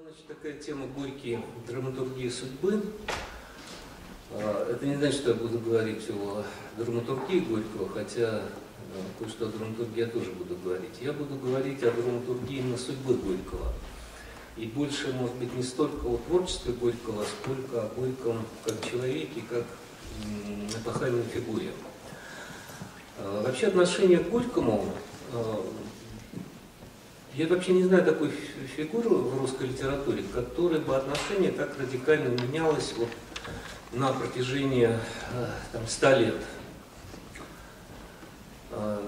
Значит, такая тема Горький, драматургии судьбы. А, это не значит, что я буду говорить о драматургии Горького, хотя э, кое-что о драматургии я тоже буду говорить. Я буду говорить о драматургии именно судьбы Горького. И больше, может быть, не столько о творчестве Горького, сколько о Горьком как человеке, как эпохальной фигуре. А, вообще отношение к Горькому а, я вообще не знаю такой фигуры в русской литературе, которой бы отношение так радикально менялось вот на протяжении э, там, 100 лет. Э,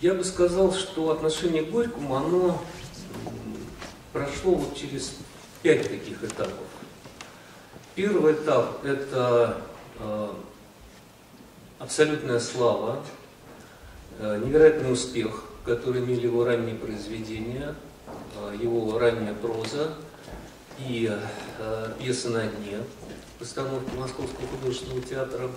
я бы сказал, что отношение к Горькому, оно прошло вот через пять таких этапов. Первый этап – это э, абсолютная слава, невероятный успех – которые имели его ранние произведения, а, его ранняя проза и а, пьесы на дне, постановки Московского художественного театра.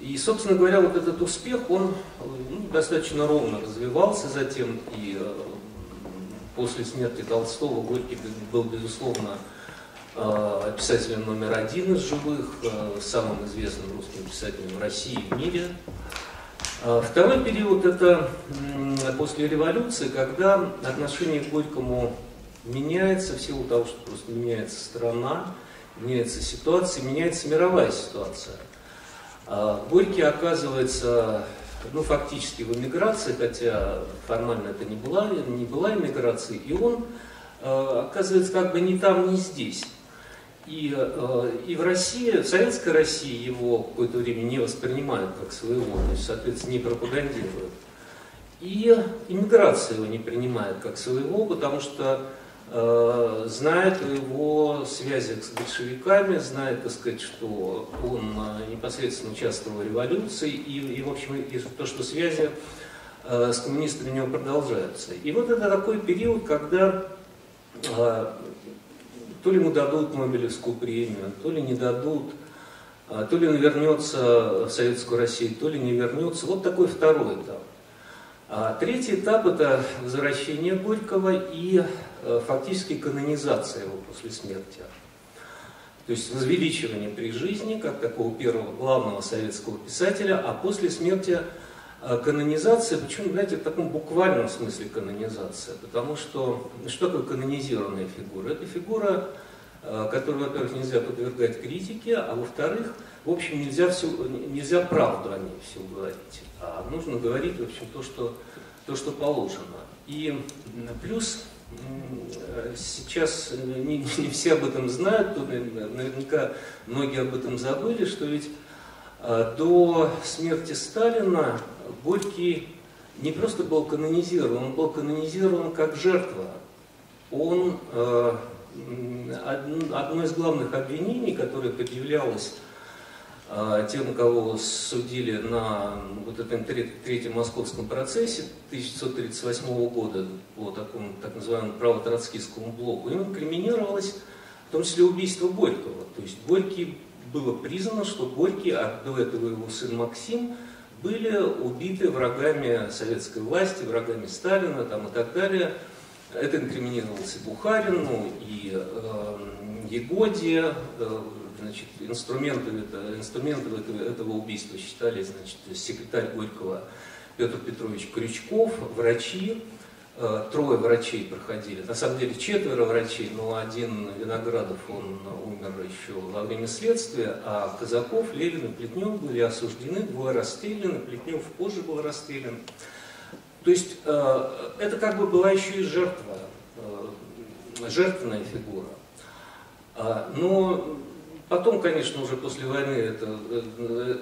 И, собственно говоря, вот этот успех, он ну, достаточно ровно развивался затем, и э, после смерти Толстого Горький был, безусловно, э, писателем номер один из живых, э, самым известным русским писателем России и в мире. А второй период – это после революции, когда отношение к Горькому меняется в силу того, что просто меняется страна, меняется ситуация, меняется мировая ситуация. А Горький оказывается ну, фактически в эмиграции, хотя формально это не была, не была эмиграцией, и он а, оказывается как бы не там, не здесь. И, э, и в России, в советской России его какое-то время не воспринимают как своего, то есть, соответственно, не пропагандируют. И иммиграция его не принимает как своего, потому что э, знает о его связях с большевиками, знает, так сказать, что он э, непосредственно участвовал в революции, и, и в общем, и то, что связи э, с коммунистами у него продолжаются. И вот это такой период, когда э, то ли ему дадут Нобелевскую премию, то ли не дадут, а, то ли он вернется в Советскую Россию, то ли не вернется. Вот такой второй этап. А третий этап – это возвращение Горького и э, фактически канонизация его после смерти. То есть возвеличивание при жизни, как такого первого главного советского писателя, а после смерти канонизация, почему, знаете, в таком буквальном смысле канонизация, потому что что такое канонизированная фигура? Это фигура, а, которую, во-первых, нельзя подвергать критике, а во-вторых, в общем, нельзя, все, нельзя правду о ней все говорить, а нужно говорить, в общем, то, что, то, что положено. И плюс сейчас не, не все об этом знают, то наверняка многие об этом забыли, что ведь а, до смерти Сталина Горький не просто был канонизирован, он был канонизирован как жертва. Он, э, одно из главных обвинений, которое предъявлялось э, тем, кого судили на вот этом третьем московском процессе 1938 года по такому так называемому правотроцкистскому блоку, им инкриминировалось в том числе убийство Горького. То есть Горький было признано, что Горький, а до этого его сын Максим, были убиты врагами советской власти, врагами Сталина там, и так далее. Это инкриминировалось и Бухарину, и э, Егоде. Э, значит, инструментами, это, инструментом этого, этого убийства считали значит, секретарь Горького Петр Петрович Крючков, врачи, трое врачей проходили, на самом деле четверо врачей, но один Виноградов, он умер еще во время следствия, а Казаков, Левин и Плетнев были осуждены, двое расстреляны, Плетнев позже был расстрелян. То есть э, это как бы была еще и жертва, э, жертвенная фигура. А, но потом, конечно, уже после войны это,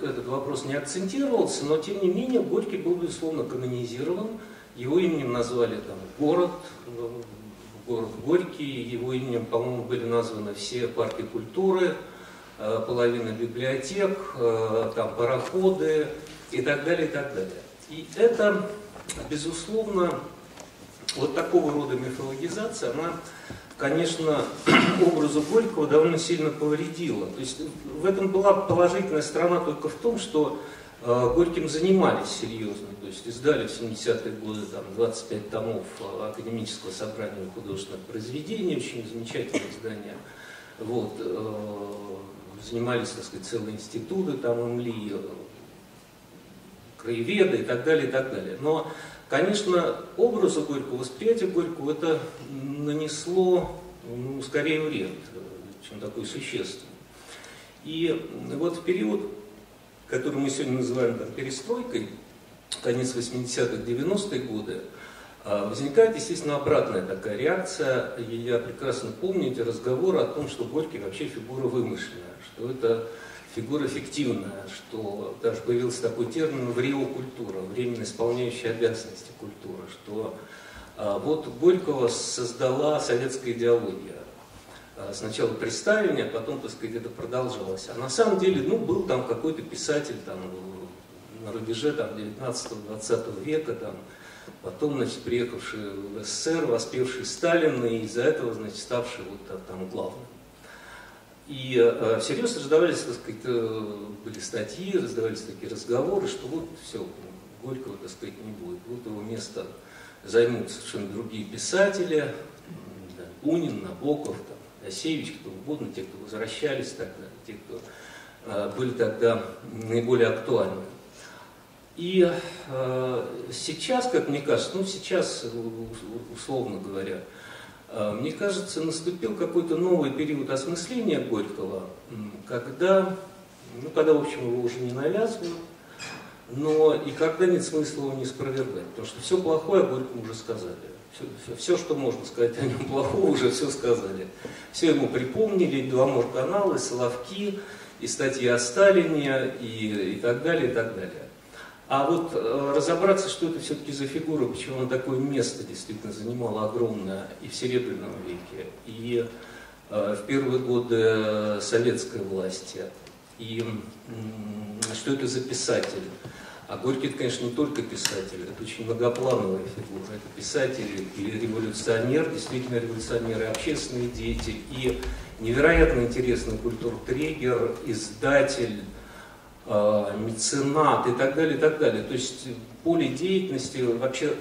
этот вопрос не акцентировался, но тем не менее Горький был, безусловно, канонизирован, его именем назвали там город, город Горький, его именем, по-моему, были названы все парки культуры, э, половина библиотек, э, там пароходы и так далее, и так далее. И это, безусловно, вот такого рода мифологизация, она конечно, образу Горького довольно сильно повредило. То есть в этом была положительная сторона только в том, что Горьким занимались серьезно. То есть издали в 70-е годы там, 25 томов э, академического собрания художественных произведений, очень замечательное издание. Вот, э, занимались, так сказать, целые институты, там МЛИ, краеведы и так далее, и так далее. Но Конечно, образу Горького, восприятие Горького это нанесло ну, скорее вред, чем такой существенный. И вот в период, который мы сегодня называем там, перестройкой, конец 80-х, 90-е годы, а, возникает, естественно, обратная такая реакция. И я прекрасно помню эти разговоры о том, что Горький вообще фигура вымышленная, что это фигура фиктивная, что даже появился такой термин «вриокультура», временно исполняющая обязанности культура, что а, вот Горького создала советская идеология. А, сначала представление, а потом, так сказать, это продолжалось. А на самом деле, ну, был там какой-то писатель там, на рубеже там, 19-20 века, там, потом, значит, приехавший в СССР, воспевший Сталина, и из-за этого, значит, ставший вот там главным. И э, всерьез раздавались, так сказать, э, были статьи, раздавались такие разговоры, что вот все, Горького, так сказать, не будет. Вот его место займут совершенно другие писатели, да, Бунин, Набоков, там, Ясевич, кто угодно, те, кто возвращались тогда, те, кто э, были тогда наиболее актуальны. И э, сейчас, как мне кажется, ну сейчас, условно говоря, а, мне кажется, наступил какой-то новый период осмысления Горького, когда, ну, когда, в общем, его уже не навязывают, но и когда нет смысла его не спровергать, потому что все плохое о Горьком уже сказали. Все, все, что можно сказать о нем плохого, уже все сказали. Все ему припомнили, два морканалы, Соловки, и статьи о Сталине, и, и так далее, и так далее. А вот э, разобраться, что это все-таки за фигура, почему она такое место действительно занимала огромное и в Серебряном веке, и э, в первые годы советской власти, и э, что это за писатель. А Горький, это, конечно, не только писатель, это очень многоплановая фигура. Это писатель и революционер, действительно революционер, и общественный деятель, и невероятно интересный культуртрегер, издатель, Э, меценат и так далее, и так далее. То есть поле деятельности, вообще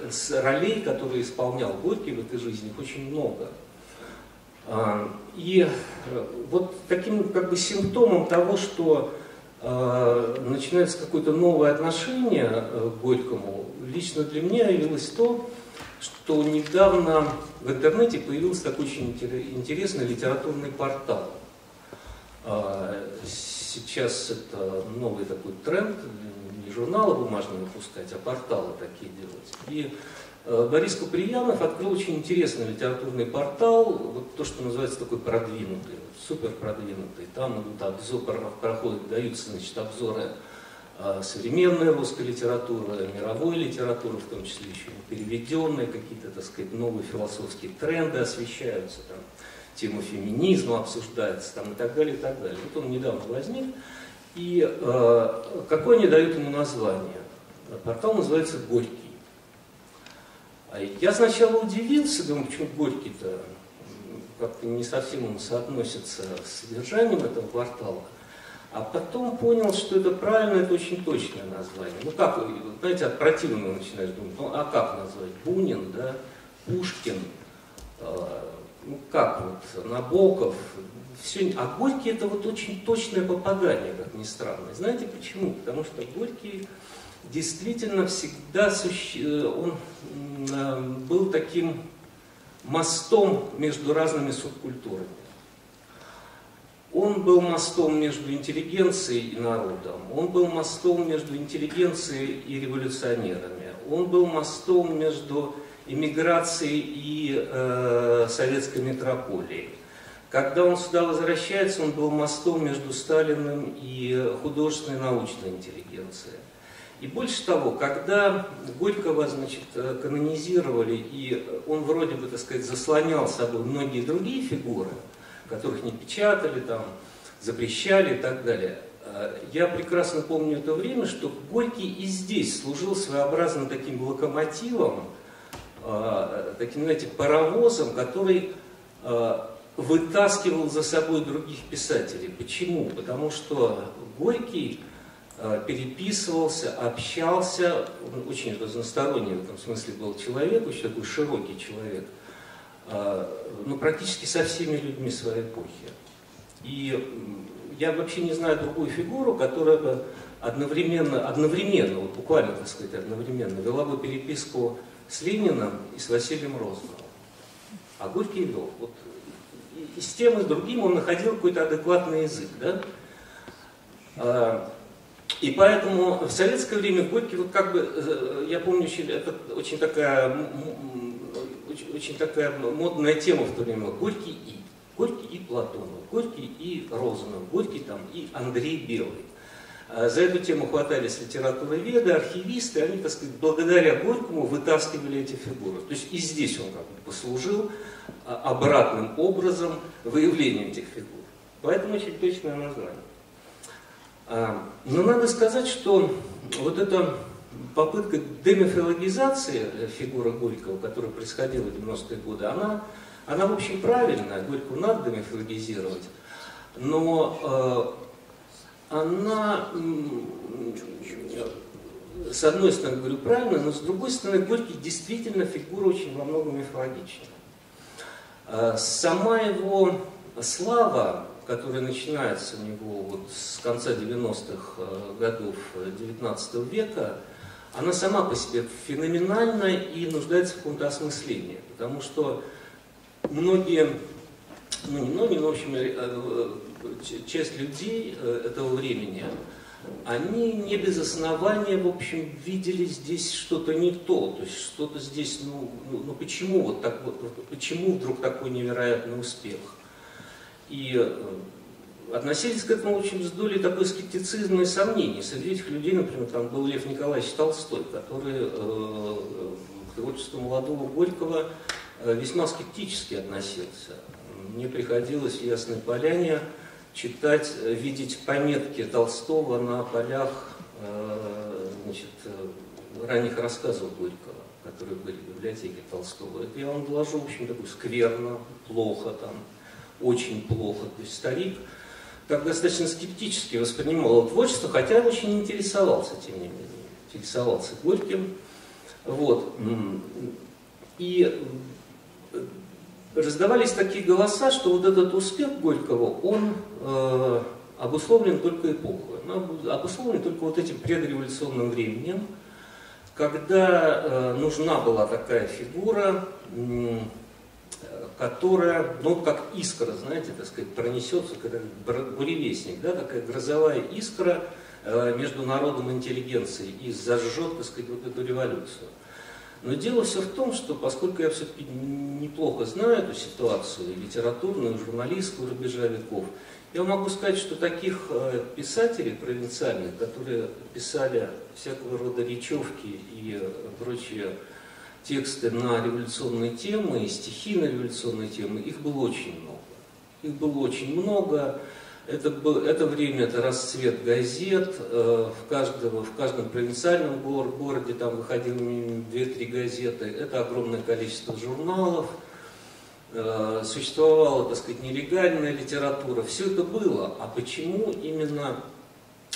ролей, которые исполнял Горький в этой жизни, их очень много. А, и вот таким как бы симптомом того, что начинается какое-то новое отношение к Горькому, лично для меня явилось то, что недавно в интернете появился такой очень интересный литературный портал а, сейчас это новый такой тренд, не журналы бумажные выпускать, а порталы такие делать. И э, Борис Куприянов открыл очень интересный литературный портал, вот то, что называется такой продвинутый, супер продвинутый. Там идут обзоры, проходят, даются значит, обзоры э, современной русской литературы, мировой литературы, в том числе еще переведенные, какие-то, так сказать, новые философские тренды освещаются. Там тема феминизма обсуждается там, и так далее, и так далее. Вот он недавно возник, и э, какое они дают ему название? Портал называется «Горький». А я сначала удивился, думаю, почему Горький-то как-то не совсем он соотносится с содержанием этого квартала. А потом понял, что это правильно, это очень точное название. Ну как, знаете, от противного начинаешь думать, ну а как назвать? Бунин, да, Пушкин, э, ну как вот, Набоков, все, а Горький это вот очень точное попадание, как ни странно. Знаете почему? Потому что Горький действительно всегда суще... он э, был таким мостом между разными субкультурами. Он был мостом между интеллигенцией и народом, он был мостом между интеллигенцией и революционерами, он был мостом между иммиграции и э, советской метрополии. Когда он сюда возвращается, он был мостом между Сталиным и художественной и научной интеллигенцией. И больше того, когда Горького, значит, канонизировали, и он вроде бы, так сказать, заслонял собой многие другие фигуры, которых не печатали, там, запрещали и так далее, э, я прекрасно помню это время, что Горький и здесь служил своеобразным таким локомотивом, Э, таким, знаете, паровозом, который вытаскивал за собой других писателей. Почему? Потому что Горький переписывался, общался, он очень разносторонний в этом смысле был человек, очень такой широкий человек, ну, практически со всеми людьми своей эпохи. И я вообще не знаю другую фигуру, которая бы одновременно, одновременно, вот буквально, так сказать, одновременно вела бы переписку с Лениным и с Василием Розановым. А Горький вел. Вот и с тем, и с другим он находил какой-то адекватный язык. Да? И поэтому в советское время Горький, вот как бы, э, я помню, это очень такая, очень такая модная тема в то время, Горький и. Горький и Платонов, Горький и Розанов, Горький там и Андрей Белый. А за эту тему хватались литературоведы, архивисты, они, так сказать, благодаря Горькому вытаскивали эти фигуры. То есть и здесь он как бы послужил а, обратным образом выявлением этих фигур. Поэтому очень точное название. А, но надо сказать, что вот эта попытка демифилогизации фигуры Горького, которая происходила в 90-е годы, она, она в общем правильная, Горького надо демифилогизировать, но она, с одной стороны, говорю правильно, но с другой стороны, Горький действительно фигура очень во многом мифологичная. А, сама его слава, которая начинается у него вот с конца 90-х э, годов XIX века, она сама по себе феноменальна и нуждается в каком-то осмыслении. Потому что многие, ну не многие, но в общем э, часть людей э, этого времени, они не без основания, в общем, видели здесь что-то не то, то есть что-то здесь, ну, ну, ну почему вот так вот, почему вдруг такой невероятный успех? И э, относились к этому очень с долей такой скептицизма и сомнений. Среди этих людей, например, там был Лев Николаевич Толстой, который э, к творчеству молодого Горького э, весьма скептически относился. Мне приходилось в Ясной Поляне читать, э, видеть пометки Толстого на полях э, значит, э, ранних рассказов Горького, которые были в библиотеке Толстого. Это я вам доложу, в общем, такой скверно, плохо там, очень плохо. То есть старик так достаточно скептически воспринимал творчество, хотя очень интересовался, тем не менее, интересовался Горьким. Вот. И раздавались такие голоса, что вот этот успех Горького, он э, обусловлен только эпохой, он обусловлен только вот этим предреволюционным временем, когда э, нужна была такая фигура, э, которая, ну, как искра, знаете, так сказать, пронесется, когда буревестник, да, такая грозовая искра э, между народом и интеллигенцией и зажжет, так сказать, вот эту революцию. Но дело все в том, что поскольку я все-таки неплохо знаю эту ситуацию, литературную, журналистскую рубежа веков, я могу сказать, что таких э, писателей провинциальных, которые писали всякого рода речевки и прочие тексты на революционные темы, и стихи на революционные темы, их было очень много. Их было очень много. Это, был, это время, это расцвет газет, э, в, каждом, в каждом провинциальном городе там выходило 2-3 газеты, это огромное количество журналов, э, существовала, так сказать, нелегальная литература, все это было. А почему именно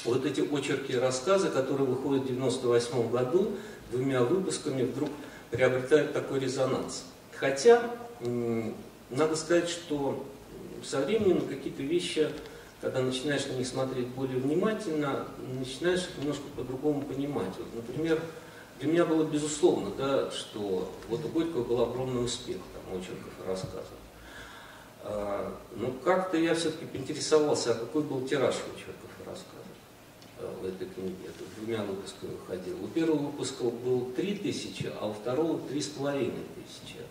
вот эти очерки и рассказы, которые выходят в 98 году, двумя выпусками, вдруг приобретают такой резонанс? Хотя, надо сказать, что со временем какие-то вещи когда начинаешь на них смотреть более внимательно, начинаешь их немножко по-другому понимать. Вот, например, для меня было безусловно, да, что вот у Горького был огромный успех, там, очерков и рассказов. А, но как-то я все-таки поинтересовался, а какой был тираж очерков рассказов а, в этой книге. Это двумя выпусками выходил. У первого выпуска был 3000, а у второго 3500.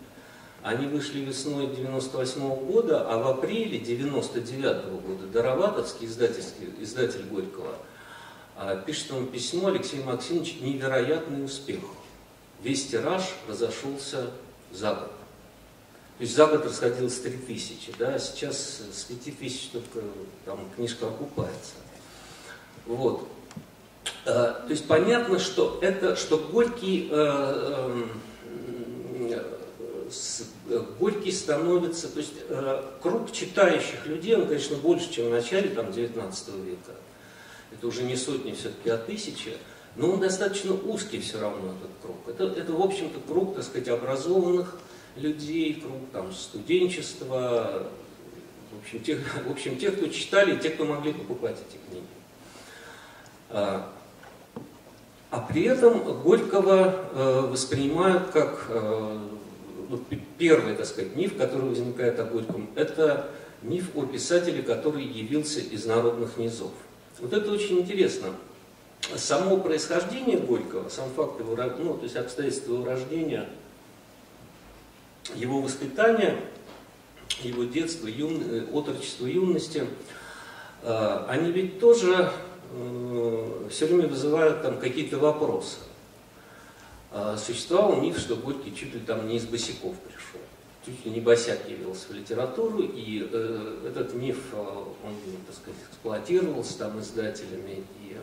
Они вышли весной 98 -го года, а в апреле 99 -го года Дороватовский издательский, издатель Горького а, пишет ему письмо Алексей Максимович «Невероятный успех». Весь тираж разошелся за год. То есть за год расходилось 3000, да, а сейчас с 5000 только там книжка окупается. Вот. А, то есть понятно, что это, что Горький э, э, с, Горький становится, то есть э, круг читающих людей, он, конечно, больше, чем в начале там, 19 века. Это уже не сотни, все-таки, а тысячи. Но он достаточно узкий все равно, этот круг. Это, это в общем-то, круг, так сказать, образованных людей, круг там, студенчества, в общем, тех, в общем, тех, кто читали, тех, кто могли покупать эти книги. А, а при этом Горького э, воспринимают как э, ну, первый, так сказать, миф, который возникает о Горьком, это миф о писателе, который явился из народных низов. Вот это очень интересно. Само происхождение Горького, сам факт его, ну, то есть обстоятельства его рождения, его воспитания, его детства, юн, э, отрочества, юности, они ведь тоже все время вызывают там какие-то вопросы. Существовал миф, что Горький чуть ли там не из босиков пришел чуть ли не босяк явился в литературу, и э, этот миф, он, так сказать, эксплуатировался там издателями и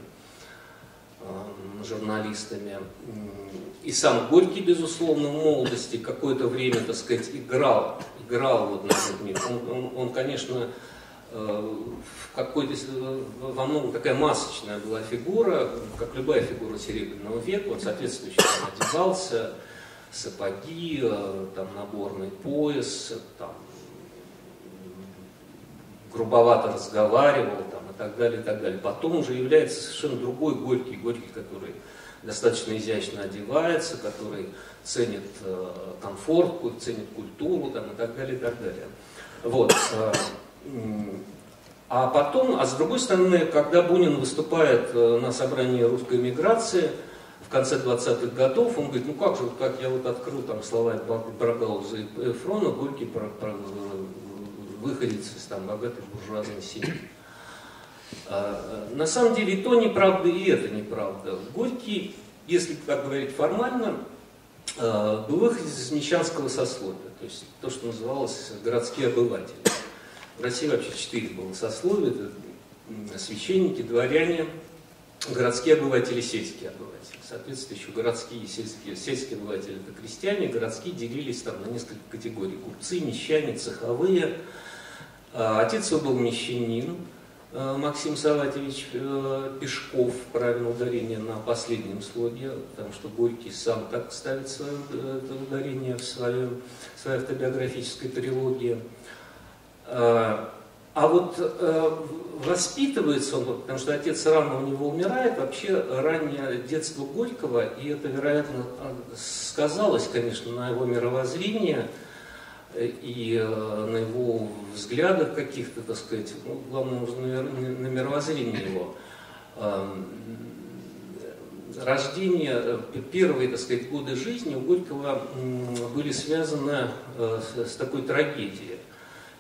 э, журналистами. И сам Горький, безусловно, в молодости какое-то время, так сказать, играл, играл вот на этот миф. Он, он, он конечно, э, какой-то, во многом такая масочная была фигура, как любая фигура Серебряного века, он соответствующе одевался, сапоги, э, там, наборный пояс, там, грубовато разговаривал там, и так далее, и так далее. Потом уже является совершенно другой Горький, Горький, который достаточно изящно одевается, который ценит э, комфорт, ценит культуру там, и так далее, и так далее. Вот. Э, а потом, а с другой стороны, когда Бунин выступает э, на собрании русской миграции, в конце 20-х годов, он говорит, ну как же, как я вот открыл там слова Брагауза и Эфрона, Горький про, про, выходец из там богатой буржуазной семьи. А, на самом деле и то неправда, и это неправда. Горький, если как говорить формально, был выходец из мещанского сословия, то есть то, что называлось городские обыватели. В России вообще четыре было сословия, священники, дворяне, городские обыватели, сельские обыватели. Соответственно, еще городские и сельские, сельские обыватели это крестьяне, городские делились там на несколько категорий. Купцы, мещане, цеховые. А, отец его был мещанин, а, Максим Саватьевич э, Пешков, правильное ударение на последнем слоге, потому что Горький сам так ставит свое э, это ударение в своем, в своей автобиографической трилогии. А, вот э, воспитывается он, потому что отец рано у него умирает, вообще раннее детство Горького, и это, вероятно, сказалось, конечно, на его мировоззрении э, и э, на его взглядах каких-то, так сказать, ну, главное, на, мировоззрение его. Э, рождение, э, первые, так сказать, годы жизни у Горького были связаны с такой трагедией.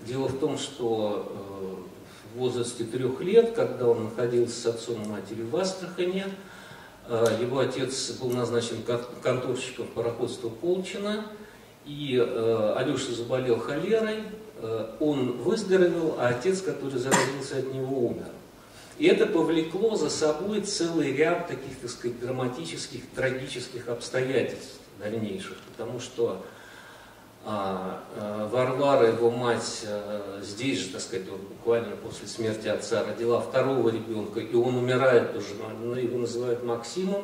Дело в том, что э, в возрасте трех лет, когда он находился с отцом и матерью в Астрахане, э, его отец был назначен конторщиком пароходства Полчина, и э, Алеша заболел холерой, он выздоровел, а отец, который заразился от него, умер. И это повлекло за собой целый ряд таких, так сказать, драматических, трагических обстоятельств дальнейших, потому что а, а, Варвара, его мать, а, здесь же, так сказать, буквально после смерти отца родила второго ребенка, и он умирает ну, его называют Максимом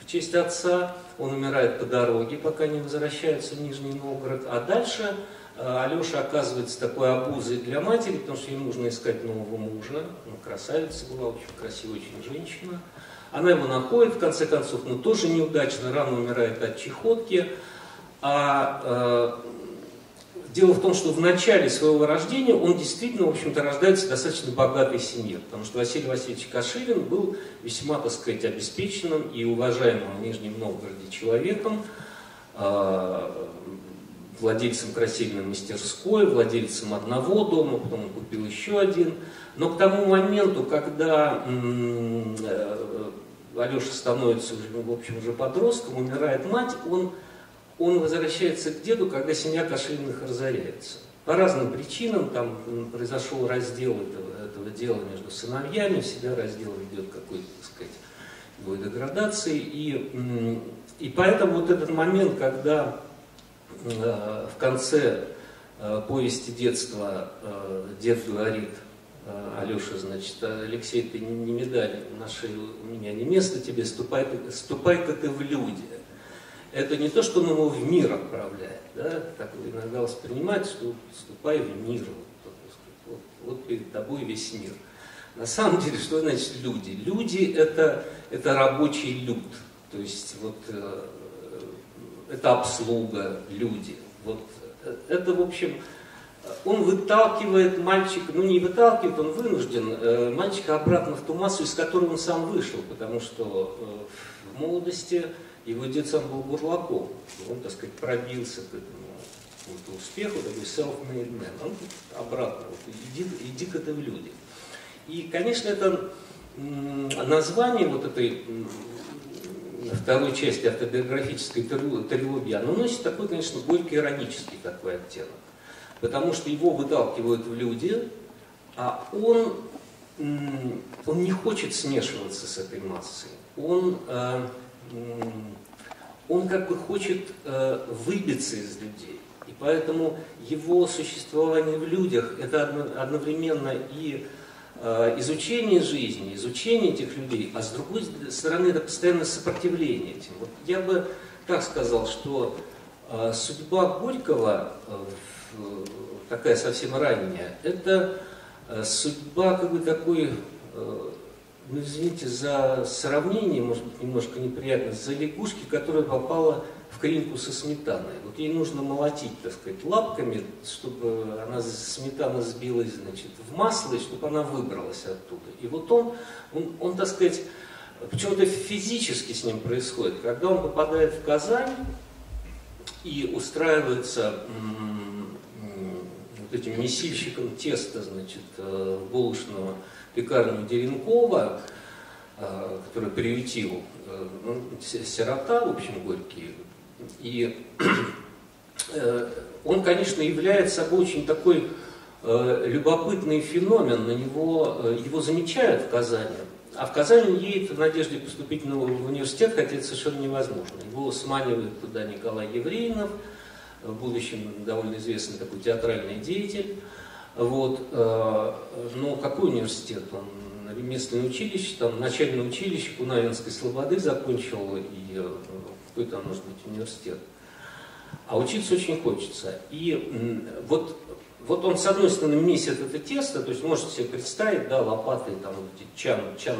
в честь отца, он умирает по дороге, пока не возвращается в Нижний Новгород, а дальше Алеша оказывается такой обузой для матери, потому что ему нужно искать нового мужа, ну, красавица была, очень красивая очень женщина, она его находит, в конце концов, но тоже неудачно, рано умирает от чехотки, а Дело в том, что в начале своего рождения он действительно, в общем-то, рождается в достаточно богатой семье, потому что Василий Васильевич Каширин был весьма, так сказать, обеспеченным и уважаемым в Нижнем Новгороде человеком, а, владельцем красивой мастерской, владельцем одного дома, потом он купил еще один. Но к тому моменту, когда э, Алеша становится, в общем, уже подростком, умирает мать, он он возвращается к деду, когда семья Кашининых разоряется. По разным причинам там произошел раздел этого, этого дела между сыновьями, всегда раздел ведет какой-то, так сказать, его деградации. И, и поэтому вот этот момент, когда э, в конце э, повести детства дед говорит, Алеша, значит, Алексей, ты не медаль на шею у меня, не место тебе, ступай, ступай-ка ты в люди. Это не то, что он его в мир отправляет, да, так иногда воспринимать, что ступай в мир, вот, вот перед тобой весь мир. На самом деле, что значит люди? Люди это, это рабочий люд. То есть вот э, это обслуга, люди. Вот э, это, в общем, он выталкивает мальчика, ну не выталкивает, он вынужден э, мальчика обратно в ту массу, из которой он сам вышел, потому что в молодости его дед сам был бурлаком, он, так сказать, пробился к этому вот, успеху, такой self-made man. Он обратно, вот, иди, иди-ка ты в люди. И, конечно, это название вот этой второй части автобиографической трилогии, оно носит такой, конечно, горько-иронический такой оттенок. Потому что его выталкивают в люди, а он, он не хочет смешиваться с этой массой. Он, э, он как бы хочет э, выбиться из людей. И поэтому его существование в людях это одновременно и Э, изучение жизни, изучение этих людей, а с другой стороны это постоянное сопротивление этим. Вот я бы так сказал, что э, судьба Горького, э, такая совсем ранняя, это судьба как бы такой, ну извините за сравнение, может быть немножко неприятно, за лягушки, которая попала в кринку со сметаной. Вот ей нужно молотить, так сказать, лапками, чтобы она сметана сбилась, значит, в масло, и чтобы она выбралась оттуда. И вот он, он, он так сказать, почему-то физически с ним происходит. Когда он попадает в Казань и устраивается вот этим месильщиком теста, значит, э, булочного пекарню Деренкова, э, который приютил э, ну, сирота, в общем, Горький, и э, он, конечно, является собой очень такой любопытный феномен, на него, его замечают в Казани. А в Казани он едет в надежде поступить в университет, хотя это совершенно невозможно. Его сманивает туда Николай Евреинов, в будущем довольно известный такой театральный деятель. Вот. Но какой университет? Он ремесленное училище, там начальное училище Кунавинской Слободы закончил и какой там может быть университет. А учиться очень хочется. И вот, вот он, с одной стороны, месит это тесто, то есть можете себе представить, да, лопатой там чан, чан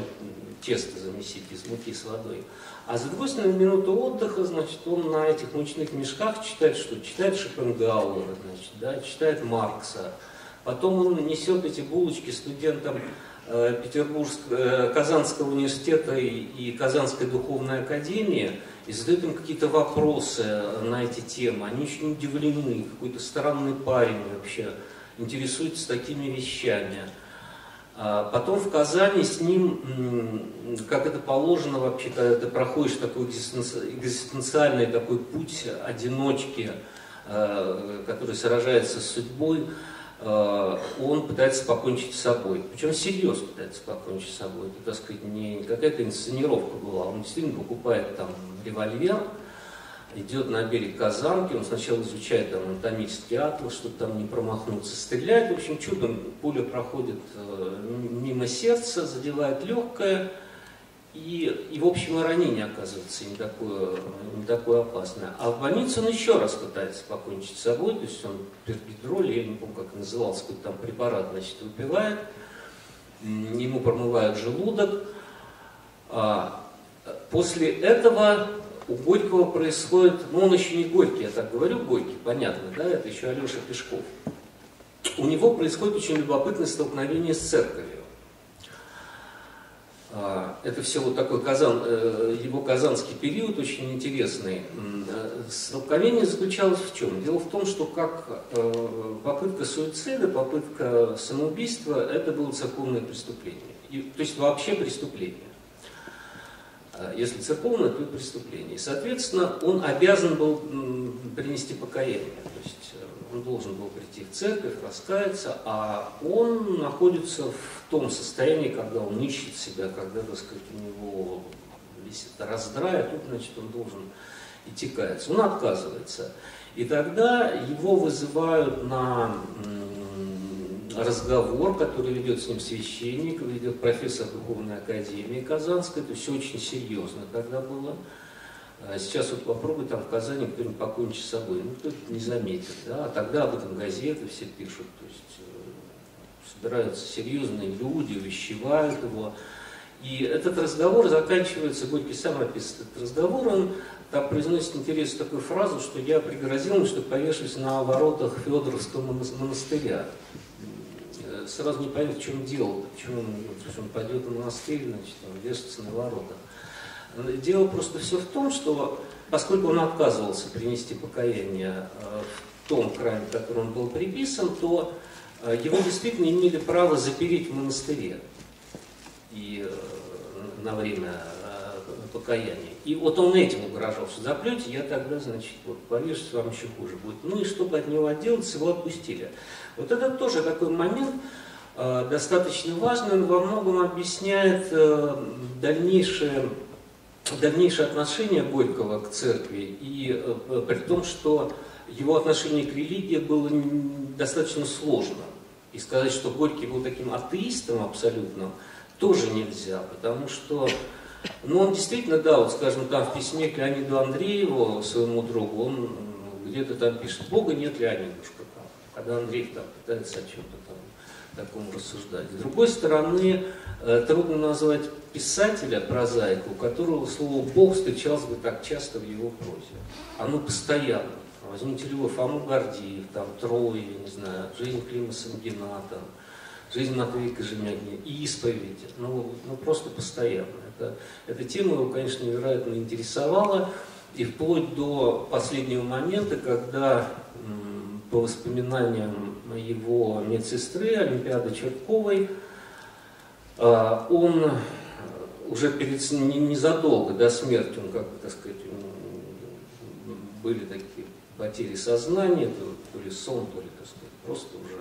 тесто замесить из муки с водой. А с другой стороны, минуту отдыха, значит, он на этих мучных мешках читает что? Читает Шопенгауэра, значит, да, читает Маркса. Потом он несет эти булочки студентам э, Петербургского, э, Казанского университета и, Казанской духовной академии, и задают им какие-то вопросы на эти темы. Они очень удивлены, какой-то странный парень вообще интересуется такими вещами. А потом в Казани с ним, как это положено вообще, когда ты проходишь такой экзистенциальный такой путь одиночки, а, который сражается с судьбой, он пытается покончить с собой. Причем серьезно пытается покончить с собой. Это, так сказать, не какая-то инсценировка была. Он действительно покупает там револьвер, идет на берег Казанки, он сначала изучает там анатомический атлас, чтобы там не промахнуться, стреляет, в общем, чудом пуля проходит э, мимо сердца, задевает легкое, и, и в общем, и ранение оказывается не такое, не такое опасное. А в больнице он еще раз пытается покончить с собой, то есть он перпедроль, я не помню, как назывался, какой-то там препарат, значит, выпивает, ему промывают желудок, а, После этого у Горького происходит, ну он еще не Горький, я так говорю, Горький, понятно, да, это еще Алеша Пешков. У него происходит очень любопытное столкновение с церковью. А, это все вот такой казан, э, его казанский период очень интересный. Э, столкновение заключалось в чем? Дело в том, что как э, попытка суицида, попытка самоубийства, это было церковное преступление. И, то есть вообще преступление. А если церковное, то преступление. И, соответственно, он обязан был принести покаяние. То есть он должен был прийти в церковь, раскаяться, а он находится в том состоянии, когда он ищет себя, когда, так сказать, у него весь это раздрай, а тут, значит, он должен и текается. Он отказывается. И тогда его вызывают на разговор, который ведет с ним священник, ведет профессор Духовной Академии Казанской, то есть все очень серьезно тогда было. А сейчас вот попробуй там в Казани кто-нибудь покончить с собой, ну кто-то не заметит, да, а тогда об этом газеты все пишут, то есть собираются серьезные люди, увещевают его. И этот разговор заканчивается, Горький сам описывает этот разговор, он там произносит интересную такую фразу, что я пригрозил ему, что повешусь на воротах Федоровского монастыря. Э, сразу не понятно, в чем дело, почему он, он пойдет в монастырь, значит, он вешается на воротах. Дело просто все в том, что поскольку он отказывался принести покаяние э, в том крае, в котором он был приписан, то э, его действительно имели право запереть в монастыре и э, на время покаяния. И вот он этим угрожал, что заплете, я тогда, значит, вот повешусь, вам еще хуже будет. Ну и чтобы от него отделаться, его отпустили. Вот это тоже такой момент, достаточно важный, он во многом объясняет дальнейшее дальнейшее отношение Горького к церкви, и э, при том, что его отношение к религии было достаточно сложно. И сказать, что Горький был таким атеистом абсолютно, тоже нельзя, потому что ну, он действительно, да, вот, скажем, там в письме к Леониду Андрееву, своему другу, он где-то там пишет, Бога нет, Леонидушка, там, когда Андрей там пытается о чем-то там такому рассуждать. С другой стороны, трудно назвать писателя, прозаика, у которого слово «Бог» встречалось бы так часто в его прозе. Оно постоянно. Возьмите любой Фому Гордиев, там, Трое, не знаю, жизнь Клима Самгина, там, жизнь Матвея Кожемякина, исповедь. Ну, ну, просто постоянно. Это, эта тема его, конечно, невероятно интересовала. И вплоть до последнего момента, когда по воспоминаниям его медсестры Олимпиады Черковой, а, он уже перед, незадолго до смерти, он как так сказать, были такие потери сознания, то, то ли сон, то ли, так сказать, просто уже.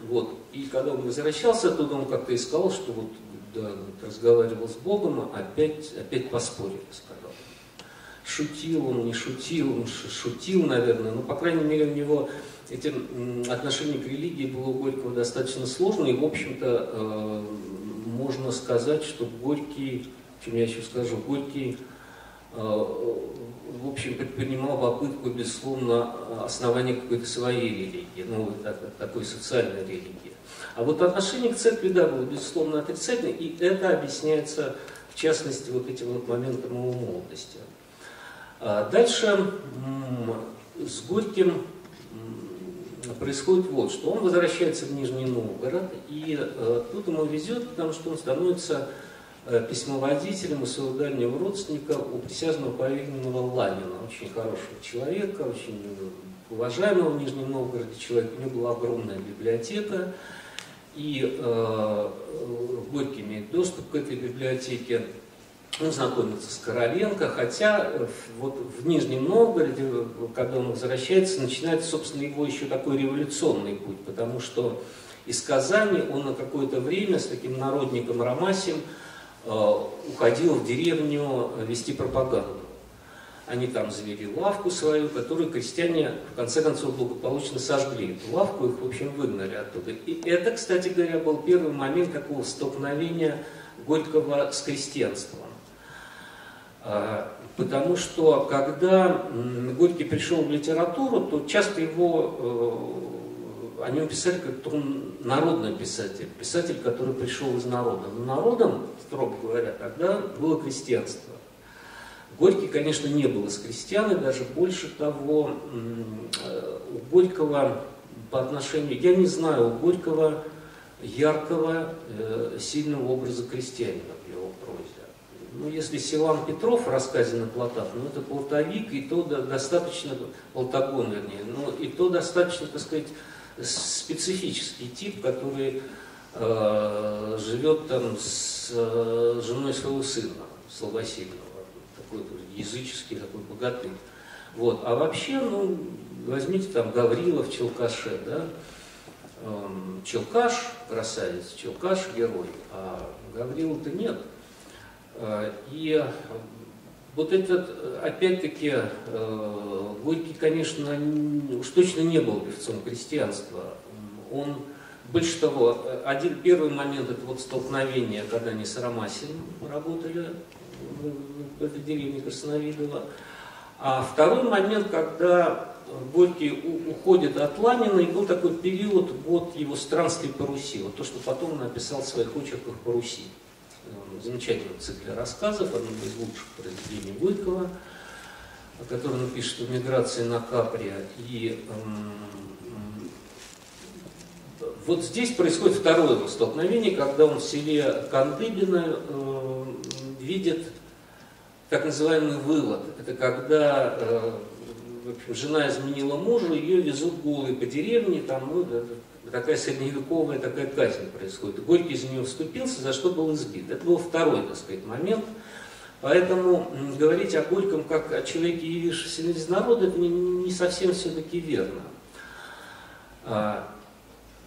Вот. И когда он возвращался оттуда, он как-то искал, что вот да, разговаривал с Богом, а опять, опять поспорили, сказал. Шутил он, не шутил, он шутил, наверное, но, по крайней мере, у него эти отношение к религии было у Горького достаточно сложно, и, в общем-то, э, можно сказать, что Горький, чем я еще скажу, Горький, э, в общем, предпринимал попытку, безусловно, основания какой-то своей религии, ну, такой социальной религии. А вот отношение к церкви, да, было, безусловно, отрицательное, и это объясняется, в частности, вот этим вот моментом его молодости. А дальше с Горьким происходит вот, что. Он возвращается в Нижний Новгород, и э, тут ему везет, потому что он становится э, письмоводителем у своего дальнего родственника, у присяжного поверенного Ланина, очень хорошего человека, очень уважаемого в Нижнем Новгороде человека. У него была огромная библиотека, и э, Горький имеет доступ к этой библиотеке он знакомится с Короленко, хотя э, вот в Нижнем Новгороде, когда он возвращается, начинается, собственно, его еще такой революционный путь, потому что из Казани он на какое-то время с таким народником Ромасем э, уходил в деревню вести пропаганду. Они там завели лавку свою, которую крестьяне, в конце концов, благополучно сожгли. Эту лавку их, в общем, выгнали оттуда. И это, кстати говоря, был первый момент такого столкновения Горького с крестьянством. А, потому что когда Горький пришел в литературу, то часто его, э, о нем писали как он народный писатель, писатель, который пришел из народа. Но народом, строго говоря, тогда было крестьянство. Горький, конечно, не был из крестьян, и даже больше того, э, у Горького по отношению, я не знаю, у Горького яркого, э, сильного образа крестьянина ну, если Силан Петров в рассказе на плотах, ну, это плотовик, и то достаточно, плотогон, вернее, ну, и то достаточно, так сказать, специфический тип, который э, живет там с э, женой своего сына, Славосильного, такой языческий, такой богатый. Вот. А вообще, ну, возьмите там Гаврилов, Челкаше, да, эм, Челкаш красавец, Челкаш герой, а Гаврила-то нет. Э, и вот этот, опять-таки, э, Горький, конечно, уж точно не был певцом крестьянства. Он, больше того, один первый момент, это вот столкновение, когда они с Ромасиным работали в деревне Красновидово. А второй момент, когда Горький уходит от Ланина, и был такой период вот его странствий по Руси, вот то, что потом он написал в своих очерках по Руси. Замечательный цикл рассказов, одно из лучших произведений Горького, который он пишет в «Миграции на Капре». И вот здесь происходит второе его столкновение, когда он в селе Кандыбино э, видит так называемый вывод. Это когда э, в общем, жена изменила мужу, ее везут голые по деревне, там ну, такая средневековая такая казнь происходит. Горький за нее вступился, за что был избит. Это был второй, так сказать, момент. Поэтому говорить о Горьком как о человеке, явившемся из народа, это не, не совсем все-таки верно. А,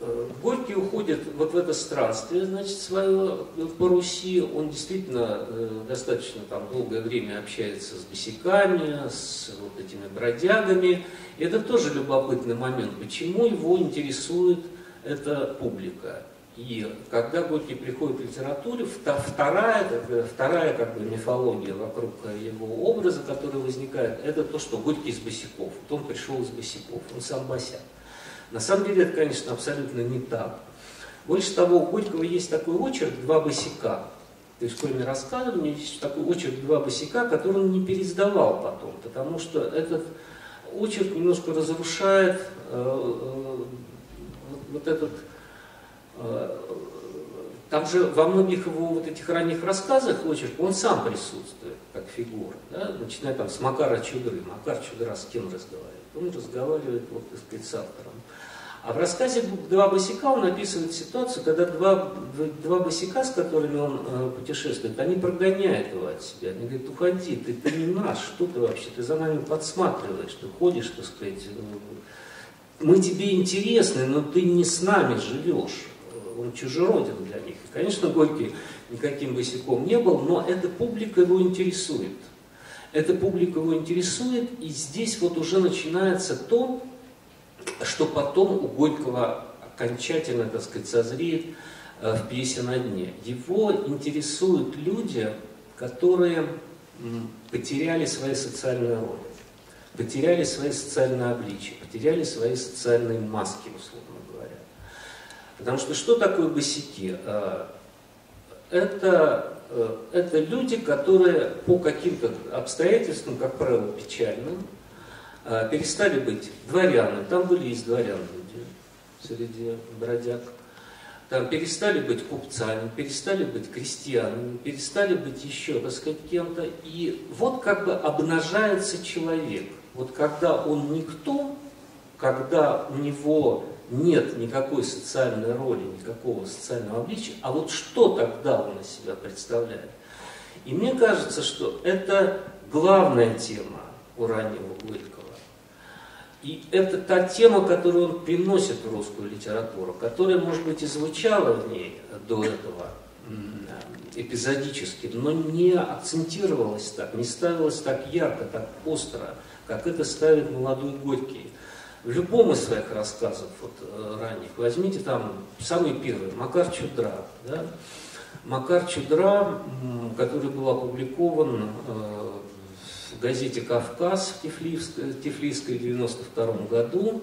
Э, Горький уходит вот в это странствие, значит, свое по Руси. Он действительно э, достаточно там долгое время общается с босиками, с вот этими бродягами. И это тоже любопытный момент, почему его интересует эта публика. И когда Горький приходит к литературе, вторая, вторая как бы, мифология вокруг его образа, который возникает, это то, что Горький из босиков. Вот он пришел из босиков, он сам босяк. На самом деле это, конечно, абсолютно не так. Больше того, у Горького есть такой очерк «Два босика». То есть, кроме рассказа, у него есть такой очерк «Два босика», который он не пересдавал потом, потому что этот очерк немножко разрушает э, э, вот этот... Э, там же во многих его вот этих ранних рассказах очерк, он сам присутствует, как фигура, да? начиная там с Макара Чудры. Макар Чудра с кем разговаривает? Он разговаривает, вот, так сказать, с автором. А в рассказе «Два босика» он описывает ситуацию, когда два, два босика, с которыми он э, путешествует, они прогоняют его от себя. Они говорят, уходи, ты, ты не наш, что ты вообще, ты за нами подсматриваешь, ты ходишь, так сказать. Мы тебе интересны, но ты не с нами живешь. Он чужероден для них. Конечно, Горький никаким босиком не был, но эта публика его интересует. Эта публика его интересует, и здесь вот уже начинается то, что потом у Горького окончательно, так сказать, созреет э, в пьесе «На дне». Его интересуют люди, которые потеряли свои социальные роли, потеряли свои социальные обличия, потеряли свои социальные маски, условно говоря. Потому что что такое босики? Э, это, э, это люди, которые по каким-то обстоятельствам, как правило, печальным, а, перестали быть дворяны, там были есть дворян люди среди бродяг, там перестали быть купцами, перестали быть крестьянами, перестали быть еще, так сказать, кем-то. И вот как бы обнажается человек. Вот когда он никто, когда у него нет никакой социальной роли, никакого социального обличия, а вот что тогда он из себя представляет? И мне кажется, что это главная тема у раннего Горького. И это та тема, которую он приносит в русскую литературу, которая, может быть, и звучала в ней до этого эпизодически, но не акцентировалась так, не ставилась так ярко, так остро, как это ставит молодой Горький. В любом из своих рассказов вот, э, ранних, возьмите там самый первый, Макар Чудра. Да? Макар Чудра, который был опубликован э, в газете «Кавказ» в Тифлисской, Тифлисской в 92 году.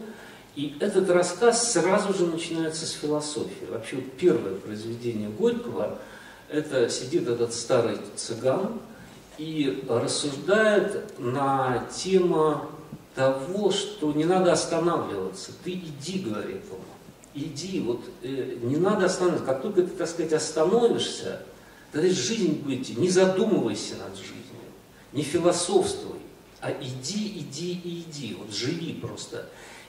И этот рассказ сразу же начинается с философии. Вообще первое произведение Горького – это сидит этот старый цыган и рассуждает на тему того, что не надо останавливаться. Ты иди, говорит он, иди, вот э, не надо останавливаться. Как только ты, так сказать, остановишься, тогда жизнь будет, не задумывайся над жизнью не философствуй, а иди, иди и иди, вот живи просто.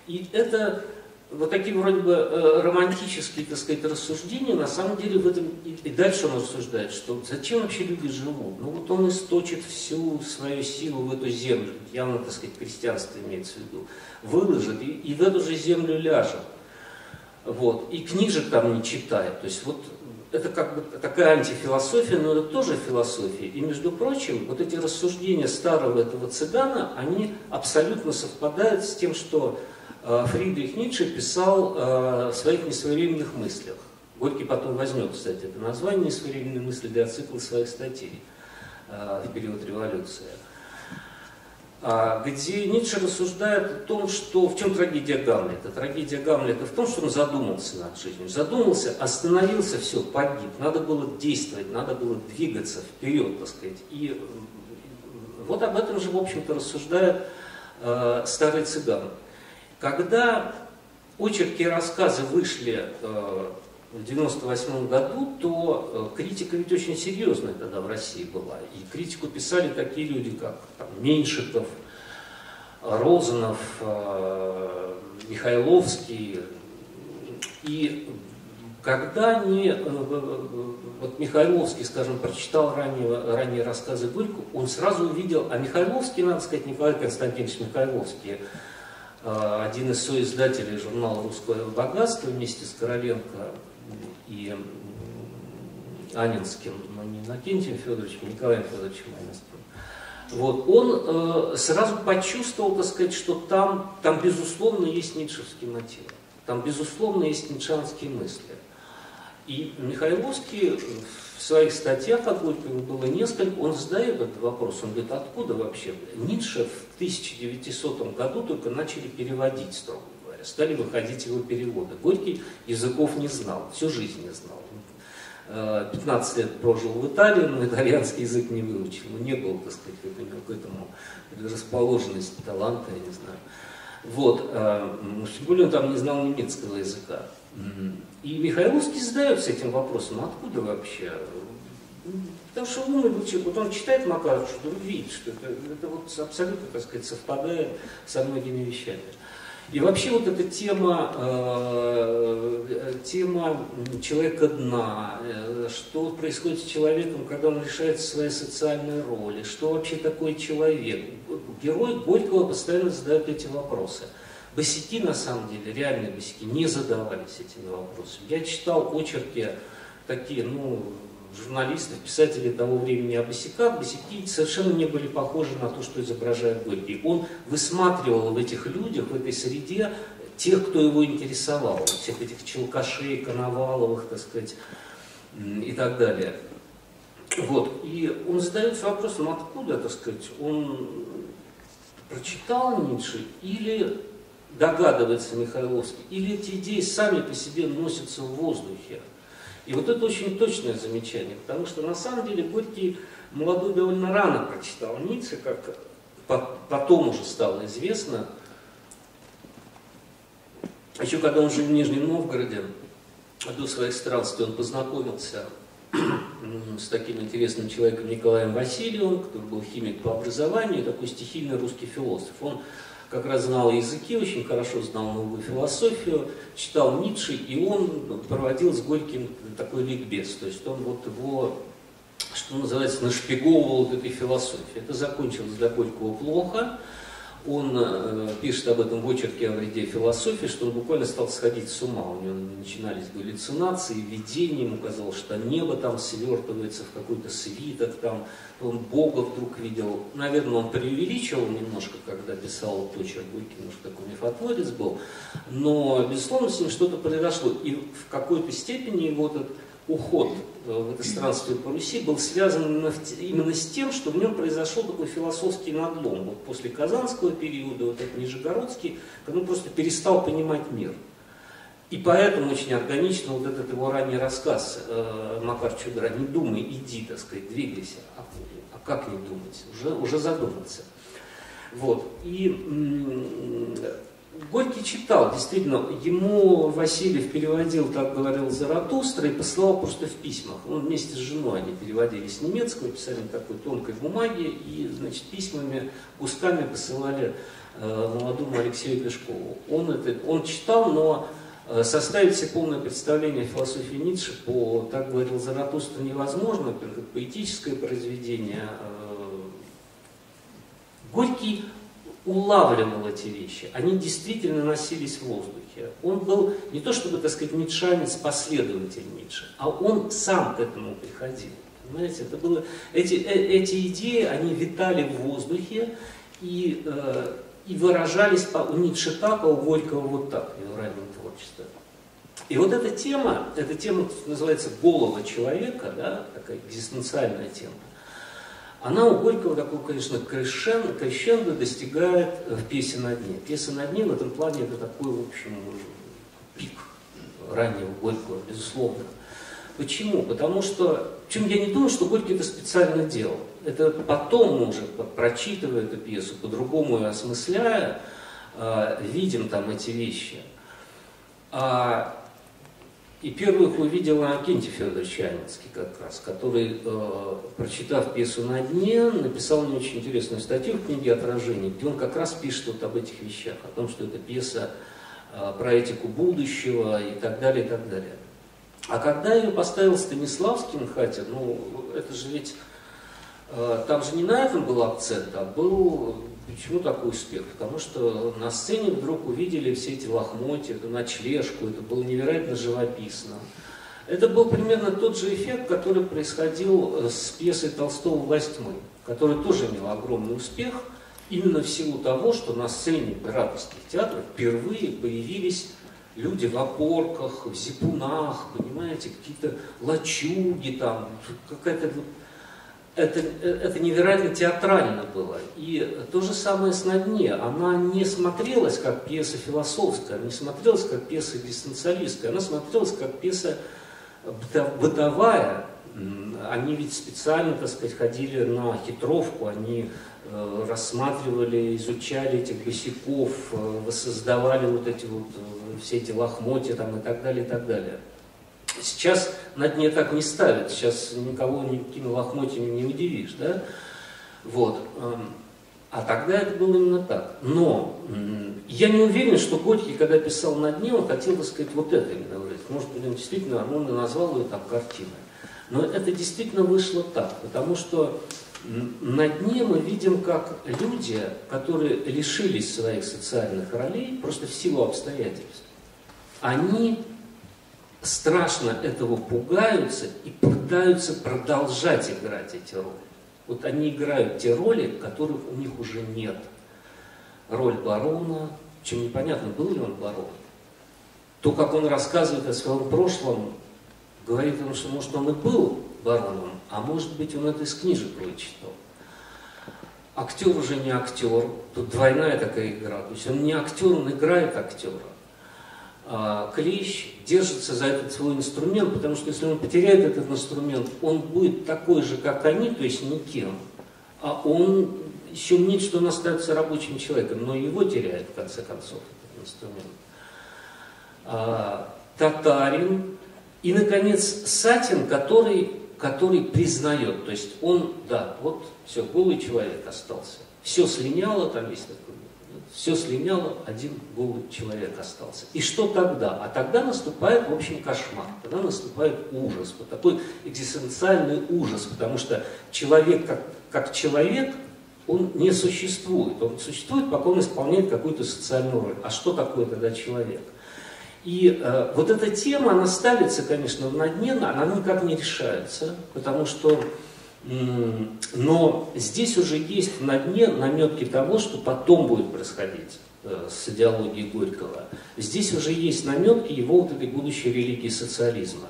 И это вот такие вроде бы э, романтические, так сказать, рассуждения, на самом деле в этом, и дальше он рассуждает, что зачем вообще люди живут? Ну вот он источит всю свою силу в эту землю, явно, так сказать, крестьянство имеется в виду, выложит и, и в эту же землю ляжет. Вот. И книжек там не читает. То есть вот это как бы такая антифилософия, но это тоже философия. И, между прочим, вот эти рассуждения старого этого цыгана, они абсолютно совпадают с тем, что Фридрих Ницше писал э, в своих несвоевременных мыслях. Горький потом возьмет, кстати, это название «Несвоевременные мысли» для цикла своих статей э, в период революции. А, где Ницше рассуждает о том, что в чем трагедия Гамлета. Трагедия Гамлета в том, что он задумался над жизнью. Задумался, остановился, все, погиб. Надо было действовать, надо было двигаться вперед, так сказать. И вот об этом же, в общем-то, рассуждает э, старый цыган. Когда очерки и рассказы вышли э, в 98 году, то э, критика ведь очень серьезная тогда в России была. И критику писали такие люди, как там, Меньшиков, Розанов, э, Михайловский. И когда э, вот Михайловский, скажем, прочитал ранее, ранние рассказы Горько, он сразу увидел, а Михайловский, надо сказать, Николай Константинович Михайловский, один из соиздателей журнала «Русское богатство» вместе с Короленко, и Анинским, но не Иннокентием Федоровичем, а Николаем Федоровичем Анинским. Вот, он э, сразу почувствовал, так сказать, что там, там безусловно есть ницшевский мотив, там безусловно есть ницшанские мысли. И Михайловский в своих статьях Горьком было несколько, он задает этот вопрос, он говорит, откуда вообще? Ницше в 1900 году только начали переводить, строго говоря, стали выходить его переводы. Горький языков не знал, всю жизнь не знал. 15 э, лет прожил в Италии, но итальянский язык не выучил. Ну, не было, так сказать, к этому расположенности, таланта, я не знаю. Вот, э, тем более он там не знал немецкого языка. И Михайловский задается этим вопросом, откуда вообще? Потому что был человек, вот он читает Макаров, что он видит, что это, это вот абсолютно, так сказать, совпадает со многими вещами. И вообще вот эта тема, э, тема человека дна, э, что происходит с человеком, когда он лишается своей социальной роли, что вообще такое человек. Герой Горького постоянно задает эти вопросы. Босяки, на самом деле, реальные босяки, не задавались этими вопросами. Я читал очерки такие, ну, журналистов, писателей того времени о босиках, босики совершенно не были похожи на то, что изображает Горький. Он высматривал в этих людях, в этой среде, тех, кто его интересовал, всех этих челкашей, коноваловых, так сказать, и так далее. Вот. И он задается вопросом, откуда, так сказать, он прочитал Ницше или догадывается Михайловский, или эти идеи сами по себе носятся в воздухе. И вот это очень точное замечание, потому что на самом деле Горький молодой довольно рано прочитал Ницше, как потом уже стало известно. Еще когда он жил в Нижнем Новгороде, до своих странствий он познакомился с таким интересным человеком Николаем Васильевым, который был химик по образованию, такой стихийный русский философ. Он как раз знал языки, очень хорошо знал новую философию, читал Ницше, и он проводил с Горьким такой ликбез. То есть он вот его, что называется, нашпиговывал этой философией. Это закончилось для Горького плохо, он э, пишет об этом в очерке о вреде философии, что он буквально стал сходить с ума. У него начинались галлюцинации, видения, ему казалось, что небо там свертывается в какой-то свиток, там, он Бога вдруг видел. Наверное, он преувеличивал немножко, когда писал этот очерк, Горький немножко такой мифотворец был, но, безусловно, с ним что-то произошло. И в какой-то степени его этот уход э, в это странствие по Руси был связан именно с тем, что в нем произошел такой философский надлом. Вот после Казанского периода, вот этот Нижегородский, когда он просто перестал понимать мир. И поэтому очень органично вот этот его ранний рассказ э, Макар Чудра «Не думай, иди, так сказать, двигайся». А, а как не думать? Уже, уже задуматься. Вот. И Горький читал, действительно, ему Васильев переводил, так говорил, Заратустра и посылал просто в письмах. Он вместе с женой, они переводили с немецкого, писали на такой тонкой бумаге и, значит, письмами, кусками посылали э, молодому Алексею Пешкову. Он, это, он читал, но э, составить себе полное представление о философии Ницше по, так говорил Заратустра, невозможно, как поэтическое произведение. Э, Горький улавливал эти вещи. Они действительно носились в воздухе. Он был не то чтобы, так сказать, ницшанец, последователь Ницше, а он сам к этому приходил. Понимаете, это было, эти, э, эти идеи, они витали в воздухе и, э, и выражались по, у Ницше так, а у Горького вот так, в его раннем творчестве. И вот эта тема, эта тема называется «голова человека», да, такая экзистенциальная тема, она у Горького такого, конечно, крещен, крещендо достигает в пьесе на дне. Пьеса на дне в этом плане это такой, в общем, пик раннего Горького, безусловно. Почему? Потому что, чем я не думаю, что Горький это специально делал. Это потом уже, прочитывая эту пьесу, по-другому ее осмысляя, э, видим там эти вещи. А, и первых увидел Акинтий Федорович Чайницкий как раз, который, э, прочитав пьесу «На дне», написал мне очень интересную статью в книге «Отражение», где он как раз пишет вот об этих вещах, о том, что это пьеса э, про этику будущего и так далее, и так далее. А когда ее поставил Станиславский на хате, ну, это же ведь, э, там же не на этом был акцент, а был, почему такой успех? Потому что на сцене вдруг увидели все эти лохмотья, эту ночлежку, это было невероятно живописно. Это был примерно тот же эффект, который происходил э, с пьесой Толстого «Власть тьмы», который тоже имел огромный успех, именно в силу того, что на сцене императорских театров впервые появились люди в опорках, в зипунах, понимаете, какие-то лачуги там, какая-то... Это, это невероятно театрально было. И то же самое с «На дне». Она не смотрелась как пьеса философская, не смотрелась как пьеса экзистенциалистская, она смотрелась как пьеса бытовая. Они ведь специально, так сказать, ходили на хитровку, они Э, рассматривали, изучали этих босиков, э, воссоздавали вот эти вот э, все эти лохмотья там и так далее, и так далее. Сейчас на дне так не ставят, сейчас никого никакими лохмотьями не удивишь, да? Вот. Эм, а тогда это было именно так. Но я не уверен, что Горький, когда писал на дне, он хотел бы сказать вот это именно выразить. Может быть, он действительно, он назвал ее там картиной. Но это действительно вышло так, потому что на дне мы видим, как люди, которые лишились своих социальных ролей, просто в силу обстоятельств, они страшно этого пугаются и пытаются продолжать играть эти роли. Вот они играют те роли, которых у них уже нет. Роль барона, чем непонятно, был ли он барон. То, как он рассказывает о своем прошлом, говорит о что, может, он и был бароном, а может быть он это из книжек вычитал. Актер уже не актер, тут двойная такая игра. То есть он не актер, он играет актера. А клещ держится за этот свой инструмент, потому что если он потеряет этот инструмент, он будет такой же, как они, то есть никем. А он еще мнит, что он остается рабочим человеком, но его теряет в конце концов этот инструмент. А, татарин и, наконец, Сатин, который который признает, то есть он, да, вот все, голый человек остался. Все слиняло, там есть такой, все слиняло, один голый человек остался. И что тогда? А тогда наступает, в общем, кошмар, тогда наступает ужас, вот такой экзистенциальный ужас, потому что человек как, как человек, он не существует. Он существует, пока он исполняет какую-то социальную роль. А что такое тогда человек? И э, вот эта тема, она ставится, конечно, на дне, она никак не решается, потому что, но здесь уже есть на дне наметки того, что потом будет происходить э, с идеологией Горького. Здесь уже есть наметки его вот этой будущей религии социализма.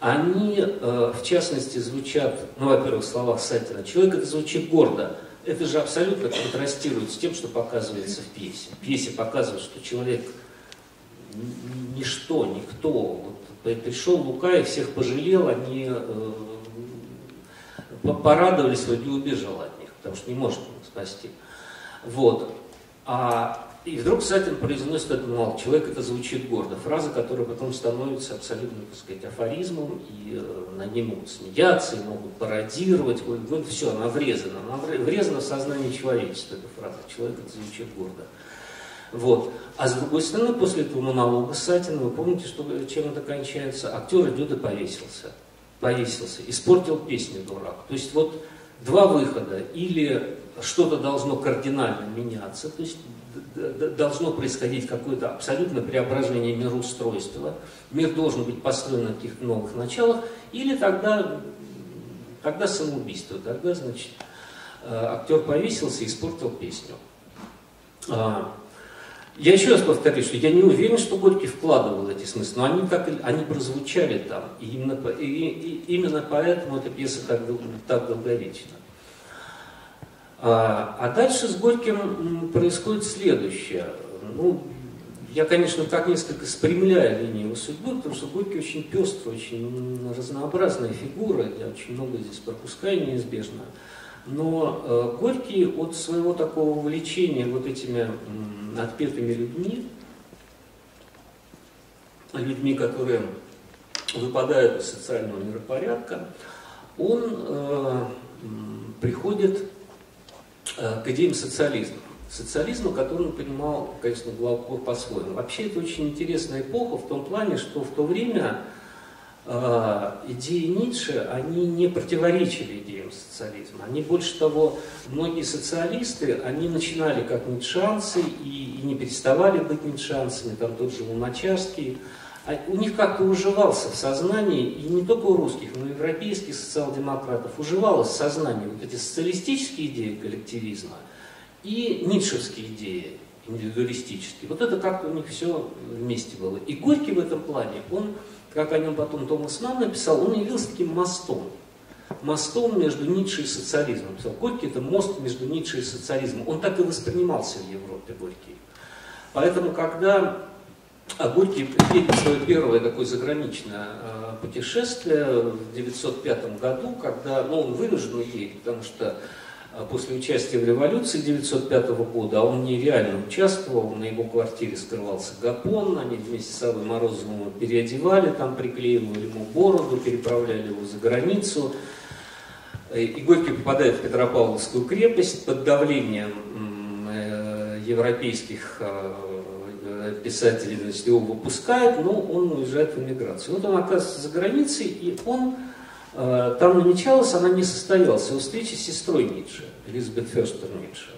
Они, э, в частности, звучат, ну, во-первых, в словах Сатина, человек это звучит гордо, это же абсолютно контрастирует с тем, что показывается в пьесе. В пьесе показывают, что человек ничто, никто. Вот пришел Лука и всех пожалел, они э, порадовались, вроде убежал от них, потому что не может их спасти. Вот. А, и вдруг Сатин произносит этот мол, человек это звучит гордо. Фраза, которая потом становится абсолютно, так сказать, афоризмом, и э, на ней могут смеяться, и могут пародировать. Вот, все, она врезана. Она врезана в сознание человечества, эта фраза. Человек это звучит гордо. Вот. А с другой стороны, после этого монолога Сатина, вы помните, что, чем это кончается? Актер идет и повесился. Повесился. Испортил песню дурак. То есть вот два выхода. Или что-то должно кардинально меняться, то есть должно происходить какое-то абсолютное преображение мироустройства, мир должен быть построен на каких-то новых началах, или тогда, тогда самоубийство, тогда, значит, э, актер повесился и испортил песню. Я еще раз повторю, что я не уверен, что Горький вкладывал эти смыслы, но они, так, они прозвучали там, и именно, и, и, именно поэтому эта пьеса так, так долговечна. А, а дальше с Горьким происходит следующее. Ну, я, конечно, так несколько спрямляю линию его судьбы, потому что Горький очень пестрый, очень разнообразная фигура, я очень много здесь пропускаю неизбежно. Но э, Горький от своего такого увлечения вот этими отпетыми людьми, людьми, которые выпадают из социального миропорядка, он э, приходит Э, к идеям социализма. Социализма, который он понимал, конечно, Главкор по-своему. Вообще это очень интересная эпоха в том плане, что в то время идеи Ницше, они не противоречили идеям социализма. Они, больше того, многие социалисты, они начинали как ницшанцы и, и не переставали быть ницшанцами, там тот же Луначарский, а у них как-то уживался в сознании, и не только у русских, но и европейских социал-демократов, уживалось в сознании вот эти социалистические идеи коллективизма и ницшевские идеи индивидуалистические. Вот это как-то у них все вместе было. И Горький в этом плане, он, как о нем потом Томас Манн написал, он явился таким мостом. Мостом между Ницше и социализмом. Писал, Горький это мост между Ницше и социализмом. Он так и воспринимался в Европе, Горький. Поэтому, когда а Горький едет свое первое такое заграничное э, путешествие в 1905 году, когда, ну, он вынужден едет, потому что после участия в революции 1905 года, а он нереально участвовал, на его квартире скрывался Гапон, они вместе с Аллой Морозовым его переодевали, там приклеивали ему бороду, переправляли его за границу. Э, и Горький попадает в Петропавловскую крепость под давлением европейских писателей, значит, его выпускают, но он уезжает в эмиграцию. Вот он оказывается за границей, и он, э, там намечалась, она не состоялась, его встреча с сестрой Ницше, Элизабет Ферстер Ницше.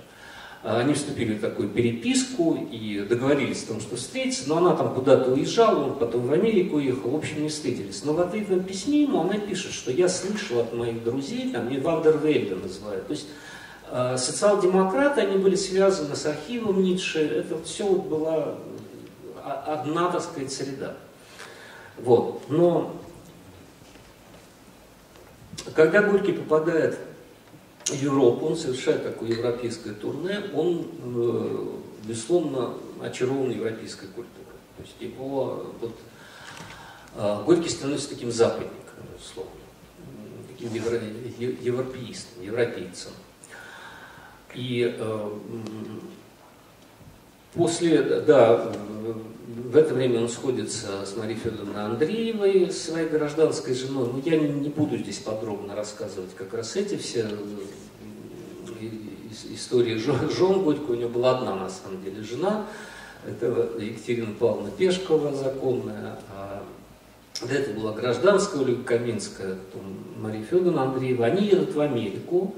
Они вступили в такую переписку и договорились о том, что встретиться, но она там куда-то уезжала, он потом в Америку уехал, в общем, не встретились. Но в ответном письме ему она пишет, что я слышал от моих друзей, там, мне Вандервельда называют, то есть э, социал-демократы, они были связаны с архивом Ницше, это все вот была одна, так сказать, среда. Вот. Но когда Горький попадает в Европу, он совершает такое европейское турне, он, э, безусловно, очарован европейской культурой. То есть его вот, э, Горький становится таким западником, безусловно, таким евро, европеистом, европейцем. И э, после, да, в это время он сходится с Марией Федоровной Андреевой, своей гражданской женой. Но я не буду здесь подробно рассказывать как раз эти все э, истории жен Горько. У него была одна, на самом деле, жена. Это Екатерина Павловна Пешкова, законная. А до этого была гражданская Ольга Каминская, Мария Федоровна Андреева. Они едут в Америку.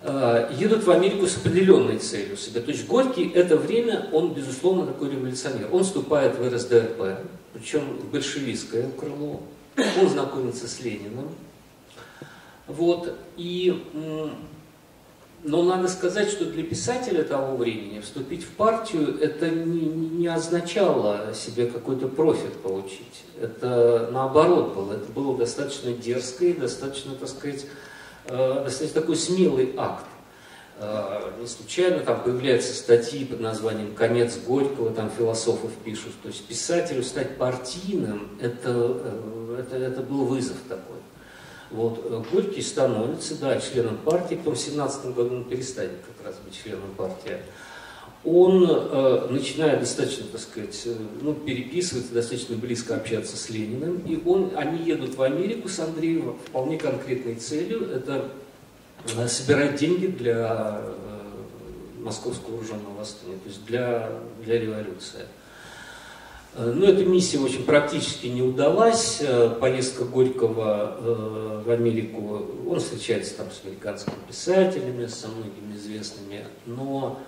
Э, едут в Америку с определенной целью себя. То есть Горький это время, он, безусловно, такой революционер. Он вступает в РСДРП, причем в большевистское крыло. Он знакомится с Лениным. Вот. И, но надо сказать, что для писателя того времени вступить в партию это не, не означало себе какой-то профит получить. Это наоборот было. Это было достаточно дерзко и достаточно, так сказать, достаточно э, такой смелый акт. Э, не случайно там появляются статьи под названием «Конец Горького», там философов пишут. То есть писателю стать партийным, это, э, это, это был вызов такой. Вот. Горький становится, да, членом партии, потом в 17 году он перестанет как раз быть членом партии он э, начинает достаточно, так сказать, э, ну, переписываться, достаточно близко общаться с Лениным, и он, они едут в Америку с Андреем вполне конкретной целью, это э, собирать деньги для э, московского вооруженного восстания, то есть для, для революции. Э, но эта миссия очень практически не удалась. Э, поездка Горького э, в Америку, он встречается там с американскими писателями, со многими известными, но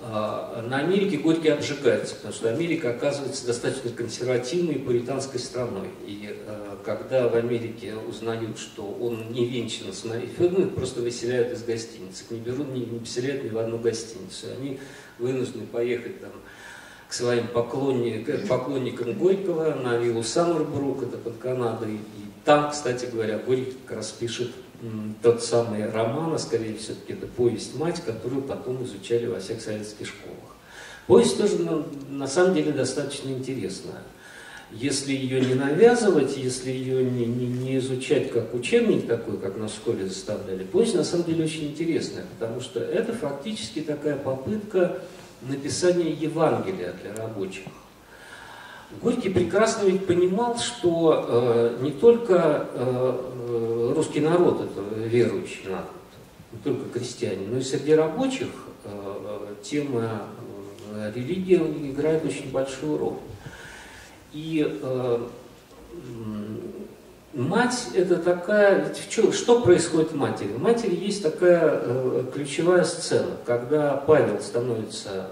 на Америке Горький обжигается, потому что Америка оказывается достаточно консервативной и пуританской страной. И когда в Америке узнают, что он не венчан с Марией Федоровной, просто выселяют из гостиницы. Не берут, не, не поселяют ни в одну гостиницу. Они вынуждены поехать там к своим поклонникам, поклонникам Горького на виллу Саммербрук, это под Канадой. И там, кстати говоря, Горький как раз пишет тот самый роман, а скорее все-таки это повесть «Мать», которую потом изучали во всех советских школах. Повесть тоже на, на самом деле достаточно интересная. Если ее не навязывать, если ее не, не, не изучать как учебник такой, как нас в школе заставляли, повесть на самом деле очень интересная, потому что это фактически такая попытка написания Евангелия для рабочих. Горький прекрасно ведь понимал, что э, не только э, русский народ это верующий народ, не только крестьяне, но и среди рабочих э, тема э, религии играет очень большую роль. И э, Мать это такая, что, происходит в матери? В матери есть такая ключевая сцена, когда Павел становится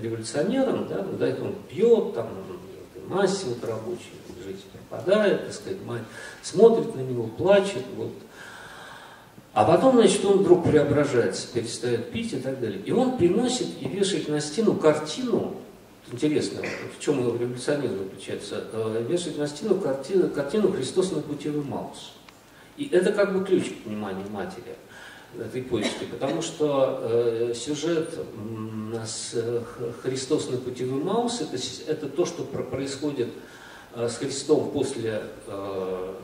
революционером, да, это он пьет, там, массе вот рабочий, жизнь пропадает, так сказать, мать смотрит на него, плачет, вот. А потом, значит, он вдруг преображается, перестает пить и так далее. И он приносит и вешает на стену картину интересно, в чем революционизм заключается, э, вешать на стену картину, картину «Христос на пути в Маус». И это как бы ключ к пониманию матери этой повести, потому что э, сюжет с «Христос на пути в Маус» это, это то, что происходит э, с Христом после э,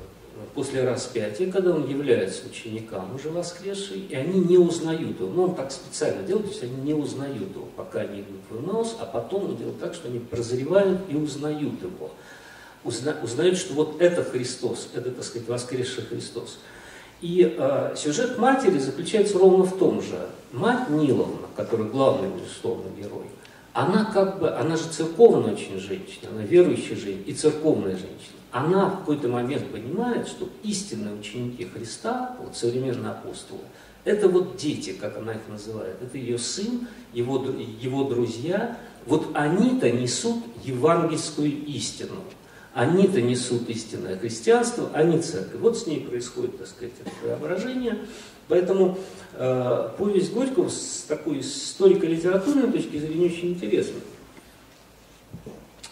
после распятия, когда он является ученикам уже воскресший, и они не узнают его. Ну, он так специально делает, то есть они не узнают его, пока не идут в Эмаус, а потом он делает так, что они прозревают и узнают его. Узна, узнают, что вот это Христос, это, так сказать, воскресший Христос. И э, сюжет матери заключается ровно в том же. Мать Ниловна, которая главный, безусловно, герой, она как бы, она же церковная очень женщина, она верующая женщина и церковная женщина она в какой-то момент понимает, что истинные ученики Христа, вот современные апостолы, это вот дети, как она их называет, это ее сын, его, его друзья, вот они-то несут евангельскую истину. Они-то несут истинное христианство, они церковь. Вот с ней происходит, так сказать, преображение. Поэтому э, повесть Горького с такой историко-литературной точки зрения очень интересна.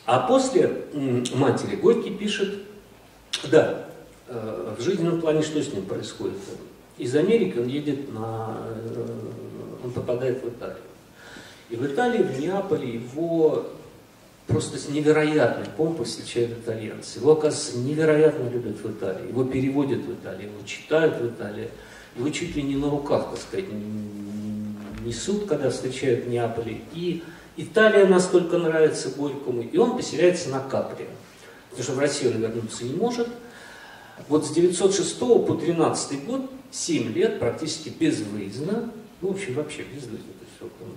А после матери Горький пишет, да, э, в жизненном плане что с ним происходит? Из Америки он едет на... Э, он попадает в Италию. И в Италии, в Неаполе его просто с невероятной помпой встречают итальянцы. Его, оказывается, невероятно любят в Италии. Его переводят в Италии, его читают в Италии. Его чуть ли не на руках, так сказать, несут, когда встречают в Неаполе. И Италия настолько нравится Горькому, и он поселяется на Капри. Потому что в Россию он вернуться не может. Вот с 906 по 13 год, 7 лет практически безвыездно, ну, в общем, вообще безвыездно. То есть, он,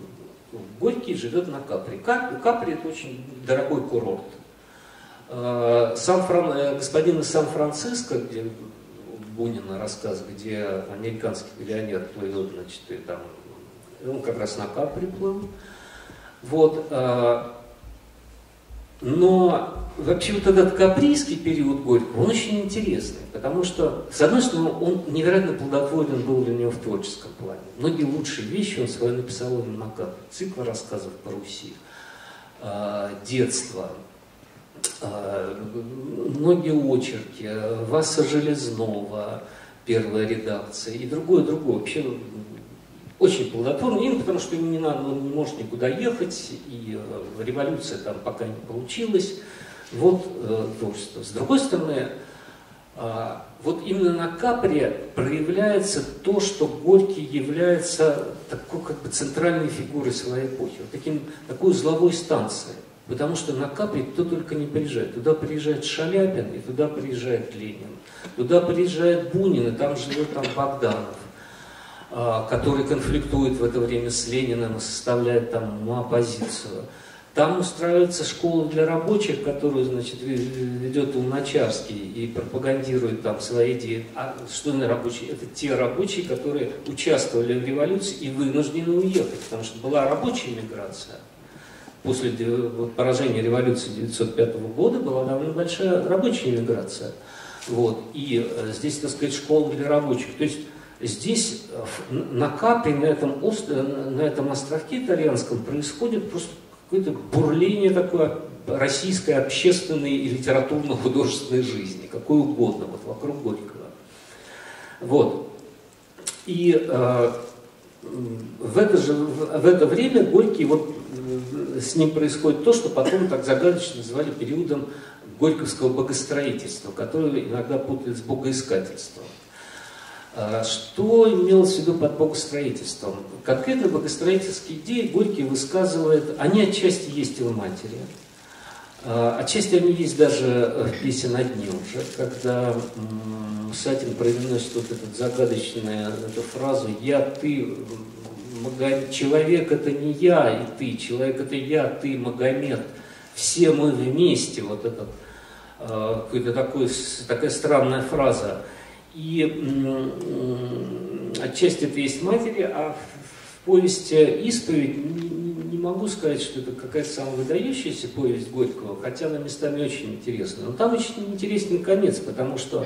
ну, Горький живет на Капри. Капри это очень дорогой курорт. А, Сан Фран... Э, господин из Сан-Франциско, где Бунина рассказ, где американский миллионер плывет, значит, и там, он как раз на Капри плыл. Вот, э, но вообще вот этот каприйский период Горького, он очень интересный, потому что, с одной стороны, он невероятно плодотворен был для него в творческом плане. Многие лучшие вещи он свои написал именно на капре. Цикл рассказов по Руси, э, детство, многие очерки, Васа Железного, первая редакция и другое, другое. Вообще очень плодотворный, именно потому что не надо, он не может никуда ехать, и э, революция там пока не получилась. Вот э, творчество. С другой стороны, э, вот именно на Капре проявляется то, что Горький является такой как бы центральной фигурой своей эпохи, вот таким, такой узловой станцией. Потому что на Капре кто только не приезжает. Туда приезжает Шаляпин, и туда приезжает Ленин. Туда приезжает Бунин, и там живет там Богданов. А, который конфликтует в это время с Лениным и составляет там ну, оппозицию. Там устраивается школа для рабочих, которую, значит, ведет Луначарский и пропагандирует там свои идеи. А что на рабочие? Это те рабочие, которые участвовали в революции и вынуждены уехать, потому что была рабочая миграция. После поражения революции 1905 года была довольно большая рабочая миграция. Вот. И э, здесь, так сказать, школа для рабочих. То есть здесь э, на Капре, на этом, острове, на этом островке итальянском происходит просто какое-то бурление такое российской общественной и литературно-художественной жизни, какой угодно, вот вокруг Горького. Вот. И э, в, это же, в это время Горький, вот э, с ним происходит то, что потом так загадочно называли периодом горьковского богостроительства, которое иногда путают с богоискательством. А, что имелось в виду под богостроительством? Конкретно богостроительские идеи Горький высказывает, они отчасти есть и в матери, а, отчасти они есть даже в песен одни уже, когда Сатин произносит вот эту загадочную эту фразу «Я, ты, Магомед, человек это не я и ты, человек это я, ты, Магомед, все мы вместе», вот это а, какая-то такая странная фраза. И отчасти это есть матери, а в повести «Исповедь» не могу сказать, что это какая-то самая выдающаяся повесть Горького, хотя она местами очень интересная. Но там очень интересный конец, потому что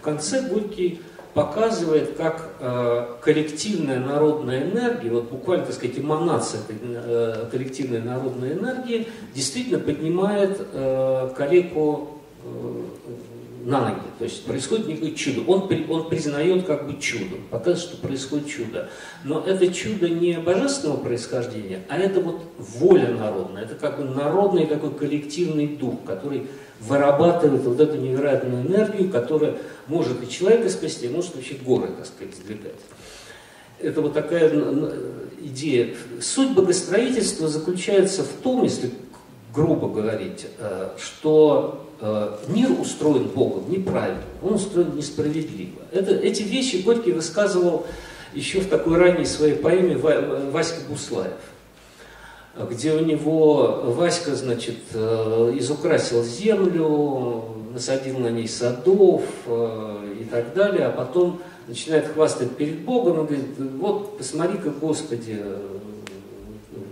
в конце Горький показывает, как э, коллективная народная энергия, вот буквально, так сказать, эманация э, коллективной народной энергии действительно поднимает э, калеку э, на ноги. То есть происходит некое чудо. Он, он признает как бы чудо, показывает, что происходит чудо. Но это чудо не божественного происхождения, а это вот воля народная. Это как бы народный такой коллективный дух, который вырабатывает вот эту невероятную энергию, которая может и человека спасти, а может вообще горы, так сказать, сдвигать. Это вот такая идея. Суть богостроительства заключается в том, если грубо говорить, э, что мир устроен Богом неправильно, он устроен несправедливо. Это, эти вещи Горький высказывал еще в такой ранней своей поэме Васька Буслаев, где у него Васька, значит, э, изукрасил землю, насадил на ней садов э, и так далее, а потом начинает хвастать перед Богом и говорит, вот посмотри-ка, Господи,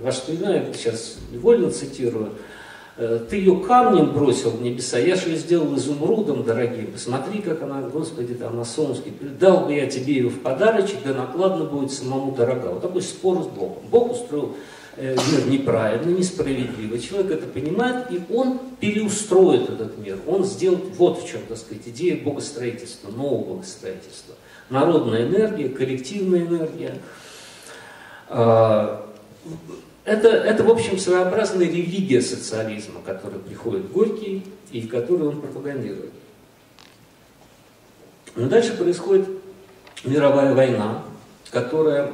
ваш я сейчас невольно цитирую, Э, ты ее камнем бросил в небеса, я же ее сделал изумрудом дорогим. Посмотри, как она, Господи, там на солнышке. Дал бы я тебе ее в подарочек, да накладно будет самому дорога. Вот такой спор с Богом. Бог устроил э, мир неправильно, несправедливо. Человек это понимает, и он переустроит этот мир. Он сделает, вот в чем, так сказать, идея богостроительства, нового богостроительства. Народная энергия, коллективная энергия. Это, это, в общем, своеобразная религия социализма, которая приходит Горький и которую он пропагандирует. Но дальше происходит мировая война, которая,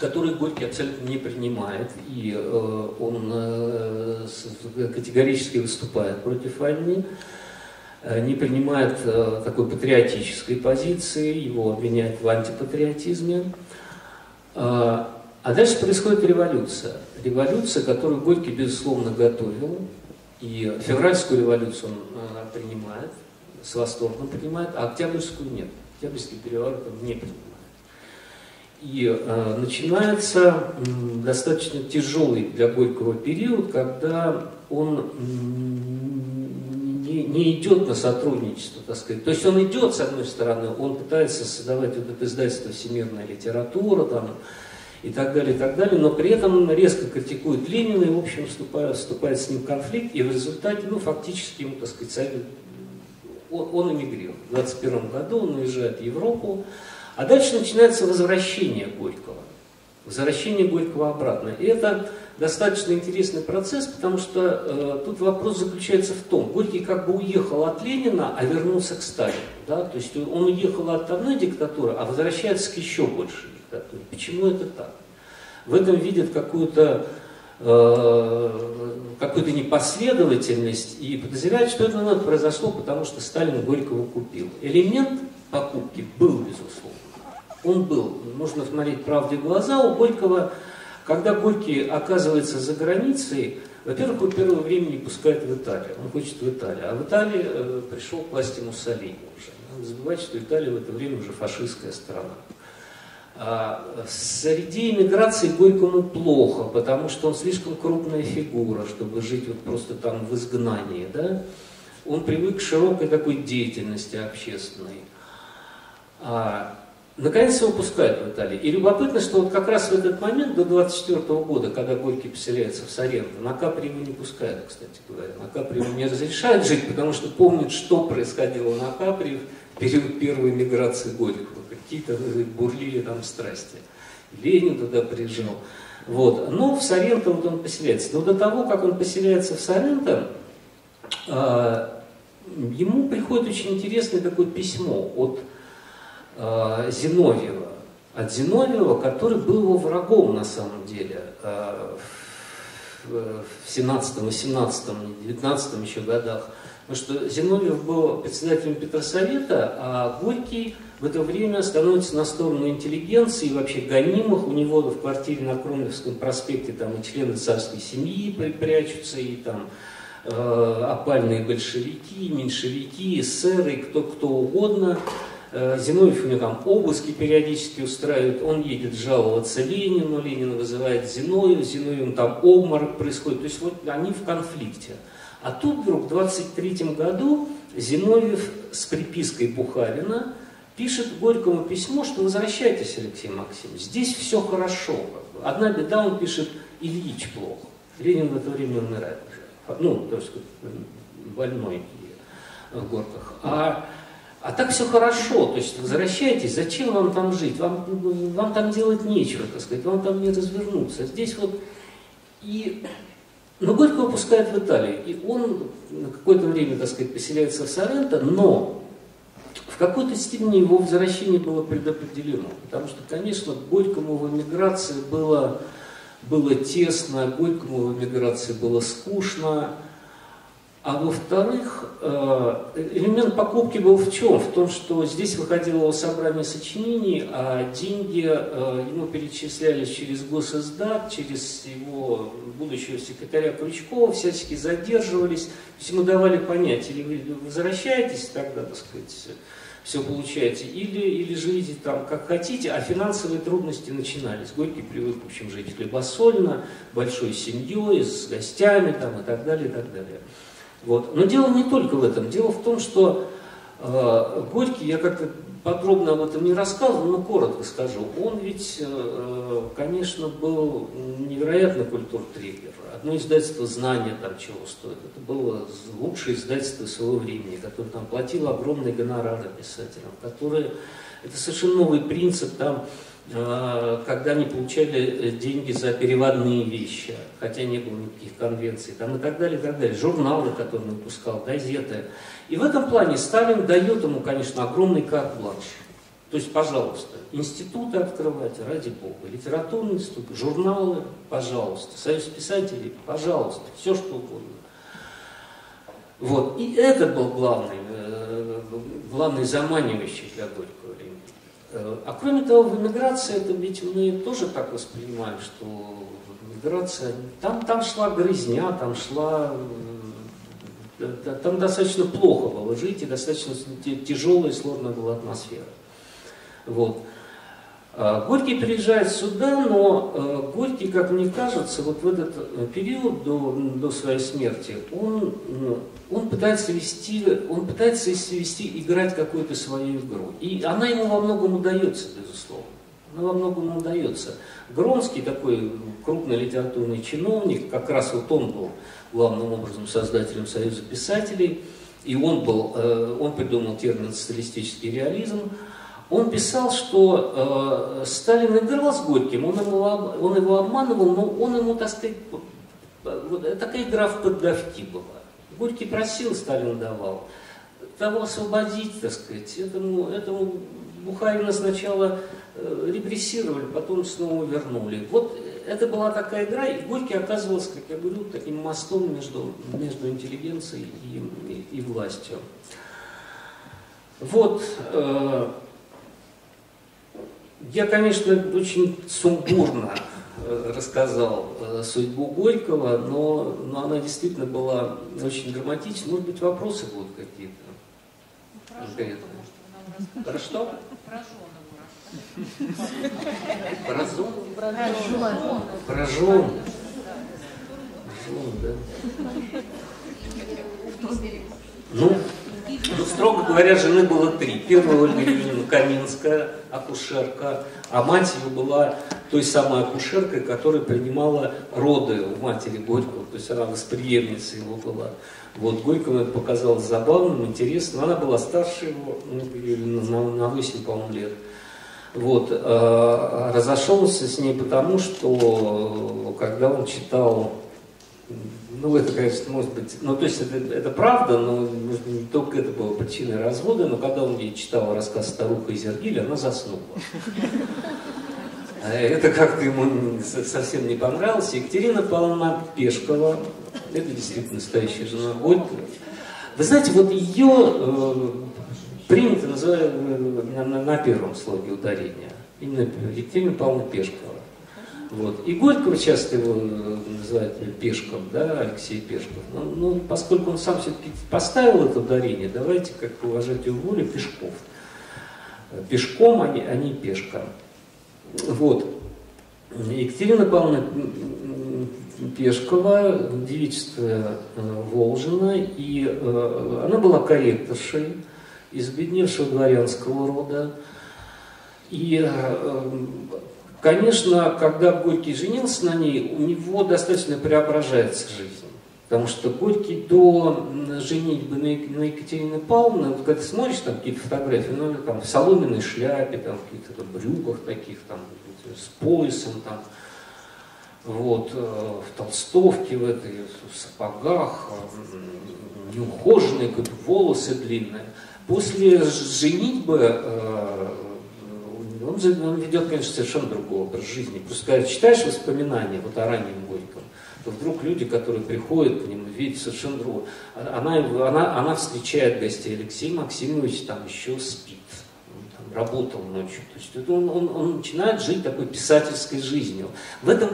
которую Горький абсолютно не принимает, и э, он э, категорически выступает против войны, э, не принимает э, такой патриотической позиции, его обвиняют в антипатриотизме. А дальше происходит революция. Революция, которую Горький, безусловно, готовил. И февральскую революцию он э, принимает, с восторгом принимает, а Октябрьскую нет. Октябрьский переворот он не принимает. И э, начинается э, достаточно тяжелый для Горького период, когда он не, не идет на сотрудничество, так сказать. То есть он идет, с одной стороны, он пытается создавать вот это издательство «Всемирная литература», там, и так далее, и так далее, но при этом резко критикует Ленина и, в общем, вступает, вступает с ним в конфликт, и в результате, ну, фактически ему, так сказать, он, он эмигрирует. В 21 году он уезжает в Европу, а дальше начинается возвращение Горького. Возвращение Горького обратно. И это достаточно интересный процесс, потому что э, тут вопрос заключается в том, Горький как бы уехал от Ленина, а вернулся к Сталину. Да? То есть он уехал от одной диктатуры, а возвращается к еще большей диктатуре. Почему это так? В этом видят какую-то э, какую-то непоследовательность и подозревают, что это ну, произошло, потому что Сталин Горького купил. Элемент покупки был, безусловно. Он был. Нужно смотреть правде в глаза. У Горького, когда Горький оказывается за границей, Во-первых, он первое время не пускает в Италию, он хочет в Италию. А в Италии э, пришел к власти Муссолини уже. Надо забывать, что Италия в это время уже фашистская страна. А среди иммиграции Горькому плохо, потому что он слишком крупная фигура, чтобы жить вот просто там в изгнании. Да? Он привык к широкой такой деятельности общественной. А, наконец его пускают в Италии. И любопытно, что вот как раз в этот момент, до 24 года, когда Горький поселяется в Соренто, на Капри его не пускают, кстати говоря. На Капри ему не разрешают жить, потому что помнят, что происходило на Капри в период первой миграции Горького какие-то бурлили там страсти. Ленин туда приезжал. Вот. Но в Соренто вот он поселяется. Но до того, как он поселяется в Соренто, э, ему приходит очень интересное такое письмо от э, Зиновьева. От Зиновьева, который был его врагом на самом деле э, в 17, 18, 19 еще годах. Потому что Зиновьев был председателем Петросовета, а Горький в это время становится на сторону интеллигенции и вообще гонимых. У него в квартире на Кромлевском проспекте там и члены царской семьи прячутся, и там э, опальные большевики, меньшевики, эсеры, кто, кто угодно. Э, Зиновьев у него там обыски периодически устраивает, он едет жаловаться Ленину, Ленин вызывает Зиновьев, Зиновьев там обморок происходит. То есть вот они в конфликте. А тут вдруг в 23 году Зиновьев с припиской Бухарина – пишет Горькому письмо, что возвращайтесь, Алексей Максимович, здесь все хорошо. Одна беда, он пишет, Ильич плохо. Ленин в это время умирает уже. Ну, то есть больной в горках. А, а так все хорошо, то есть возвращайтесь, зачем вам там жить? Вам, вам там делать нечего, так сказать, вам там не развернуться. Здесь вот и но Горького пускают в Италию, и он на какое-то время, так сказать, поселяется в Соренто, но какой-то степени его возвращение было предопределено, потому что, конечно, Горькому в эмиграции было, было тесно, Горькому в эмиграции было скучно, а во-вторых, э, элемент покупки был в чем? В том, что здесь выходило его собрание сочинений, а деньги э, ему перечислялись через госиздат, через его будущего секретаря Крючкова, всячески задерживались. То есть ему давали понять, или вы возвращаетесь тогда, так сказать, все получаете, или, или живите там как хотите, а финансовые трудности начинались. Горький привык, в общем, жить хлебосольно, большой семьей, с гостями там, и так далее, и так далее. Вот. Но дело не только в этом. Дело в том, что э, Горький, я как-то подробно об этом не рассказывал, но коротко скажу. Он ведь, э, конечно, был невероятно культуртриггер. Одно издательство «Знания» там чего стоит. Это было лучшее издательство своего времени, которое там платило огромные гонорары писателям, которые... Это совершенно новый принцип там а, когда они получали э, деньги за переводные вещи, хотя не было никаких конвенций, там и так далее, и так далее. Журналы, которые он выпускал, газеты. И в этом плане Сталин дает ему, конечно, огромный карт-бланш. То есть, пожалуйста, институты открывайте, ради бога, литературный институт, журналы, пожалуйста, союз писателей, пожалуйста, все что угодно. Вот. И это был главный, э, главный заманивающий для Горького. Э, а кроме того, в эмиграции, это ведь мы тоже так воспринимаем, что миграция, там, там шла грызня, там шла, э, там достаточно плохо было жить, и достаточно тяжелая и сложная была атмосфера. Вот. А, Горький приезжает сюда, но э, Горький, как мне кажется, вот в этот э, период до, до своей смерти, он, ну, он пытается вести, он пытается вести, играть какую-то свою игру. И она ему во многом удается, безусловно. Она во многом удается. Гронский, такой крупный литературный чиновник, как раз вот он был главным образом создателем Союза писателей, и он, был, э, он придумал термин «социалистический реализм», он писал, что э, Сталин играл с Горьким, он, ему, он его обманывал, но он ему, так сказать, вот, такая игра в поддавки была. Горький просил, Сталин давал. Того освободить, так сказать, этому, этому Бухарина сначала э, репрессировали, потом снова вернули. Вот это была такая игра, и Горький оказывался, как я говорю, таким мостом между, между интеллигенцией и, и, и властью. Вот, э, я, конечно, очень сумбурно э, рассказал э, судьбу Горького, но, но она действительно была очень драматична. Может быть, вопросы будут какие-то? Про, Про что? Про жену. Про зон? Про жену. Про жен. Жен, да. Ну, ну, строго говоря, жены было три. Первая Ольга Юрьевна Каминская, акушерка, а мать ее была той самой акушеркой, которая принимала роды у матери Горького, то есть она восприемница его была. Вот Горькому это показалось забавным, интересным. Она была старше его, ну, на, на 8, по-моему, лет. Вот, э, разошелся с ней потому, что э, когда он читал ну, это, конечно, может быть, ну, то есть это, это правда, но может, не только это было причиной развода, но когда он ей читал рассказ «Старуха из Иргиля», она заснула. А это как-то ему совсем не понравилось. Екатерина Павловна Пешкова, это действительно настоящая жена Горького. Вы знаете, вот ее принято называть э, на, на, первом слоге ударения. Именно Екатерина Павловна Пешкова. Вот. И Горького часто его э, называют Пешком, да, Алексей Пешков. Но, ну, ну, поскольку он сам все-таки поставил это ударение, давайте, как уважать его волю, Пешков. Пешком, а не, а не пешка. Вот. Екатерина Павловна Пешкова, девичество э, Волжина, и э, она была корректоршей из беднейшего дворянского рода. И Конечно, когда Горький женился на ней, у него достаточно преображается жизнь. Потому что Горький до женитьбы на Екатерине Павловне, вот когда ты смотришь там какие-то фотографии, ну, там, в соломенной шляпе, там, в каких-то брюках таких, там, с поясом, там, вот, э, в толстовке, в этой, в сапогах, э, неухоженные, волосы длинные. После женитьбы э, он, же, он ведет, конечно, совершенно другой образ жизни. Просто когда читаешь воспоминания вот о раннем Горьком, то вдруг люди, которые приходят к нему, видят совершенно другое. Она, она, она встречает гостей. Алексей Максимович там еще спит. Он там работал ночью. То есть он, он, он начинает жить такой писательской жизнью. В этом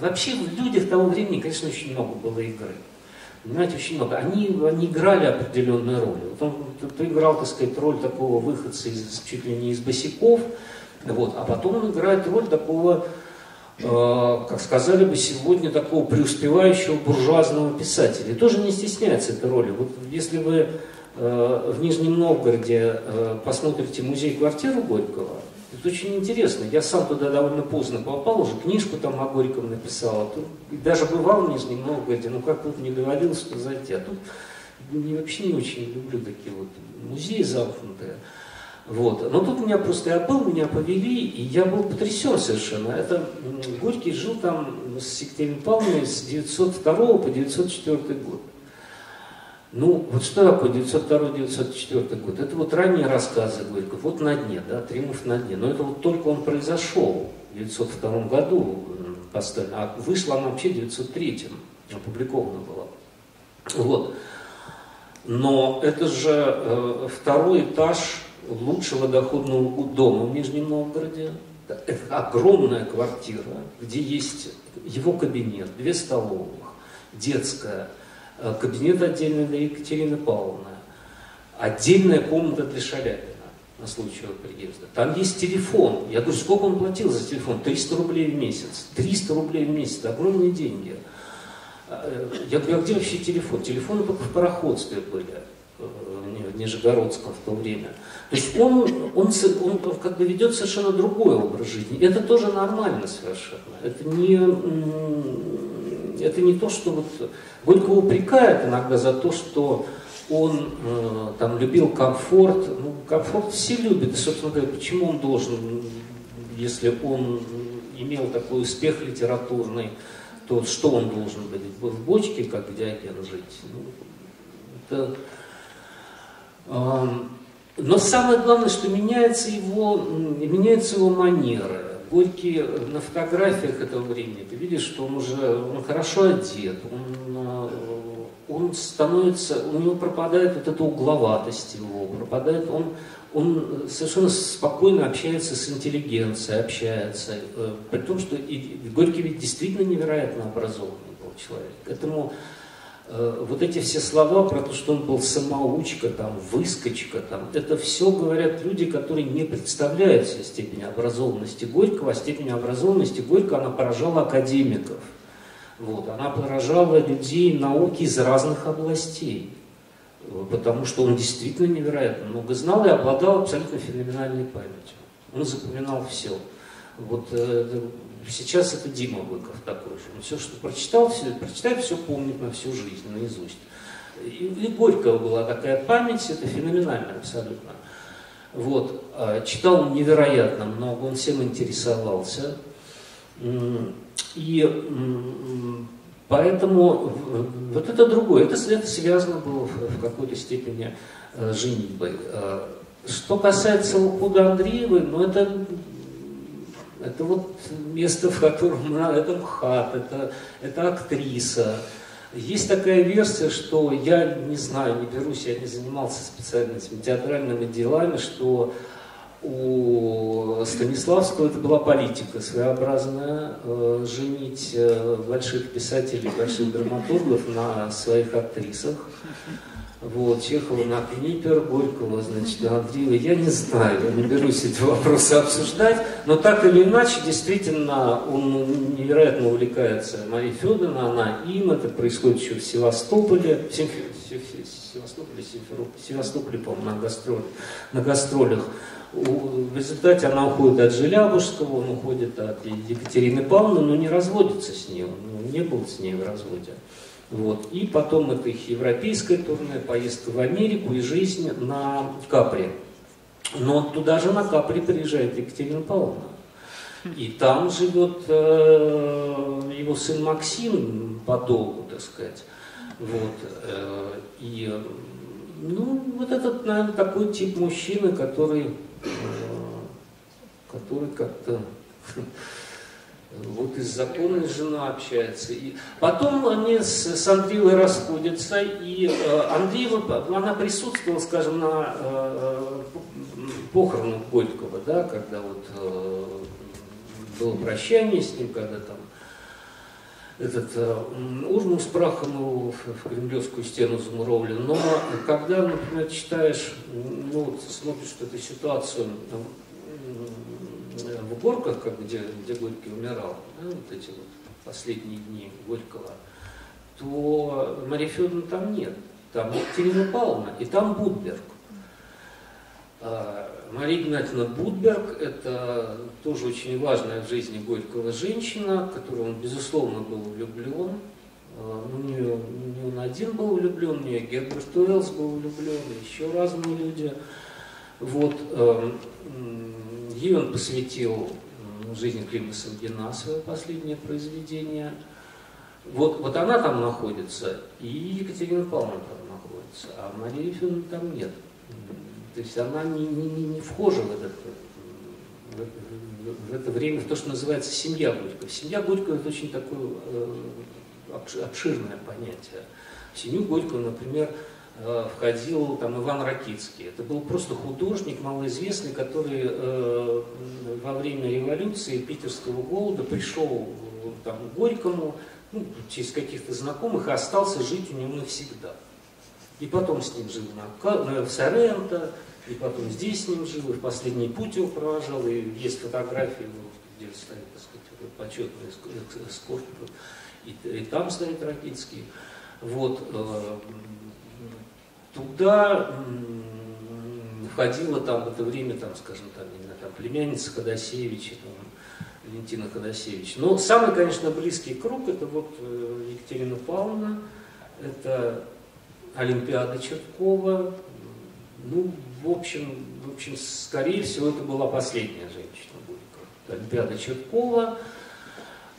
вообще в людях того времени, конечно, очень много было игры. Понимаете, очень много. Они, они играли определенную роль. Вот он, он играл, так сказать, роль такого выходца из, чуть ли не из босиков, вот, а потом он играет роль такого, э, как сказали бы сегодня, такого преуспевающего буржуазного писателя. И тоже не стесняется этой роли. Вот если вы э, в Нижнем Новгороде э, посмотрите музей-квартиру Горького, это очень интересно. Я сам туда довольно поздно попал, уже книжку там о Горьком написал. А тут, даже бывал в Нижнем Новгороде, но как тут не доводилось что зайти. А тут я вообще не очень люблю такие вот музеи замкнутые. Вот. Но тут меня просто, я был, меня повели, и я был потрясен совершенно. Это Горький жил там с Екатериной Павловной с 902 по 904 год. Ну, вот что такое 902-904 год? Это вот ранние рассказы Горького, вот на дне, да, «Триумф на дне». Но это вот только он произошел в 902 году поставлен, а вышла она вообще в 903 опубликована была. Вот. Но это же э, второй этаж лучшего доходного дома в Нижнем Новгороде. Это огромная квартира, где есть его кабинет, две столовых, детская, Э, кабинет отдельный для Екатерины Павловны, отдельная комната для Шаляпина на случай его приезда. Там есть телефон. Я говорю, сколько он платил за телефон? 300 рублей в месяц. 300 рублей в месяц, огромные деньги. Э, я говорю, а где вообще телефон? Телефоны только в пароходстве были э, в Нижегородском в то время. То есть он, он, он как бы ведет совершенно другой образ жизни. Это тоже нормально совершенно. Это не, это не то, что вот Горького упрекают иногда за то, что он э, там любил комфорт. Ну, комфорт все любят. И, собственно говоря, почему он должен, если он имел такой успех литературный, то что он должен быть? В бочке, как Диоген, жить? Ну, это, э, но самое главное, что меняется его, меняются его манеры. Горький на фотографиях этого времени, ты видишь, что он уже он хорошо одет, он, э, он становится, у него пропадает вот эта угловатость его, пропадает, он, он совершенно спокойно общается с интеллигенцией, общается, э, при том, что и Горький ведь действительно невероятно образованный был человек. Поэтому э, вот эти все слова про то, что он был самоучка, там, выскочка, там, это все говорят люди, которые не представляют себе степени образованности Горького, а степень образованности Горького, она поражала академиков. Вот, она поражала людей науки из разных областей потому что он действительно невероятно много знал и обладал абсолютно феноменальной памятью. Он запоминал все. Вот э, сейчас это Дима Быков такой же. Он все, что прочитал, все, прочитает, все помнит на всю жизнь, наизусть. И, и Горького была такая память, это феноменально абсолютно. Вот. А читал невероятно много, он всем интересовался. И Поэтому вот это другое, это, это связано было в, какой-то степени э, женитьбой. Э, что касается ухода Андреевой, ну это, это вот место, в котором это МХАТ, это, это актриса. Есть такая версия, что я не знаю, не берусь, я не занимался специально этими театральными делами, что у Станиславского это была политика своеобразная, э, женить э, больших писателей, больших драматургов на своих актрисах. Вот, Чехова на Книпер, Горького, значит, на Андреева. Я не знаю, я не берусь эти вопросы обсуждать, но так или иначе, действительно, он невероятно увлекается Марией Федоровной, она им, это происходит еще в Севастополе, в Севастополе, Севастополе, по-моему, на, гастроль, на гастролях. В результате она уходит от Желябужского, он уходит от Екатерины Павловны, но не разводится с он ну, не был с ней в разводе. Вот. И потом это их европейская турне, поездка в Америку и жизнь на Капри. Но туда же на Капри приезжает Екатерина Павловна. И там живет э, его сын Максим подолгу, так сказать. Вот. Э, и ну, вот этот, наверное, такой тип мужчины, который который как-то вот из закона жена общается. И потом они с, с Андреевой расходятся, и э, Андреева, она присутствовала, скажем, на э, похоронах Горького, да, когда вот э, было прощание с ним, когда там этот э, урну с прахом его в, кремлевскую стену замуровлен. Но когда, например, читаешь, ну, смотришь эту ситуацию там, в горках, как, где, где Горький умирал, да, вот эти вот последние дни Горького, то Мария Федоровна там нет. Там Екатерина Павловна, и там Будберг. А, Мария Игнатьевна Будберг – это тоже очень важная в жизни Горького женщина, в которую он, безусловно, был влюблен. А, у нее не он один был влюблен, у нее Герберт Уэллс был влюблен, еще разные люди. Вот, эм, ей он посвятил жизни Клима Самгина свое последнее произведение. Вот, вот она там находится, и Екатерина Павловна там находится, а Мария Ефимовна там нет. То есть она не, не, не, вхожа в, этот, в, это время, в то, что называется семья Горького. Семья Горького это очень такое э, обширное понятие. В семью Горького, например, входил там Иван Ракицкий. Это был просто художник малоизвестный, который э, во время революции питерского голода пришел там, к Горькому ну, через каких-то знакомых и остался жить у него навсегда. И потом с ним жил на, в Соренто, и потом здесь с ним жил, и в последний путь его провожал, и есть фотографии, где стоит, так сказать, почетный эскорт, и, и там стоит Ракитский. Вот, э, туда входила там в это время, там, скажем, там, не знаю, там, племянница Ходосевича, там, Валентина Ходосевич. Но самый, конечно, близкий круг это вот э, Екатерина Павловна, это Олимпиада Черткова. Ну, в общем, в общем, скорее всего, это была последняя женщина Горького. Олимпиада Черткова.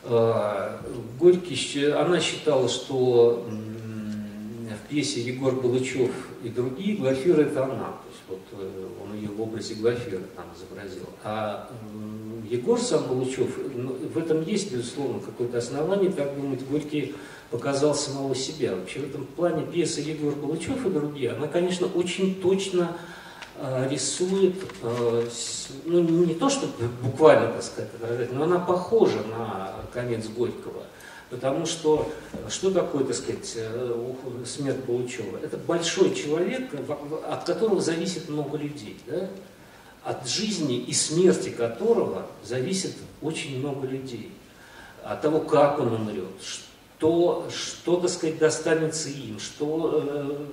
А, Горький, она считала, что пьесе Егор Балычев и другие Глафира это она. То есть вот э, он ее в образе Глафира там изобразил. А Егор сам Балычев, ну, в этом есть, безусловно, какое-то основание, так думать, Горький показал самого себя. Вообще в этом плане пьеса Егор Балычев и другие, она, конечно, очень точно э, рисует, э, ну не то, что буквально, так сказать, но она похожа на конец Горького. Потому что, что такое, так сказать, смерть Получева? Это большой человек, от которого зависит много людей. Да? От жизни и смерти которого зависит очень много людей. От того, как он умрет, то, что, так сказать, достанется им, что,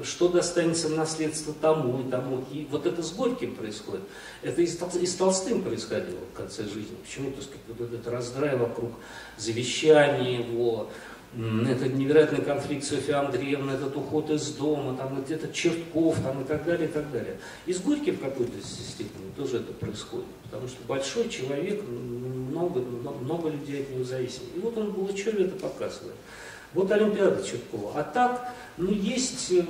э, что достанется наследство тому и тому. И вот это с Горьким происходит. Это и с Толстым происходило в конце жизни. Почему, так сказать, вот этот раздрай вокруг завещания его, этот невероятный конфликт Софьи Андреевны, этот уход из дома, там, этот Чертков там, и так далее, и так далее. И с Горьким в какой-то степени тоже это происходит. Потому что большой человек, много, много людей от него зависит. И вот он Булычеве это показывает. Вот Олимпиада Черткова. А так, ну, есть э,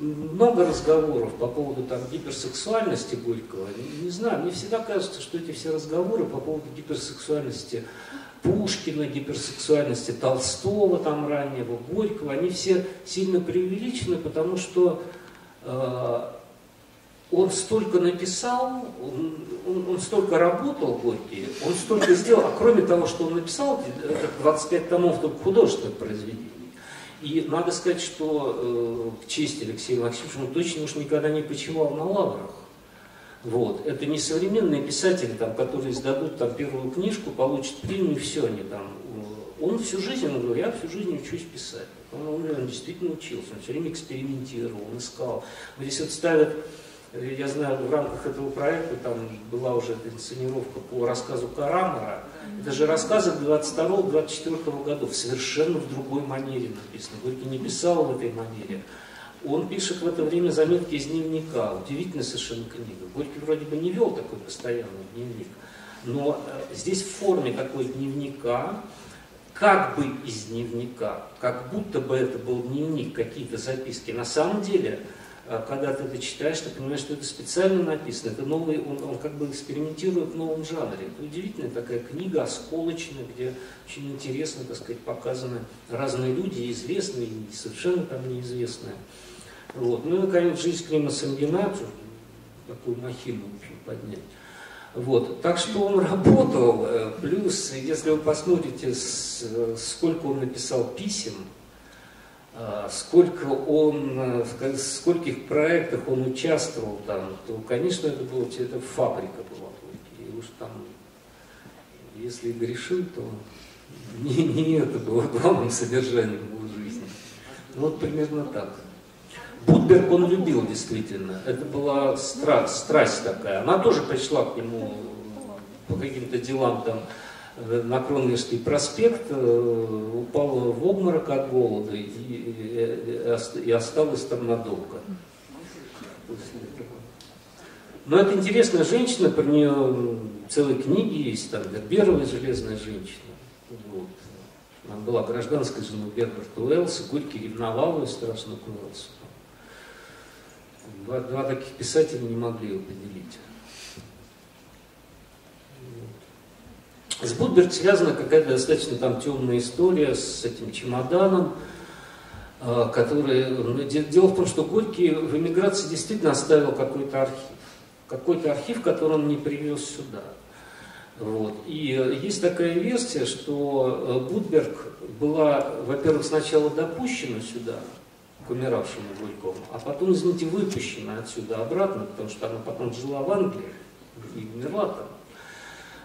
много разговоров по поводу там, гиперсексуальности Горького. Не, не знаю, мне всегда кажется, что эти все разговоры по поводу гиперсексуальности Пушкина, гиперсексуальности Толстого там раннего, Горького, они все сильно преувеличены, потому что э, он столько написал, он, он, он столько работал, Горький, он столько сделал, а кроме того, что он написал, это 25 томов только художественных произведений. И надо сказать, что э, к чести Алексея Максимовича, он точно уж никогда не почивал на лаврах. Вот. Это не современные писатели, там, которые сдадут там, первую книжку, получат премию, и все, они там. Он всю жизнь, он говорил, я всю жизнь учусь писать. Он, он, он действительно учился, он все время экспериментировал, он искал. Вот здесь вот ставят я знаю, в рамках этого проекта там была уже инсценировка по рассказу Карамара. Это же рассказы 22-24 годов, совершенно в другой манере написаны. Горький не писал в этой манере. Он пишет в это время заметки из дневника. Удивительная совершенно книга. Горький вроде бы не вел такой постоянный дневник. Но э, здесь в форме такой дневника, как бы из дневника, как будто бы это был дневник, какие-то записки. На самом деле а когда ты это читаешь, ты понимаешь, что это специально написано, это новый, он, он как бы экспериментирует в новом жанре. Это удивительная такая книга, осколочная, где очень интересно, так сказать, показаны разные люди, известные и совершенно там неизвестные. Вот. Ну и, наконец, жизнь Клима Самгина, такую махину, в общем, поднять. Вот. Так что он работал, э, плюс, если вы посмотрите, сколько он написал писем, а, сколько он, э, в скольких проектах он участвовал там, то, конечно, это была это фабрика была. И уж там, если грешил, то не, не это было главным содержанием его жизни. Вот примерно так. Будберг он любил действительно. Это была страсть, страсть такая. Она тоже пришла к нему по каким-то делам там на Кронверский проспект, э, упала в обморок от голода и, и, и осталась там надолго. Но это интересная женщина, про нее целые книги есть, там Верберова «Железная женщина». Вот. Она была гражданской женой Герберта Уэллса, Горький ревновал ее страшно к Уэллсу. Два, два таких писателя не могли его поделить. С Будберг связана какая-то достаточно там темная история с этим чемоданом, а, который... Ну, дело в том, что Горький в эмиграции действительно оставил какой-то архив. Какой-то архив, который он не привез сюда. Вот. И э, есть такая версия, что э, Будберг была, во-первых, сначала допущена сюда, к умиравшему Горькому, а потом, извините, выпущена отсюда обратно, потому что она потом жила в Англии и умерла там.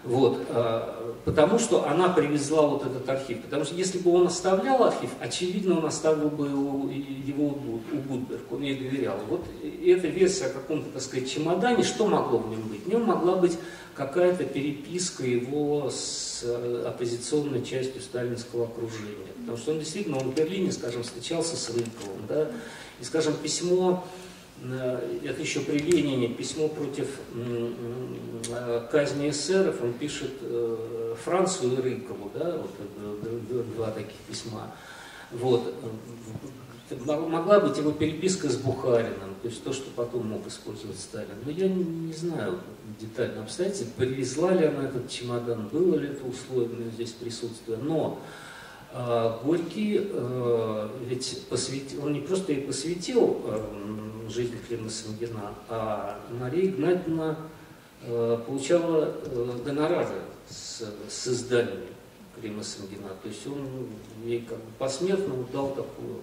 Вот, а, потому что она привезла вот этот архив. Потому что если бы он оставлял архив, очевидно, он оставил бы его у Будберг, он ей доверял. Вот эта версия о каком-то, так сказать, чемодане, что могло в нем быть? В нем могла быть какая-то переписка его с э, оппозиционной частью сталинского окружения. Потому что он действительно, он в Берлине, скажем, встречался с Рыковым, да, и, скажем, письмо Э, это еще при Ленине, письмо против э, казни эсеров, он пишет Францию и Рыкову, да, вот два таких письма. Вот. Могла быть его переписка с Бухарином, то есть то, что потом мог использовать Сталин. Но я не, не знаю детально обстоятельств, привезла ли она этот чемодан, было ли это условие здесь присутствие. Но А Горький э, ведь посвятил, он не просто и посвятил э, жизнь Клима Самгина, а Мария Игнатьевна э, получала э, гонорары с, с издания Клима Самгина. То есть он ей как бы посмертно дал такую,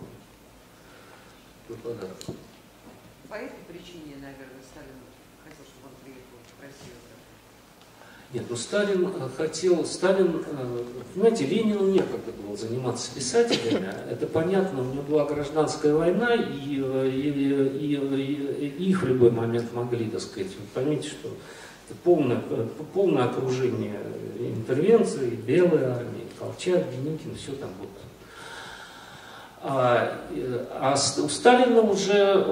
По этой причине, наверное, Сталин хотел, чтобы он приехал в Россию. Нет, ну Сталин э, хотел, Сталин, э, понимаете, Ленину некогда было заниматься писателями, это понятно, у него была гражданская война, и, э, и, и, и, и их в любой момент могли, так сказать, вы поймите, что это полное, полное окружение интервенции, Белой армии, Колчак, Деникин, все там будет. А, а у Сталина уже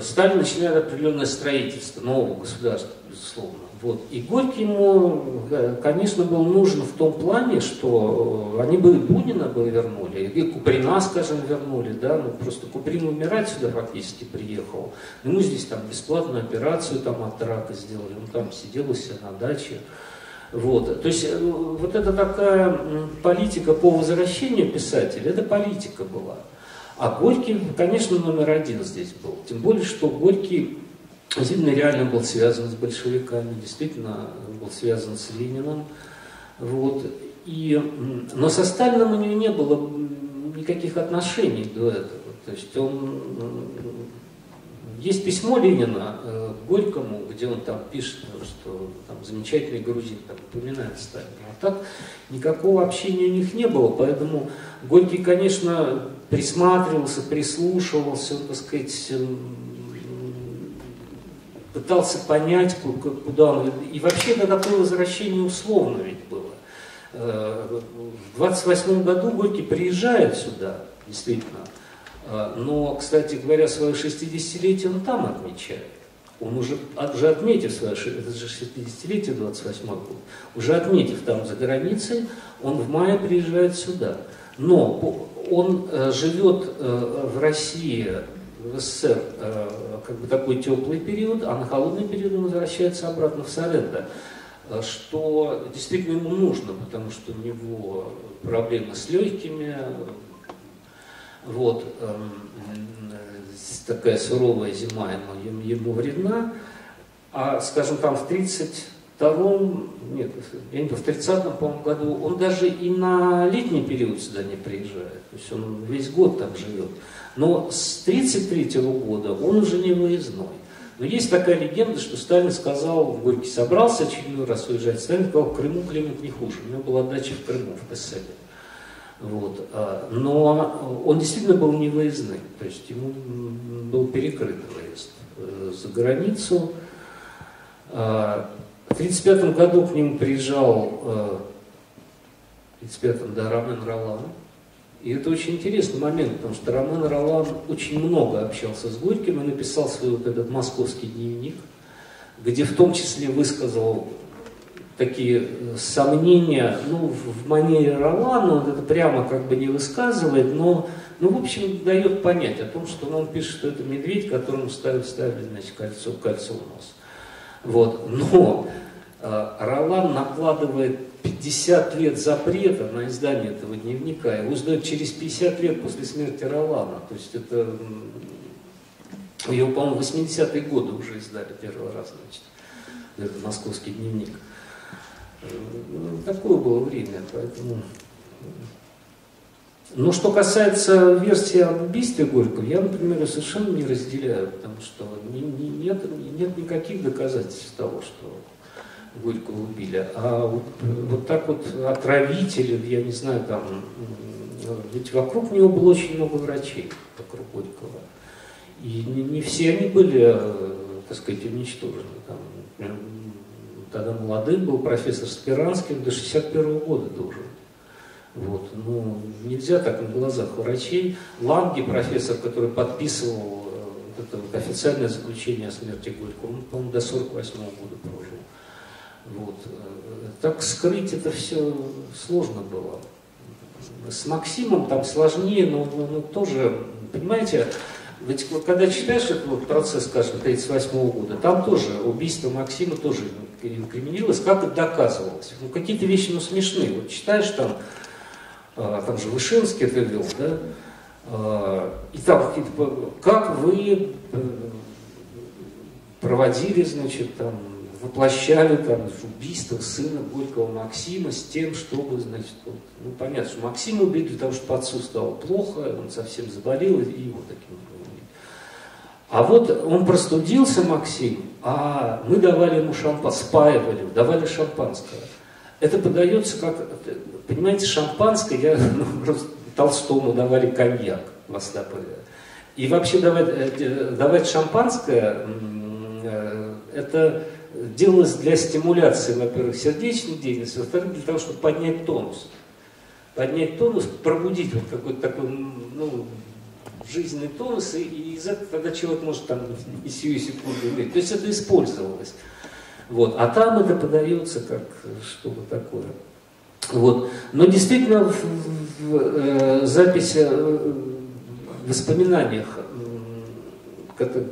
Сталин начинает определенное строительство нового государства, безусловно. Вот. И Горький ему, конечно, был нужен в том плане, что они бы и Бунина бы вернули, и Куприна, скажем, вернули, да, ну просто Куприн умирать сюда фактически приехал. Ему здесь там бесплатную операцию там от рака сделали, он там сидел у себя на даче. Вот. То есть э, вот это такая политика по возвращению писателя, это политика была. А Горький, конечно, номер один здесь был. Тем более, что Горький Зимный реально был связан с большевиками, действительно был связан с Лениным. Вот. И, но со Сталином у него не было никаких отношений до этого. То есть он, есть письмо Ленина э, Горькому, где он там пишет, что там, замечательный грузин, там упоминает Сталина. А так никакого общения у них не было, поэтому Горький, конечно, присматривался, прислушивался, так сказать, пытался понять, куда он... И вообще это такое возвращение условно ведь было. Э, в 28 году Горький приезжает сюда, действительно. Э, но, кстати говоря, свое 60-летие он там отмечает. Он уже, уже отметив свое это же 60-летие, 28 год, уже отметив там за границей, он в мае приезжает сюда. Но он э, живет в России в СССР э, как бы такой теплый период, а на холодный период он возвращается обратно в Солендо, э, что действительно ему нужно, потому что у него проблемы с легкими, вот, эм, такая суровая зима ему, ему вредна, а, скажем, там в 32-м, нет, я не в 30-м, по-моему, году он даже и на летний период сюда не приезжает, то есть он весь год там живет. Но с 1933 года он уже не выездной. Но есть такая легенда, что Сталин сказал, Горький собрался очередной раз уезжать, Сталин сказал, в Крыму климат не хуже. У него была дача в Крыму, в Песселе. Вот. А, но он действительно был не выездным, то есть ему был перекрыт выезд э, за границу. А, в 1935 году к нему приезжал, э, в 1935 да, Ромен Ролан, и это очень интересный момент, потому что Роман Ролан очень много общался с Горьким и написал свой вот этот московский дневник, где в том числе высказал такие э, сомнения, ну, в манере Ролана, он это прямо как бы не высказывает, но, ну, в общем, дает понять о том, что он пишет, что это медведь, которому ставят, ставили, значит, кольцо, кольцо в нос. Вот, но э, Ролан накладывает 50 лет запрета на издание этого дневника, его издают через 50 лет после смерти Ролана. То есть это, его, по-моему, 80-е годы уже издали первый раз, значит, этот московский дневник. Ну, такое было время, поэтому... Но что касается версии об убийстве Горького, я, например, совершенно не разделяю, потому что нет, нет никаких доказательств того, что Горького убили. А вот, вот так вот отравители, я не знаю, там, ведь вокруг него было очень много врачей, вокруг Горького. И не, не все они были, э, так сказать, уничтожены. Там, тогда молодым был профессор Спиранский, до 61 года должен. Вот. Ну, нельзя так на глазах врачей. Ланги, профессор, который подписывал э, это вот официальное заключение о смерти Горького, он, по-моему, до 48 года прожил. Вот. Так скрыть это все сложно было. С Максимом там сложнее, но, но, но тоже, понимаете, ведь когда читаешь этот вот процесс, скажем, 1938 года, там тоже убийство Максима тоже инкриминировалось, как это доказывалось. Ну, какие-то вещи, ну, смешные. Вот читаешь там, а, там же Вышинский это вел, да, а, и там какие-то, как вы э, проводили, значит, там, воплощали там убийство сына Горького Максима с тем, чтобы, значит, вот, ну понятно, что Максима убили того, чтобы отцу стало плохо, он совсем заболел, и его таким. А вот он простудился, Максим, а мы давали ему шампанское, спаивали, давали шампанское. Это подается как, понимаете, шампанское, я ну, Толстому давали коньяк в Остапове. И вообще давать, э, давать шампанское, э, это делалось для стимуляции, во-первых, сердечной деятельности, во-вторых, для того, чтобы поднять тонус. Поднять тонус, пробудить вот какой-то такой, ну, жизненный тонус, и, из этого тогда человек может там и сию секунду иметь. То есть это использовалось. Вот. А там это подается как что-то такое. Вот. Но действительно в, в, в э, записи, э, в воспоминаниях, э,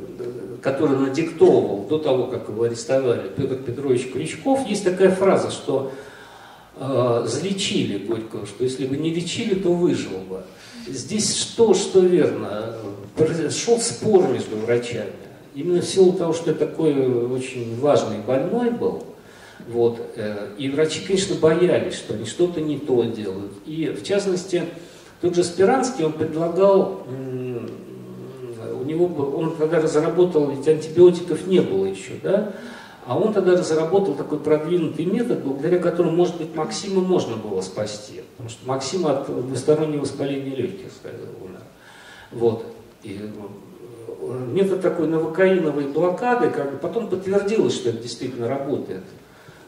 который надиктовывал до того, как его арестовали Петр Петрович Крючков, есть такая фраза, что э, залечили Горького, что если бы не лечили, то выжил бы. Здесь что, что верно? Шел спор между врачами. Именно в силу того, что я такой очень важный больной был, вот, э, и врачи, конечно, боялись, что они что-то не то делают. И, в частности, тот же Спиранский, он предлагал него, он тогда разработал, ведь антибиотиков не было еще, да, а он тогда разработал такой продвинутый метод, благодаря которому, может быть, Максима можно было спасти. Потому что Максим от двустороннего воспаления легких умер. Вот. И э, метод такой новокаиновой блокады, как бы потом подтвердилось, что это действительно работает.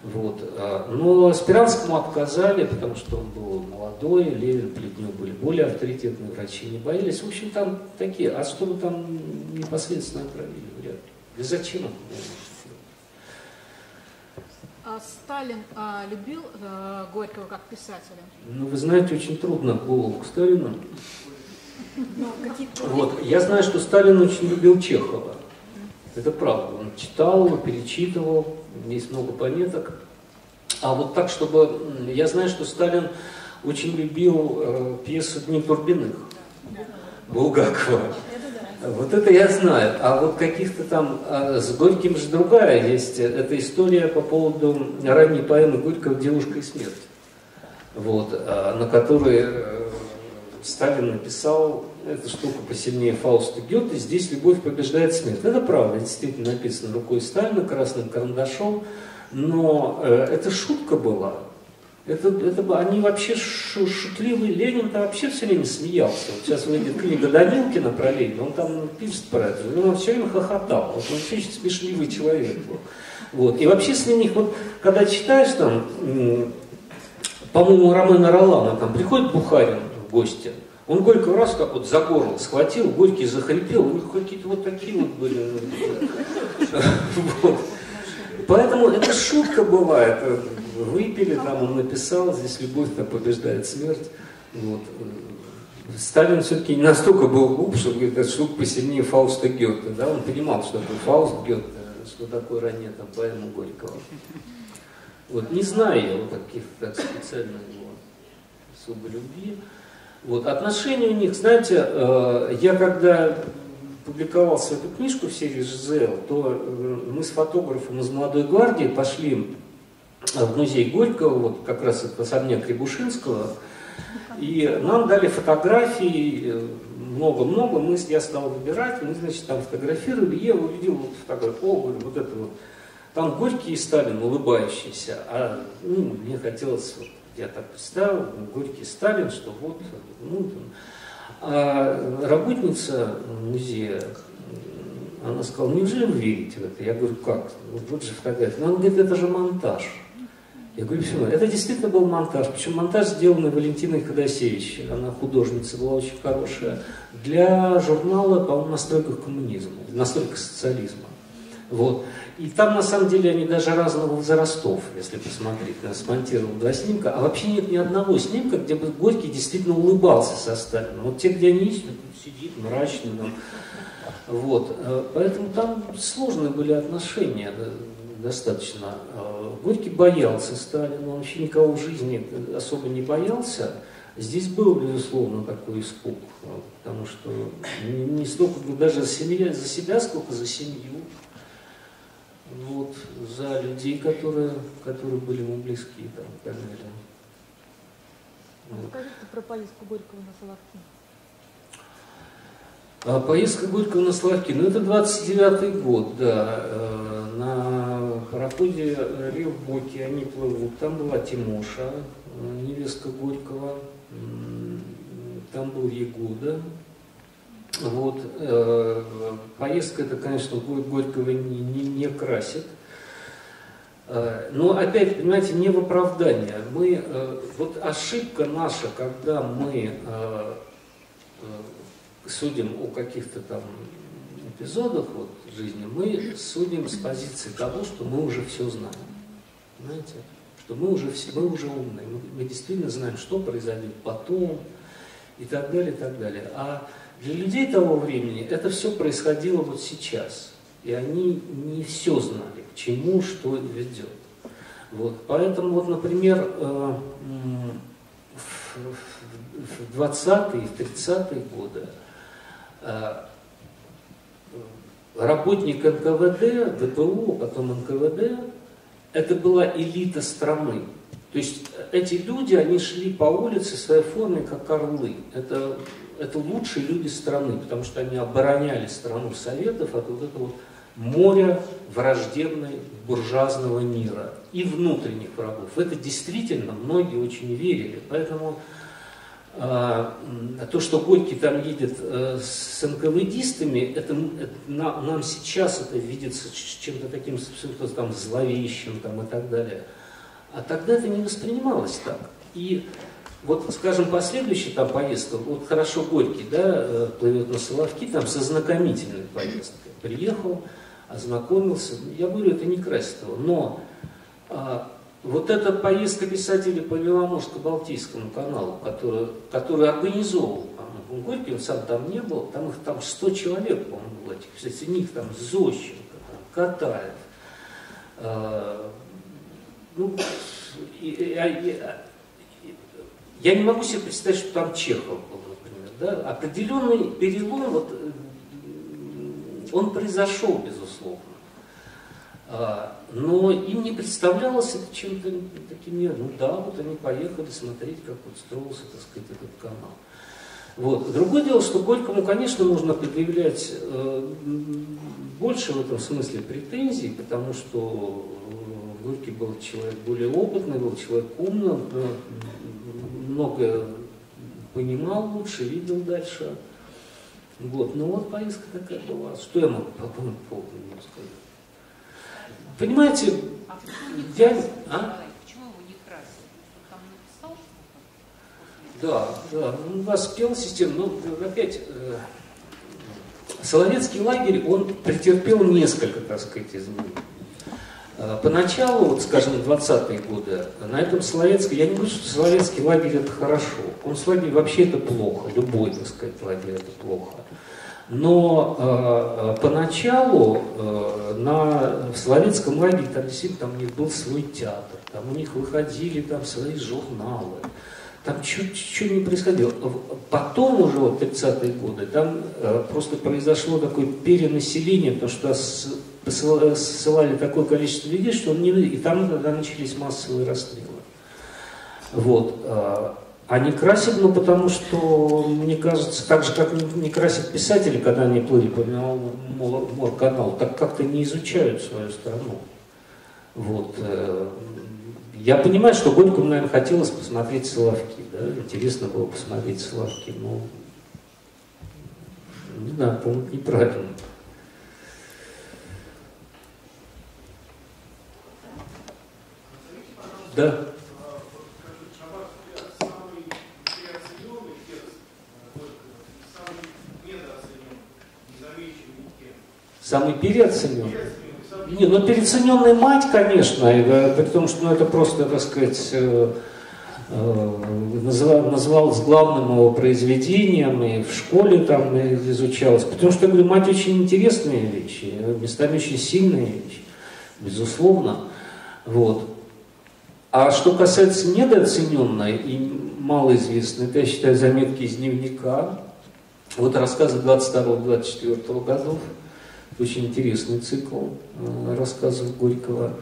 Вот. А, но Спиранскому отказали, потому что он был молодой, Левин, Плетнев были более авторитетные врачи, не боялись. В общем, там такие, а что вы там непосредственно отравили, вряд ли. И зачем это а Сталин а, любил а, Горького как писателя? Ну, вы знаете, очень трудно было к Сталину. Ну, вот. Я знаю, что Сталин очень любил Чехова. Это правда. Он читал, перечитывал, есть много пометок. А вот так, чтобы... Я знаю, что Сталин очень любил э, пьесу «Дни Турбиных» Булгакова. Вот это я знаю. А вот каких-то там... А с Горьким же другая есть. Это история по поводу ранней поэмы Горького «Девушка и смерть». Вот, а, на которой э, Сталин написал эту штуку посильнее Фауста Гёте, здесь любовь побеждает смерть. Это правда, действительно написано рукой Сталина, красным карандашом, но э, это шутка была. Это, это, они вообще шутливые, Ленин-то вообще все время смеялся. Вот сейчас выйдет книга Данилкина про Ленина, он там пишет про это, он все время хохотал. Вот он очень смешливый человек был. Вот. И вообще с них, вот, когда читаешь там, по-моему, Ромена Ролана, там приходит Бухарин в гости, он Горького раз как вот за горло схватил, Горький захрипел, у них какие-то вот такие вот были. Поэтому это шутка бывает. Выпили, там он написал, здесь любовь-то побеждает смерть. Вот. Сталин все-таки не настолько был глуп, что говорит, это штука посильнее Фауста Гёте. Да? Он понимал, что такое Фауст Гёте, что такое ранее там поэма Горького. Вот, не знаю я вот таких так специально его особой любви. Вот, отношения у них, знаете, э, я когда публиковал свою книжку в серии ЖЗЛ, то э, мы с фотографом из «Молодой гвардии» пошли в музей Горького, вот как раз это особняк Рябушинского, и нам дали фотографии, э, много-много, мы, я стал выбирать, мы, значит, там фотографировали, я увидел вот фотографию, о, вот это вот, там Горький и Сталин улыбающийся, а ну, мне хотелось вот, я так представил, Горький Сталин, что вот, ну, а работница музея, она сказала, неужели вы верите в это? Я говорю, как? Вот же фотография. Ну, она говорит, это же монтаж. Я говорю, все, это действительно был монтаж. Причем монтаж сделанный Валентиной Ходосевич. Она художница была очень хорошая. Для журнала, по-моему, «Настройках коммунизма», «Настройках социализма». Вот. И там, на самом деле, они даже разного возрастов, если посмотреть. Я смонтировал два снимка. А вообще нет ни одного снимка, где бы Горький действительно улыбался со Сталином. Вот те, где они сидит мрачный. Там. Вот. Э, поэтому там сложные были отношения достаточно. Э, Горький боялся Сталина, он вообще никого в жизни особо не боялся. Здесь был, безусловно, такой испуг, потому что не, столько даже за себя, за себя, сколько за семью, вот, за людей, которые, которые были ему близки там, и так далее. Расскажите про поездку Горького на Соловки. А поездка Горького на Славки, ну это 29-й год, да, э, на пароходе Рев Боки они плывут, там была Тимоша, э, невестка Горького, там был Егуда, вот, э, поездка это, конечно, Горького не, не, не красит, но опять, понимаете, не в оправдание. Мы, вот ошибка наша, когда мы судим о каких-то там эпизодах вот, жизни, мы судим с позиции того, что мы уже все знаем. Понимаете? Что мы уже, все, мы уже умные, мы, мы действительно знаем, что произойдет потом и так далее, и так далее. А для людей того времени это все происходило вот сейчас. И они не все знали, к чему, что ведет. Вот. Поэтому, вот, например, э, в 20-е, в 30-е годы работник НКВД, ВПУ, потом НКВД, это была элита страны. То есть эти люди, они шли по улице в своей форме, как орлы. Это, это лучшие люди страны, потому что они обороняли страну Советов от вот этого моря враждебной буржуазного мира и внутренних врагов. Это действительно многие очень верили. Поэтому то, что Горький там едет э, с НКВДистами, это, это нам сейчас это видится чем-то таким там, зловещим там, и так далее. А тогда это не воспринималось так. И вот, скажем, последующая там поездка, вот хорошо Горький, да, э, плывет на Соловки, там со знакомительной поездкой. Приехал, ознакомился. Я говорю, это не Краситова, но а, вот эта поездка писателей по Беломорско-Балтийскому каналу, которую, которую организовывал по Горький, он сам там не был, там их там 100 человек, по-моему, было этих. Среди них там Зощенко, там, Катаев. Э, ну, я, я, я не могу себе представить, что там Чехов был, например. Да? Определенный перелом, вот, он произошел, безусловно. А, но им не представлялось это чем-то таким, ну да, вот они поехали смотреть, как вот строился, так сказать, этот канал. Вот. Другое дело, что Горькому, конечно, нужно предъявлять э, больше в этом смысле претензий, потому что э, Горький был человек более опытный, был человек умный, э, много понимал лучше, видел дальше. Вот. Но вот поездка такая была. Что я могу по поводу сказать? Понимаете, а я... А? Да, да, он воспел систему, но ну, опять, э, Соловецкий лагерь, он претерпел несколько, так сказать, изменений. Э, поначалу, вот, скажем, 20-е годы, на этом Соловецком, я не говорю, что Соловецкий лагерь это хорошо, концлагерь вообще это плохо, любой, так сказать, лагерь это плохо. Но э, э, поначалу э, на, в Славянском лагере там действительно там у них был свой театр, там у них выходили там свои журналы, там что не происходило. Потом уже, вот 30-е годы, там э, просто произошло такое перенаселение, потому что посылали такое количество людей, что он не... И там тогда начались массовые расстрелы. Вот. А не красит, ну потому что, мне кажется, так же, как не красят писатели, когда они плыли по Мор-каналу, так как-то не изучают свою страну. Вот. Э, я понимаю, что Горькому, наверное, хотелось посмотреть Соловки, да? интересно было посмотреть Соловки, но не знаю, по-моему, неправильно. Да. Самый переоцененный. Не, ну переоцененная мать, конечно, и, при том, что ну, это просто, так сказать, э, э, назвал, назвалось главным его произведением, и в школе там изучалось. Потому что, я говорю, мать очень интересные вещи, местами очень сильные вещи, безусловно. Вот. А что касается недооцененной, и малоизвестны. Это, я считаю, заметки из дневника. Вот рассказы 22-24 годов. Очень интересный цикл э, рассказов Горького.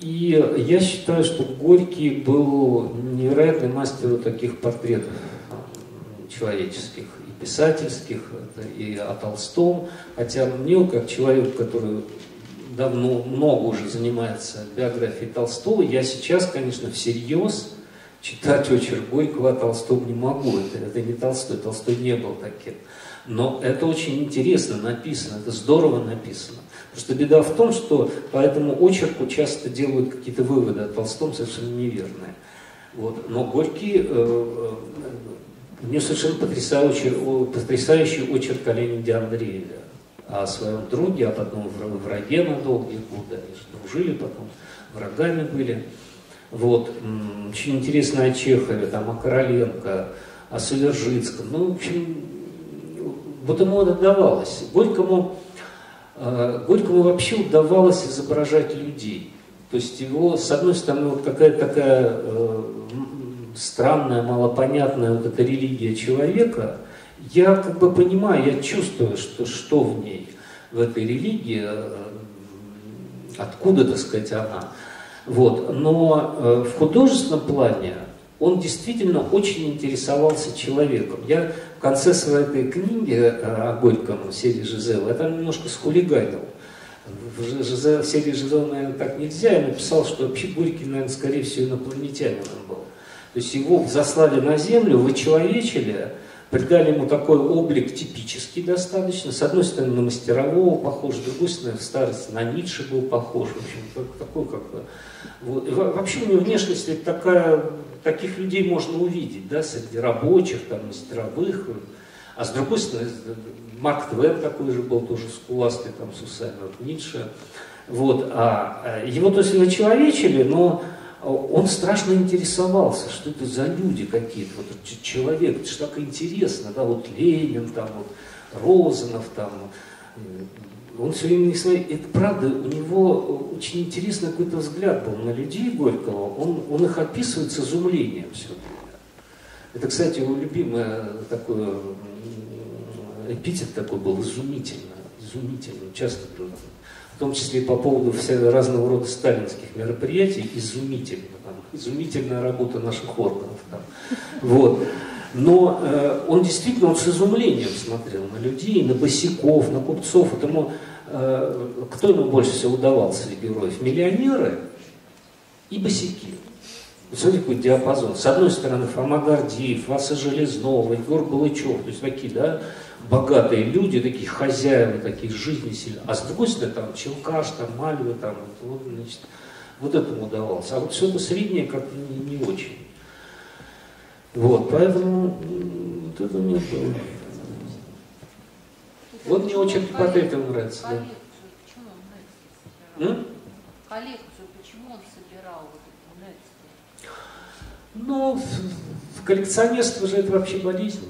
И я считаю, что Горький был невероятный мастер таких портретов человеческих и писательских, и о Толстом. Хотя мне, как человек, который давно, много уже занимается биографией Толстого, я сейчас, конечно, всерьез читать очерк Горького о Толстом не могу. Это, это не Толстой, Толстой не был таким. Но это очень интересно написано, это здорово написано. Что беда в том, что по этому очерку часто делают какие-то выводы о Толстом совершенно неверные. Вот. Но Горький, э, э, мне совершенно потрясающий, потрясающий очерк о Ленине Андрееве, о своем друге, а потом враге на долгие годы. Они дружили потом, врагами были. Вот. Очень интересно о Чехове, там, о Короленко, о Савержицком. Ну, в общем, вот ему это давалось. Горькому, э, Горькому вообще удавалось изображать людей. То есть его, с одной стороны, вот какая-то такая э, странная, малопонятная вот эта религия человека, я как бы понимаю, я чувствую, что, что в ней, в этой религии, э, откуда, так сказать, она. Вот. Но в художественном плане он действительно очень интересовался человеком. Я конце своей этой книги э, о Горьком, серии Жизела, я немножко схулиганил. В, Жизел, в серии Жизела, наверное, так нельзя. Я написал, что вообще Горький, наверное, скорее всего, инопланетянином был. То есть его заслали на землю, вычеловечили, придали ему такой облик типический достаточно. С одной стороны, на мастерового похож, с другой стороны, в старости на Ницше был похож. В общем, такой как бы вот. Вообще у него внешность такая, таких людей можно увидеть, да, среди рабочих, там, мастеровых. А с другой стороны, Марк Твен такой же был, тоже скуластый, там, с усами, вот Ницше. Вот. А, его, то есть, начеловечили, но он страшно интересовался, что это за люди какие-то, вот человек, это же так интересно, да, вот Ленин, там, вот Розанов, там, он все время не свои... Это правда, у него очень интересный какой-то взгляд был на людей Горького. Он, он их описывает с изумлением все время. Это, кстати, его любимый такой эпитет такой был изумительно. Изумительно. Часто в том числе и по поводу разного рода сталинских мероприятий, изумительно. Там, изумительная работа наших органов. Там. Вот. Но э, он действительно он с изумлением смотрел на людей, на босиков, на купцов. Это ему, э, кто ему больше всего удавался из героев? Миллионеры и босики. Смотрите, какой диапазон. С одной стороны, Фома Гордеев, Васа Железнова, Егор Балычев, то есть такие, да, богатые люди, такие хозяева, такие жизни сильные. А с другой стороны, там, Челкаш, там, Мальва, там, вот, значит, вот этому удавалось. А вот все это среднее как-то не, не очень. Вот, поэтому вот это мне было. Вот мне очень портретов нравится. Да. Почему он нравится? Коллекцию, почему он собирал вот это Ну, коллекционерство же это вообще болезнь.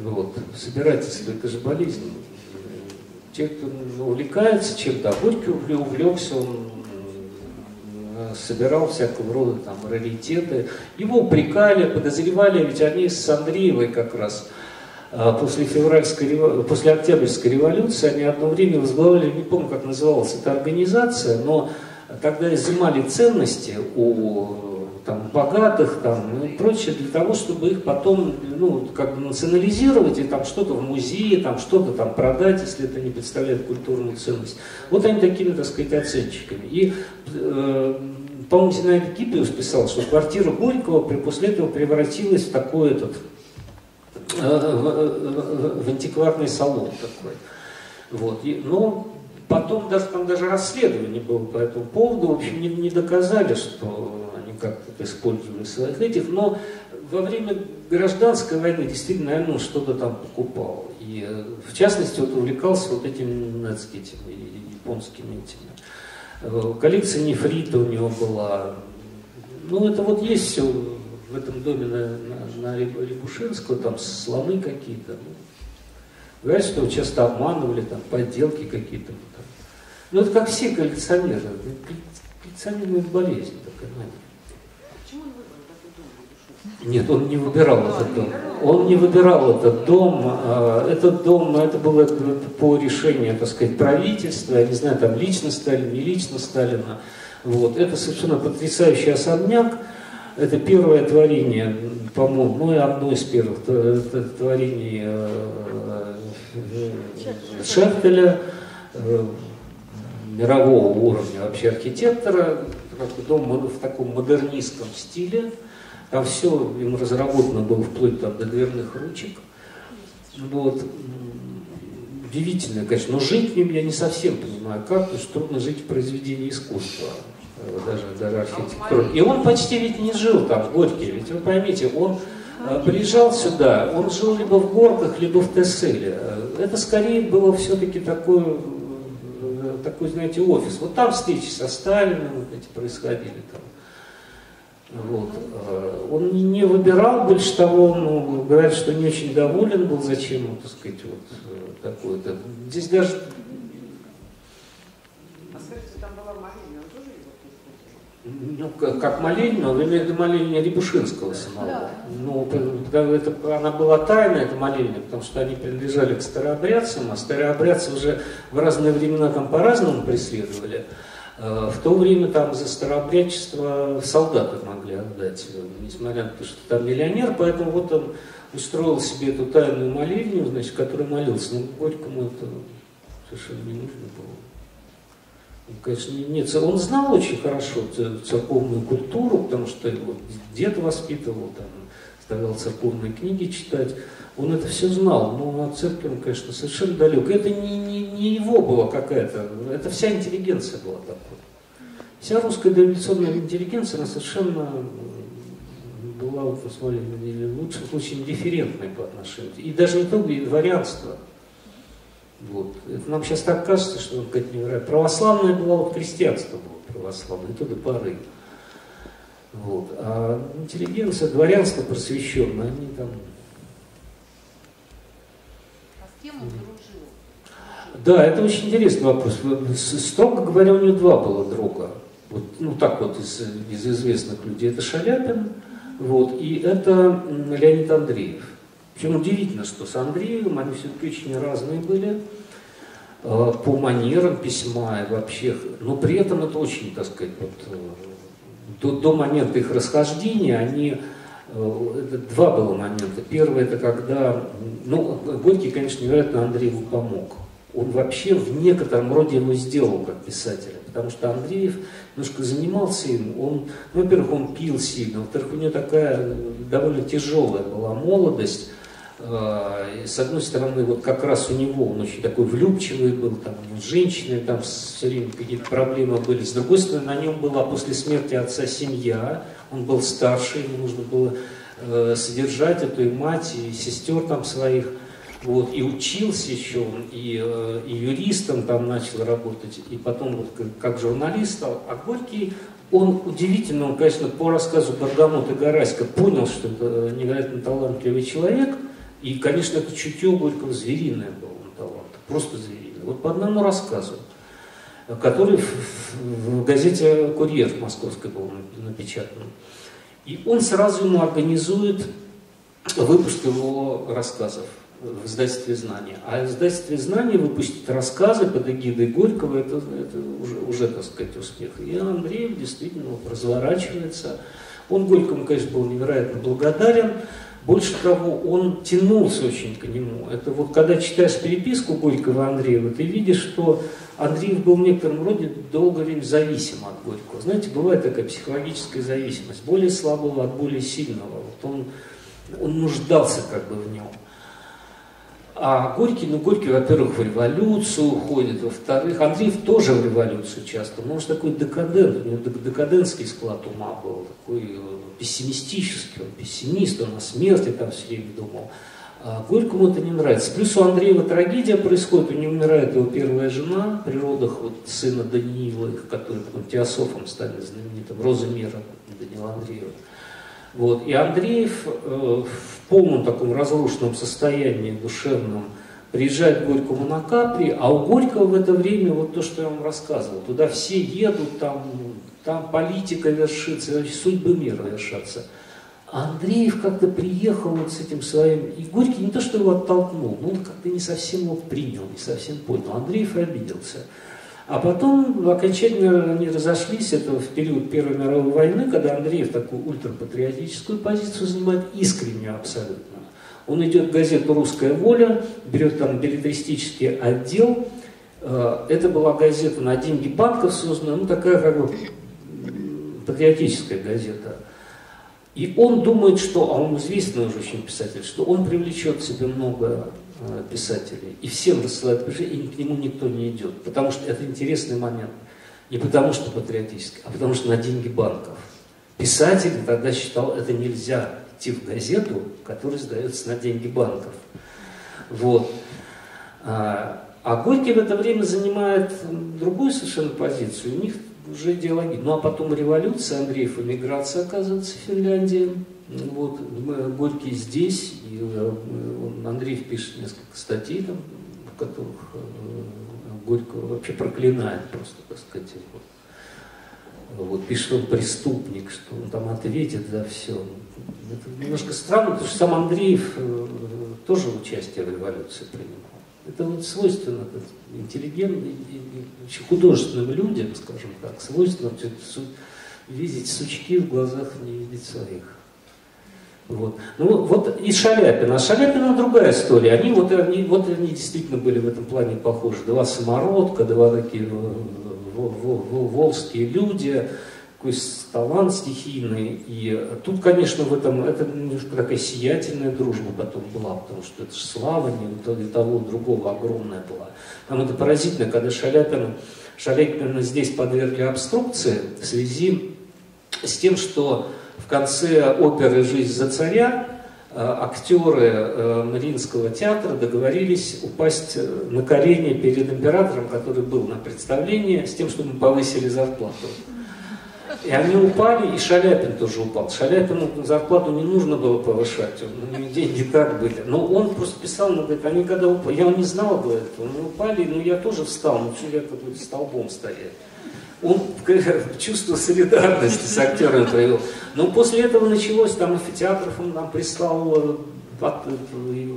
Вот. Собирательство это же болезнь. Те, кто увлекается чем-то, а Горький увлекся, он собирал всякого рода там раритеты. Его упрекали, подозревали, ведь они с Андреевой как раз а, после февральской, после Октябрьской революции, они одно время возглавляли, не помню, как называлась эта организация, но тогда изымали ценности у там, богатых там, и прочее, для того, чтобы их потом ну, как бы национализировать и там что-то в музее, там что-то там продать, если это не представляет культурную ценность. Вот они такими, так сказать, оценщиками. И э, по-моему, Зинаида Кипиус писал, что квартира Горького после этого превратилась в такой этот, э, в антикварный салон такой. Вот. И, но потом даже, там даже расследование было по этому поводу, в общем, не, не доказали, что как-то использовали своих этих, но во время гражданской войны действительно, наверное, что-то там покупал. И э, в частности, вот увлекался вот этими немецкими, японскими этими Э, коллекция нефрита у него была. Ну, это вот есть все в этом доме на, на, на Рябушинского, там слоны какие-то. Ну, говорят, что часто обманывали, там, подделки какие-то. Ну, это как все коллекционеры. Коллекционерная болезнь такая, Почему он выбрал такой дом Нет, он не выбирал этот дом. Он не выбирал этот дом. А, этот дом, это было по решению, так сказать, правительства, я не знаю, там лично Сталина, не лично Сталина. Вот. Это совершенно потрясающий особняк. Это первое творение, по-моему, ну и одно из первых творений э, э, Шехтеля, э, мирового уровня вообще архитектора. Дом в таком модернистском стиле. Там все им разработано было вплоть там, до дверных ручек. Вот. Удивительно, конечно, но жить в нем я не совсем понимаю, как, потому что трудно жить в произведении искусства, э, даже, даже архитектуры. И он почти ведь не жил там, в Горьке, ведь вы поймите, он э, приезжал сюда, он жил либо в Горках, либо в Тесселе. Это скорее было все-таки такое, э, такой, знаете, офис. Вот там встречи со Сталиным эти происходили там. Вот. Э, он не выбирал, больше того, ну, говорят, что не очень доволен был, зачем, так сказать, вот э, такое-то. Здесь даже... А скажите, там была он тоже его ну, как, молельня, вы имеете в виду молельня Рябушинского самого. Да. Ну, это, она была тайная, эта молельня, потому что они принадлежали к старообрядцам, а старообрядцы уже в разные времена там по-разному преследовали. Э, в то время там за старообрядчество солдаты могли отдать, несмотря на то, что там миллионер, поэтому вот он устроил себе эту тайную молельню, значит, который молился. Но Горькому это совершенно не нужно было. Он, конечно, нет, он знал очень хорошо церковную культуру, потому что его дед воспитывал, там, заставлял церковные книги читать. Он это все знал, но от церкви он, конечно, совершенно далек. Это не, не, не его была какая-то, это вся интеллигенция была такой. Вся русская дореволюционная интеллигенция, она совершенно была, вот, посмотрите, в лучшем случае индифферентной по отношению. И даже не только дворянство. Вот. Это нам сейчас так кажется, что он как невероятно. Православное было, вот крестьянство было православное, и то до поры. Вот. А интеллигенция, дворянство просвещенное, они там кем он дружил? Да, это очень интересный вопрос. Строго говоря, у него два было друга. Вот, ну так вот из, из известных людей. Это Шаляпин, вот, и это Леонид Андреев. Причем удивительно, что с Андреевым они все-таки очень разные были э, по манерам письма и вообще, но при этом это очень, так сказать, вот, э, до, до момента их расхождения они два было момента. Первый это когда, ну, Горький, конечно, невероятно Андрееву помог. Он вообще в некотором роде его сделал как писателя, потому что Андреев немножко занимался им. Он, ну, во-первых, он пил сильно, во-вторых, у него такая довольно тяжелая была молодость. Э, с одной стороны, вот как раз у него, он очень такой влюбчивый был, там у с женщиной там все время какие-то проблемы были. С другой стороны, на нем была после смерти отца семья, он был старше, ему нужно было э, содержать эту и мать, и сестер там своих. Вот, и учился еще, и, э, и юристом там начал работать, и потом вот как, как журналист стал. А Горький, он удивительно, он, конечно, по рассказу Баргамота Гараська понял, что это невероятно талантливый человек, и, конечно, это чутье Горького звериное было он талант, просто звериное. Вот по одному рассказу, который в, в, в газете «Курьер» московской был напечатан. И он сразу ему организует выпуск его рассказов в издательстве «Знания». А издательстве «Знания» выпустить рассказы под эгидой Горького, это, это уже, уже, так сказать, успех. И Андреев действительно разворачивается. Он Горькому, конечно, был невероятно благодарен. Больше того, он тянулся очень к нему. Это вот когда читаешь переписку Горького Андреева, ты видишь, что Андреев был в некотором роде долгое время зависим от Горького. Знаете, бывает такая психологическая зависимость. Более слабого от более сильного. Вот он, он нуждался как бы в нем. А Горький, ну Горький, во-первых, в революцию уходит, во-вторых, Андреев тоже в революцию часто, может такой декадент, у него декадентский склад ума был, такой э, пессимистический, он пессимист, он о смерти там все время думал. А Горькому это не нравится. Плюс у Андреева трагедия происходит, у него умирает его первая жена при родах вот, сына Даниила, который потом теософом станет знаменитым, Роза Мира Данила Андреева. Вот. И Андреев э, в полном таком разрушенном состоянии душевном приезжает к Горькому на Капри, а у Горького в это время вот то, что я вам рассказывал, туда все едут, там, там политика вершится, судьбы мира вершатся. Андреев как-то приехал вот с этим своим, и Горький не то, что его оттолкнул, но он как-то не совсем его принял, не совсем понял. Андреев обиделся. А потом окончательно они разошлись, это в период Первой мировой войны, когда Андреев такую ультрапатриотическую позицию занимает, искреннюю абсолютно. Он идет в газету «Русская воля», берет там билетристический отдел. Э, это была газета на деньги банков созданная, ну такая как бы патриотическая газета. И он думает, что, а он известный уже очень писатель, что он привлечет к себе много э, писателей. И всем рассылает приглашение, и к нему никто не идет. Потому что это интересный момент. Не потому что патриотический, а потому что на деньги банков. Писатель тогда считал, это нельзя идти в газету, которая сдается на деньги банков. Вот. А, а Горький в это время занимает другую совершенно позицию. У них уже идеология. Ну а потом революция, Андреев эмиграция, оказывается, в Финляндии. Вот, Горький здесь, и э, он, Андреев пишет несколько статей, там, в которых э, Горького вообще проклинает просто, так сказать. Вот. вот, пишет он преступник, что он там ответит за все. Это немножко странно, потому что сам Андреев э, тоже участие в революции принимал. Это вот свойственно интеллигентным художественным людям, скажем так, свойственно видеть сучки в глазах, не видеть своих. Вот. Ну, вот и Шаляпин. А Шаляпина другая история. Они вот, они, вот они действительно были в этом плане похожи. Два самородка, два такие волжские люди, такой талант стихийный. И тут, конечно, в этом, это немножко такая сиятельная дружба потом была, потому что это же слава не того, другого огромная была. Там это поразительно, когда Шаляпин, Шаляпина здесь подвергли обструкции в связи с тем, что в конце оперы «Жизнь за царя» э, актеры э, Мариинского театра договорились упасть э, на колени перед императором, который был на представлении, с тем, чтобы повысили зарплату. И они упали, и Шаляпин тоже упал. Шаляпину зарплату не нужно было повышать, у него деньги так были. Но он просто писал, он говорит, они когда упали, я не знал об этом, они упали, ну я тоже встал, ну что я тут столбом стоять. Он чувство солидарности с актерами провел. Но после этого началось, там театров он нам прислал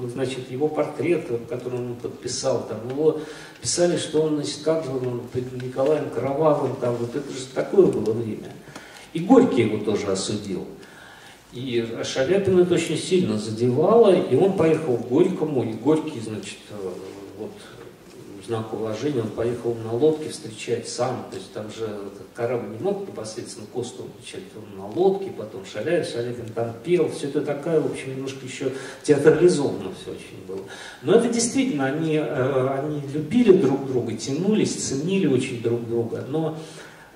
значит, его портрет, который он подписал, там, его писали, что он, значит, как же он Николаем Кровавым, там, вот это же такое было время. И Горький его тоже осудил. И Шаляпина это очень сильно задевало, и он поехал в Горькому, и Горький, значит, э, вот знак уважения, он поехал на лодке встречать сам, то есть там же корабль не мог непосредственно Косту встречать, он на лодке, потом Шаляев, Шаляпин там пел, все это такая, в общем, немножко еще театрализовано все очень было. Но это действительно, они, э, они любили друг друга, тянулись, ценили очень друг друга, но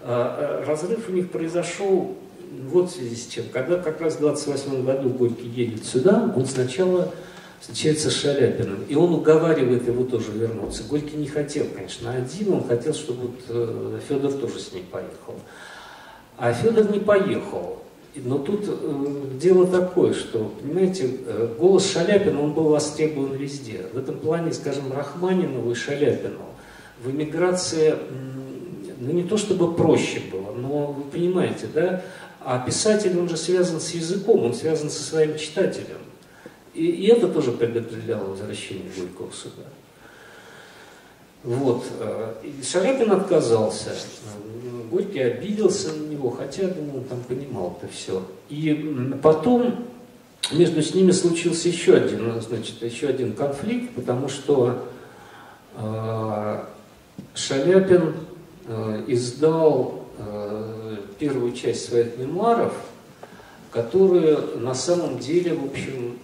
э, разрыв у них произошел вот в связи с чем. Когда как раз в 28 году Горький едет сюда, он сначала встречается с Шаляпиным, и он уговаривает его тоже вернуться. Горький не хотел, конечно, один, он хотел, чтобы вот э, Федор тоже с ним поехал. А Федор не поехал. Но тут э, дело такое, что, понимаете, э, голос Шаляпина, он был востребован везде. В этом плане, скажем, Рахманинову и Шаляпину в эмиграции, ну не то чтобы проще было, но вы понимаете, да, а писатель, он же связан с языком, он связан со своим читателем. И, и это тоже предопределяло возвращение Горького сюда. Вот. Э, и Шаляпин отказался. Горький обиделся на него, хотя, думаю, он там понимал это все. И потом между ними случился еще один, значит, еще один конфликт, потому что э, Шаляпин э, издал э, первую часть своих мемуаров, которые на самом деле, в общем,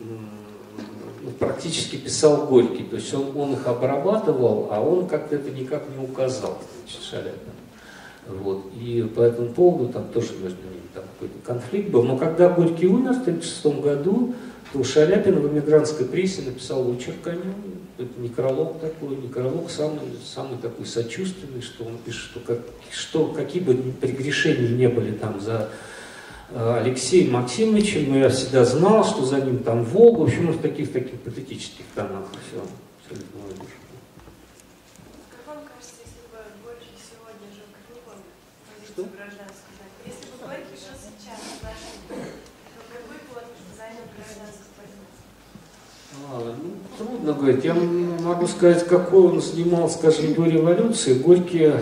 практически писал Горький. То есть он, он их обрабатывал, а он как-то это никак не указал, значит, Шаляпин. Вот. И по этому поводу там тоже между ними там какой-то конфликт был. Но когда Горький умер в 1936 году, то Шаляпин в эмигрантской прессе написал очерк о. Это некролог такой, некролог самый, самый такой сочувственный, что он пишет, что, как, что какие бы прегрешения не были там за Э, Алексеем Максимовичем, но ну, я всегда знал, что за ним там Волга, в общем, в таких таких патетических тонах все, все Как вам кажется, если бы Горький сегодня жил книгу, позицию гражданскую, если бы Горький жил сейчас, то какой бы он занял гражданскую ну, трудно говорить. Я могу сказать, какой он снимал, скажем, до революции. Горький э,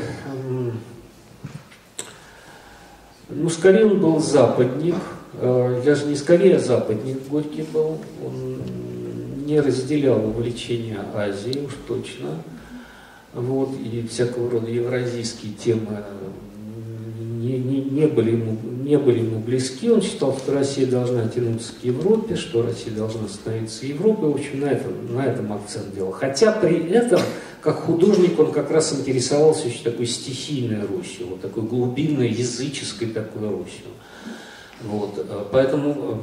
ну, скорее он был западник, э, даже не скорее западник Горький был, он не разделял увлечения Азии, уж точно. Вот, и всякого рода евразийские темы не, не, не, были ему, не были ему близки. Он считал, что Россия должна тянуться к Европе, что Россия должна становиться Европой. В общем, на этом, на этом акцент делал. Хотя при этом, как художник, он как раз интересовался очень такой стихийной Русью, вот такой глубинной, языческой такой Русью. Вот. Поэтому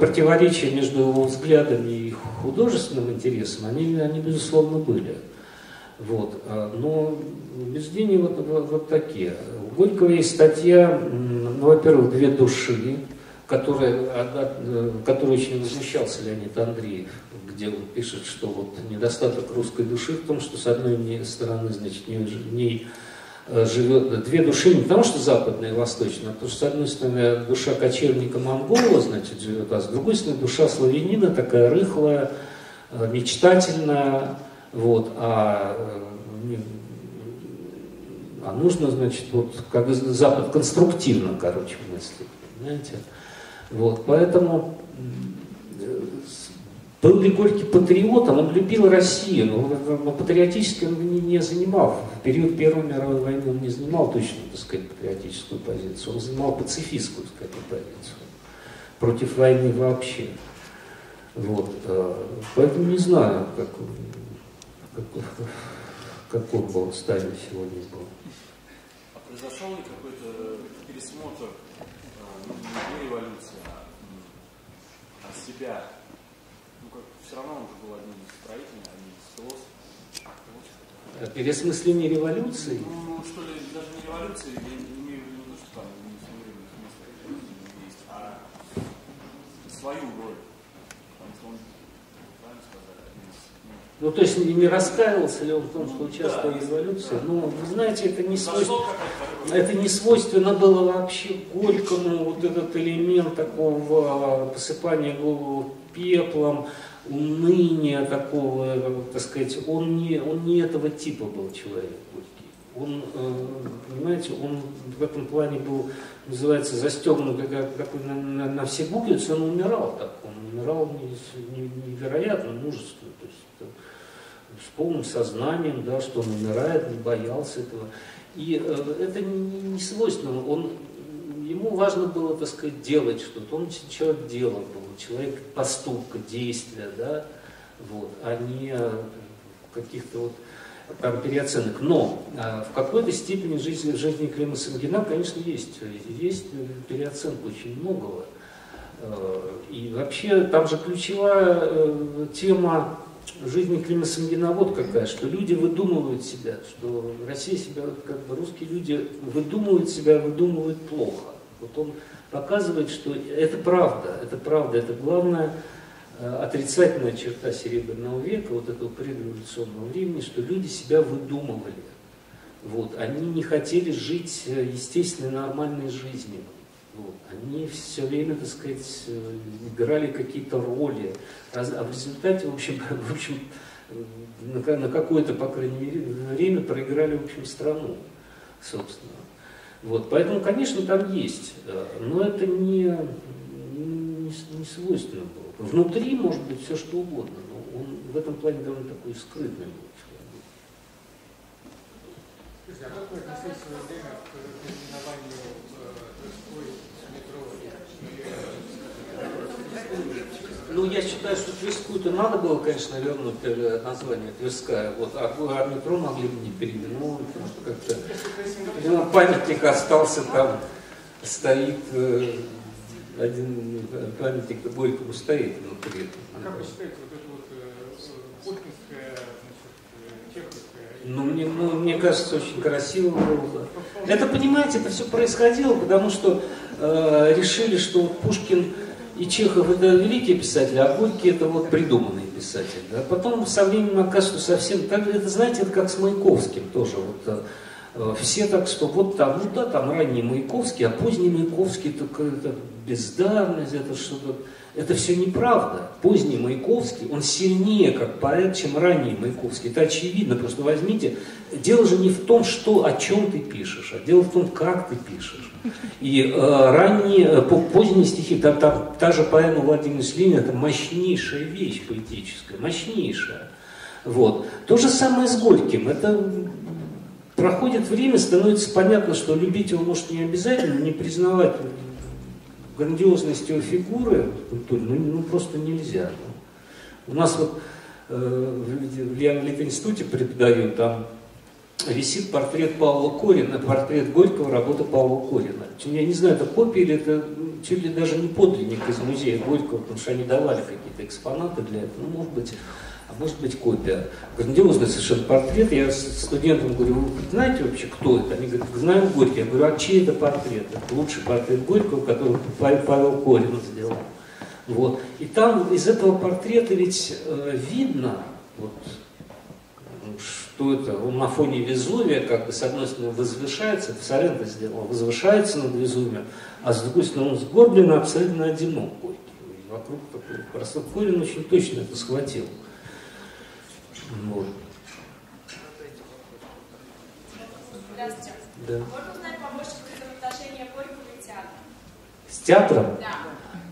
противоречие между его взглядами и художественным интересом, они, они безусловно, были. Вот. Но убеждения вот, вот, вот такие. Горького есть статья, ну, во-первых, «Две души», которая, которой очень возмущался Леонид Андреев, где он пишет, что вот недостаток русской души в том, что с одной стороны, значит, в ней э, живет две души, не потому что западная и восточная, а потому что с одной стороны душа кочевника монгола, значит, живет, а с другой стороны душа славянина такая рыхлая, э, мечтательная, вот, а э, а нужно, значит, вот как Запад конструктивно, короче, мыслить, понимаете? Вот, поэтому был ли Горький патриотом, он любил Россию, но, но патриотически он не, не занимал. В период Первой мировой войны он не занимал точно, так сказать, патриотическую позицию, он занимал пацифистскую, так сказать, позицию. Против войны вообще. Вот. Э, поэтому не знаю, как, как, какой бы Сталин сегодня был произошел ли какой-то пересмотр э, не революции, а, а себя? Ну, как, все равно он же был одним из строителей, одним из философов. Пересмысление революции? Ну, что ли, даже не революции, я не имею в виду, ну, что там не все время есть, а свою роль. Потому что он ну, то есть не раскаивался ли он в том, что участвовал в революции? Ну, вы знаете, это не, свойственно, это не свойственно было вообще Горькому, вот этот элемент такого посыпания голову пеплом, уныния такого, так сказать, он не, он не этого типа был человек Горький. Он, э, понимаете, он в этом плане был, называется, застегнут как, как на, на, на все буквицы, он умирал так, он умирал невероятно мужественно. То есть, с полным сознанием, да, что он умирает, не боялся этого. И э, это не, свойственно. Он, ему важно было, так сказать, делать что-то. Он человек дела был, человек поступка, действия, да, вот, а не каких-то вот там переоценок. Но а, в какой-то степени жизни, в жизни Клима Самгина, конечно, есть. Есть переоценка очень многого. Э, и вообще там же ключевая э, тема жизни Клима Самгина какая, что люди выдумывают себя, что Россия себя, как бы русские люди выдумывают себя, выдумывают плохо. Вот он показывает, что это правда, это правда, это главная э, отрицательная черта Серебряного века, вот этого предреволюционного времени, что люди себя выдумывали. Вот. Они не хотели жить э, естественной, нормальной жизнью. Вот. Они все время, так сказать, э, играли какие-то роли. А в результате, в общем, в общем на, какое-то, по крайней мере, время проиграли, в общем, страну, собственно. Вот. Поэтому, конечно, там есть, э, но это не, не, не свойственно было. Внутри может быть все что угодно, но он в этом плане довольно такой скрытный был человек. А как вы свое время к Ну, я считаю, что Тверскую-то надо было, конечно, вернуть э, название Тверская, вот, а, а метро могли бы не переименовывать, потому что как-то ну, памятник остался там, стоит, э, один памятник Горькому стоит внутри. А как вы считаете, вот это вот э, путинская, значит, чеховская? Ну, мне, ну, мне кажется, очень красиво было. Это, понимаете, это все происходило, потому что э, решили, что Пушкин и Чехов это великие писатели, а Горький это вот придуманный писатель. Да? Потом со временем оказывается совсем, так, это знаете, это как с Маяковским тоже. Вот, э, все так, что вот там, ну да, там ранний Маяковский, а поздний Маяковский, так, это бездарность, это что-то... Это все неправда. Поздний Маяковский, он сильнее как поэт, чем ранний Маяковский. Это очевидно, просто возьмите. Дело же не в том, что, о чем ты пишешь, а дело в том, как ты пишешь. И э, ранние, э, поздние стихи, та, та, та же поэма Владимира Ленина, это мощнейшая вещь поэтическая, мощнейшая. Вот. То же самое с Горьким. Это проходит время, становится понятно, что любить его может не обязательно, не признавать грандиозность его фигуры ну, ну просто нельзя. У нас вот э, в Литинституте преподают, там висит портрет Павла Корина, портрет Горького, работа Павла Корина. Я не знаю, это копия или это чуть ли даже не подлинник из музея Горького, потому что они давали какие-то экспонаты для этого. Ну, может быть, а может быть копия. Грандиозный совершенно портрет. Я студентам говорю, вы знаете вообще, кто это? Они говорят, знаем Горький. Я говорю, а чей это портрет? Это лучший портрет Горького, который Павел Корин сделал. Вот. И там из этого портрета ведь э, видно, вот, что это, он на фоне Везувия, как бы, с одной стороны, возвышается, это Соренто сделал, возвышается над Везувием, а с другой стороны, он сгорблен абсолютно одинок Горький. И вокруг такой просто Корин очень точно это схватил. Вот. Здравствуйте. Да. Можно узнать побольше взаимоотношения Горького и театра? С театром? Да.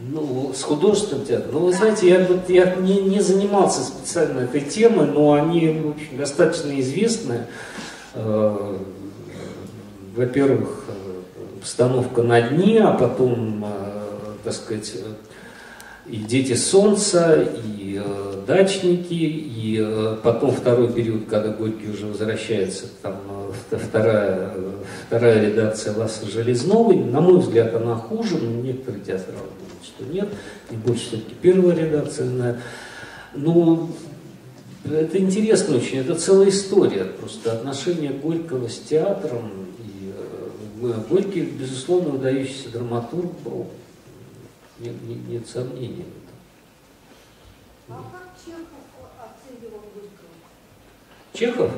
Ну, с художественным театром. Ну, вы знаете, я, вот, я не, не занимался специально этой темой, но они, в общем, достаточно известны. Э, во-первых, э, постановка на дне, а потом, э, так сказать, и «Дети солнца», и э, «Дачники», и э, потом второй период, когда Горький уже возвращается, там э, вторая, вторая редакция Ласа Железновой. На мой взгляд, она хуже, но некоторые театралы думают, что нет. И больше все-таки первая редакция знает. Ну, это интересно очень, это целая история, просто отношение Горького с театром. И, э, Горький, безусловно, выдающийся драматург был, нет, нет, нет сомнений в этом. А как Чехов оценивал Горького? Чехов?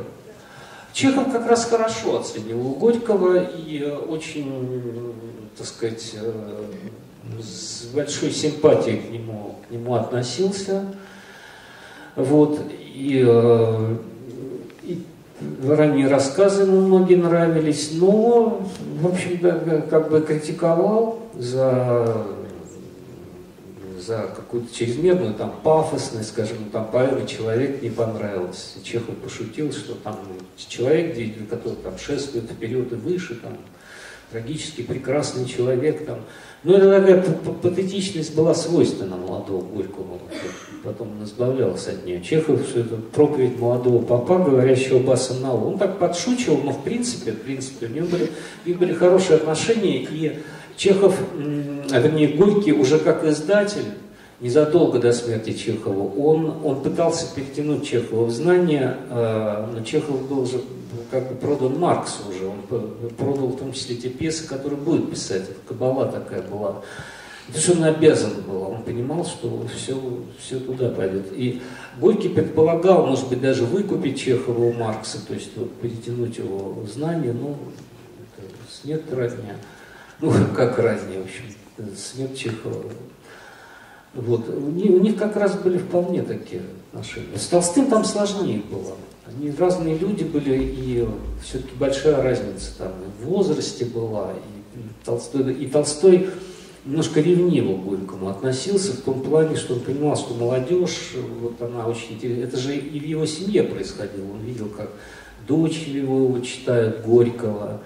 Чехов как раз хорошо оценивал Горького и очень, так сказать, э, с большой симпатией к нему, к нему относился. Вот, и, э, и ранние рассказы ему многие нравились, но, в общем, как бы критиковал за за какую-то чрезмерную там пафосность, скажем, там поэме человек не понравился. Чехов пошутил, что там человек, который там шествует вперед и выше, там, трагически прекрасный человек, там. Но это такая патетичность была свойственна молодого Горького, потом он избавлялся от нее. Чехов, что это проповедь молодого папа, говорящего басом на Он так подшучивал, но в принципе, в принципе, у него были, у них были хорошие отношения, и Чехов, а вернее Горький, уже как издатель, незадолго до смерти Чехова, он, он пытался перетянуть Чехова в знания, а, но Чехов был уже как бы продан Марксу уже, он продал в том числе те пьесы, которые будет писать, кабала такая была. Это что он обязан был, он понимал, что все, все туда пойдет. И Горький предполагал, может быть, даже выкупить Чехова у Маркса, то есть вот, перетянуть его в знания, но это снег родня. Ну, как ранее, в общем, смерть Чехова. Вот. У, них, у них как раз были вполне такие отношения. С Толстым там сложнее было. Они разные люди были, и все-таки большая разница там и в возрасте была. И Толстой, и Толстой немножко ревниво к Горькому относился в том плане, что он понимал, что молодежь, вот она очень. Это же и в его семье происходило. Он видел, как дочь его читают Горького,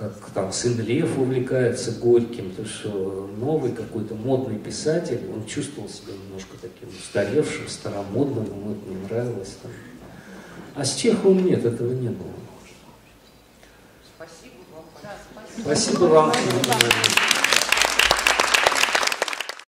как там сын Лев увлекается Горьким, то что новый какой-то модный писатель, он чувствовал себя немножко таким устаревшим, старомодным, ему это не нравилось. Там. А с Чеховым нет, этого не было. Спасибо вам. Да, спасибо. Спасибо вам.